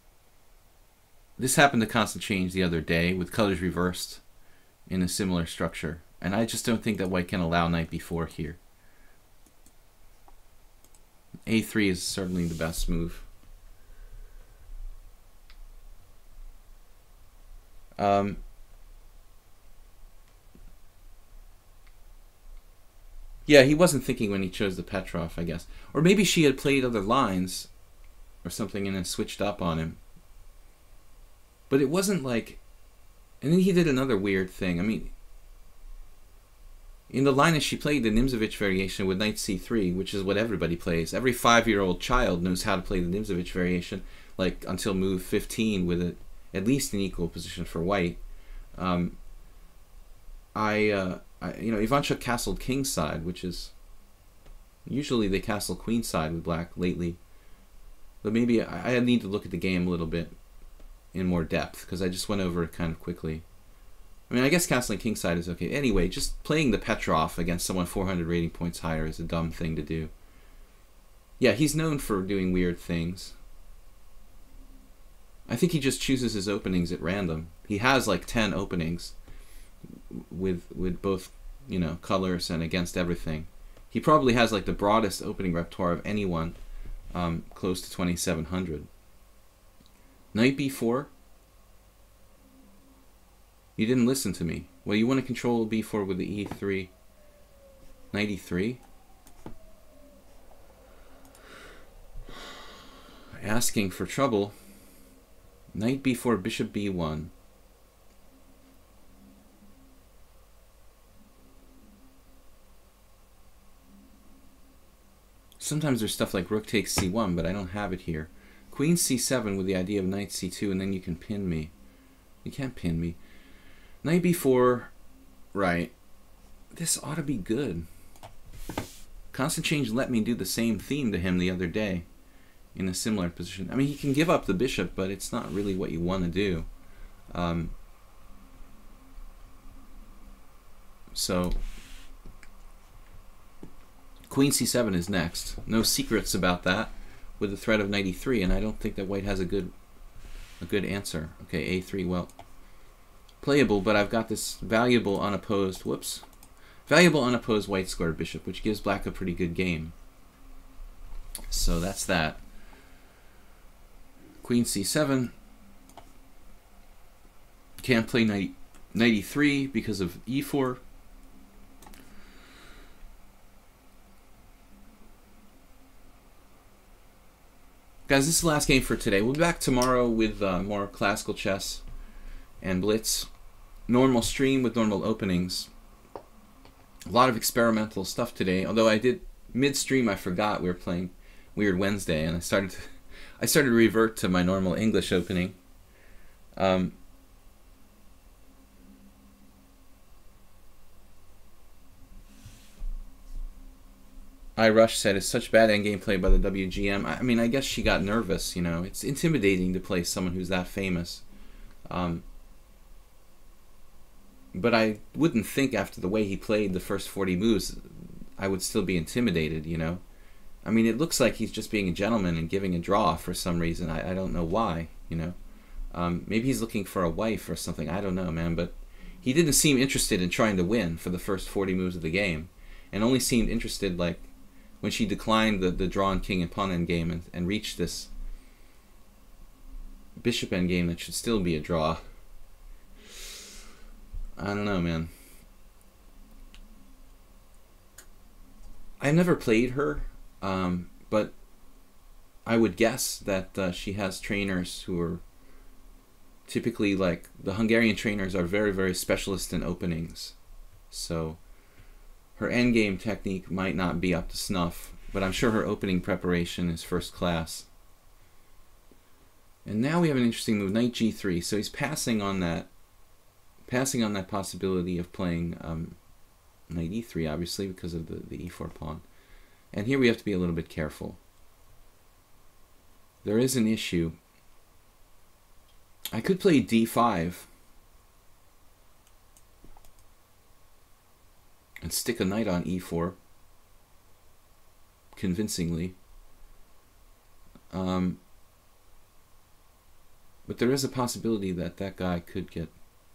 this happened to Constant Change the other day with colors reversed in a similar structure. And I just don't think that white can allow knight b4 here. a3 is certainly the best move. Um, yeah, he wasn't thinking when he chose the Petrov, I guess. Or maybe she had played other lines or something and then switched up on him. But it wasn't like... And then he did another weird thing. I mean, in the line she played the Nimzovich variation with knight c3, which is what everybody plays. Every five-year-old child knows how to play the Nimzovich variation, like until move 15 with a, at least an equal position for white. Um, I, uh, I, you know, Ivanchuk castled kingside, which is usually they castle queenside with black lately. But maybe I, I need to look at the game a little bit in more depth because I just went over it kind of quickly. I mean, I guess castling kingside is okay. Anyway, just playing the Petrov against someone 400 rating points higher is a dumb thing to do. Yeah, he's known for doing weird things. I think he just chooses his openings at random. He has like 10 openings with with both, you know, colors and against everything. He probably has like the broadest opening repertoire of anyone um, close to 2700. Knight b4 you didn't listen to me. Well, you want to control B4 with the E3 93? Asking for trouble. Knight B4, Bishop B1. Sometimes there's stuff like rook takes c1, but I don't have it here. Queen c7 with the idea of knight c2, and then you can pin me. You can't pin me. Knight b4, right. This ought to be good. Constant Change let me do the same theme to him the other day in a similar position. I mean, he can give up the bishop, but it's not really what you want to do. Um, so, Queen c7 is next. No secrets about that with the threat of knight e3, and I don't think that white has a good a good answer. Okay, a3, well, playable, but I've got this valuable unopposed, whoops, valuable unopposed white squared bishop, which gives black a pretty good game. So that's that. Queen c7. Can't play knight, knight e3 because of e4. Guys, this is the last game for today. We'll be back tomorrow with uh, more classical chess and blitz. Normal stream with normal openings. A lot of experimental stuff today. Although I did midstream, I forgot we were playing Weird Wednesday, and I started to, I started to revert to my normal English opening. Um, I Rush said it's such bad endgame play by the WGM. I mean, I guess she got nervous. You know, it's intimidating to play someone who's that famous. Um, but I wouldn't think after the way he played the first 40 moves, I would still be intimidated. You know, I mean, it looks like he's just being a gentleman and giving a draw for some reason. I, I don't know why. You know, um, maybe he's looking for a wife or something. I don't know, man. But he didn't seem interested in trying to win for the first 40 moves of the game, and only seemed interested like when she declined the, the drawn king and pawn endgame and, and reached this bishop endgame that should still be a draw. I don't know, man. I've never played her, um, but I would guess that uh, she has trainers who are typically like the Hungarian trainers are very, very specialist in openings. So her endgame technique might not be up to snuff, but I'm sure her opening preparation is first class. And now we have an interesting move, knight g3. So he's passing on that, passing on that possibility of playing um, knight e3, obviously, because of the, the e4 pawn. And here we have to be a little bit careful. There is an issue. I could play d5 and stick a knight on e4 convincingly. Um, but there is a possibility that that guy could get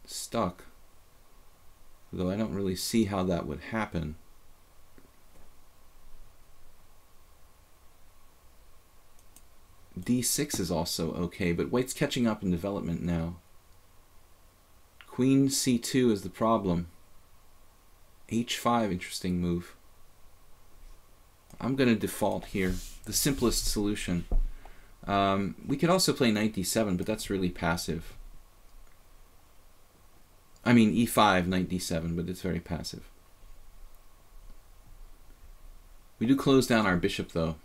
stuck, though I don't really see how that would happen. d6 is also okay, but white's catching up in development now. Queen c2 is the problem h5, interesting move. I'm going to default here. The simplest solution. Um, we could also play knight d7, but that's really passive. I mean e5, knight d7, but it's very passive. We do close down our bishop, though.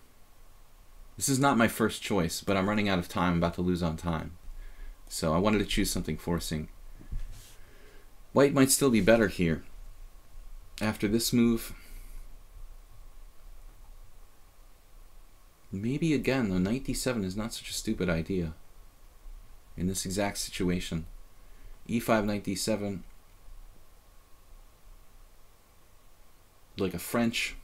This is not my first choice, but I'm running out of time. I'm about to lose on time. So I wanted to choose something forcing. White might still be better here after this move, maybe again, the knight d7 is not such a stupid idea in this exact situation. E5, knight d7, like a French.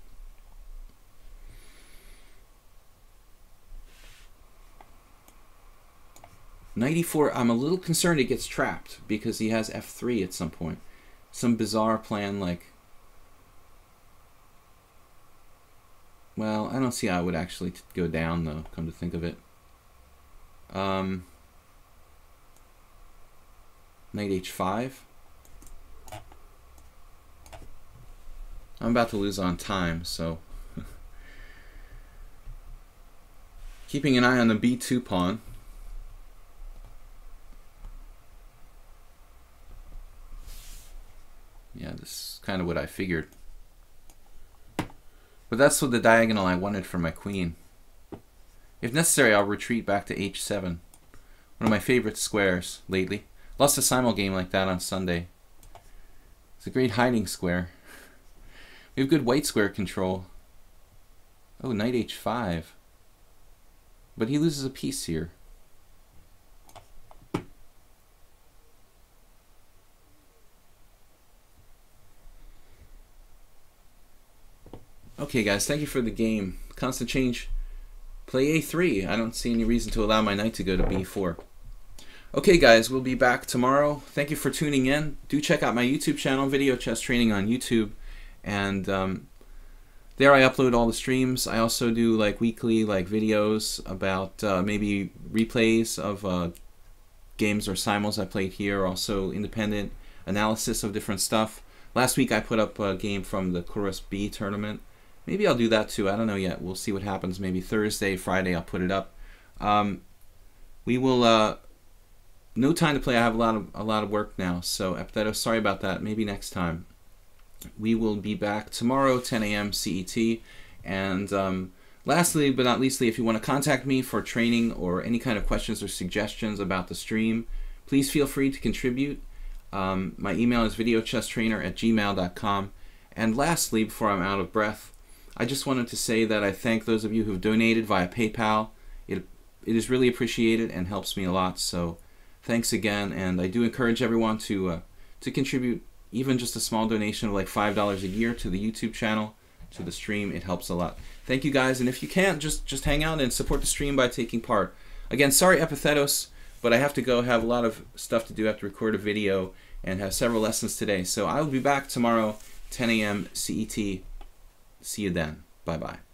Knight e4, I'm a little concerned he gets trapped because he has f3 at some point. Some bizarre plan like Well, I don't see how it would actually go down, though, come to think of it. Um, knight h5. I'm about to lose on time, so... Keeping an eye on the b2 pawn. Yeah, this is kind of what I figured. But that's what the diagonal I wanted for my queen. If necessary, I'll retreat back to h7. One of my favorite squares lately. Lost a simul game like that on Sunday. It's a great hiding square. We have good white square control. Oh, knight h5. But he loses a piece here. Okay, guys, thank you for the game. Constant change. Play a3. I don't see any reason to allow my knight to go to b4. Okay, guys, we'll be back tomorrow. Thank you for tuning in. Do check out my YouTube channel, Video Chess Training on YouTube. And um, there I upload all the streams. I also do like weekly like videos about uh, maybe replays of uh, games or simuls I played here. Also independent analysis of different stuff. Last week I put up a game from the Corus B tournament. Maybe I'll do that too. I don't know yet. We'll see what happens. Maybe Thursday, Friday, I'll put it up. Um, we will. Uh, no time to play. I have a lot of a lot of work now. So Epithetos, sorry about that. Maybe next time. We will be back tomorrow, 10 a.m. CET. And um, lastly, but not leastly, if you want to contact me for training or any kind of questions or suggestions about the stream, please feel free to contribute. Um, my email is videochesstrainer at gmail.com. And lastly, before I'm out of breath, I just wanted to say that I thank those of you who've donated via PayPal. It, it is really appreciated and helps me a lot. So thanks again. And I do encourage everyone to, uh, to contribute even just a small donation of like $5 a year to the YouTube channel, to the stream. It helps a lot. Thank you guys. And if you can't, just, just hang out and support the stream by taking part. Again, sorry, Epithetos, but I have to go have a lot of stuff to do. I have to record a video and have several lessons today. So I will be back tomorrow, 10 a.m. CET. See you then. Bye bye.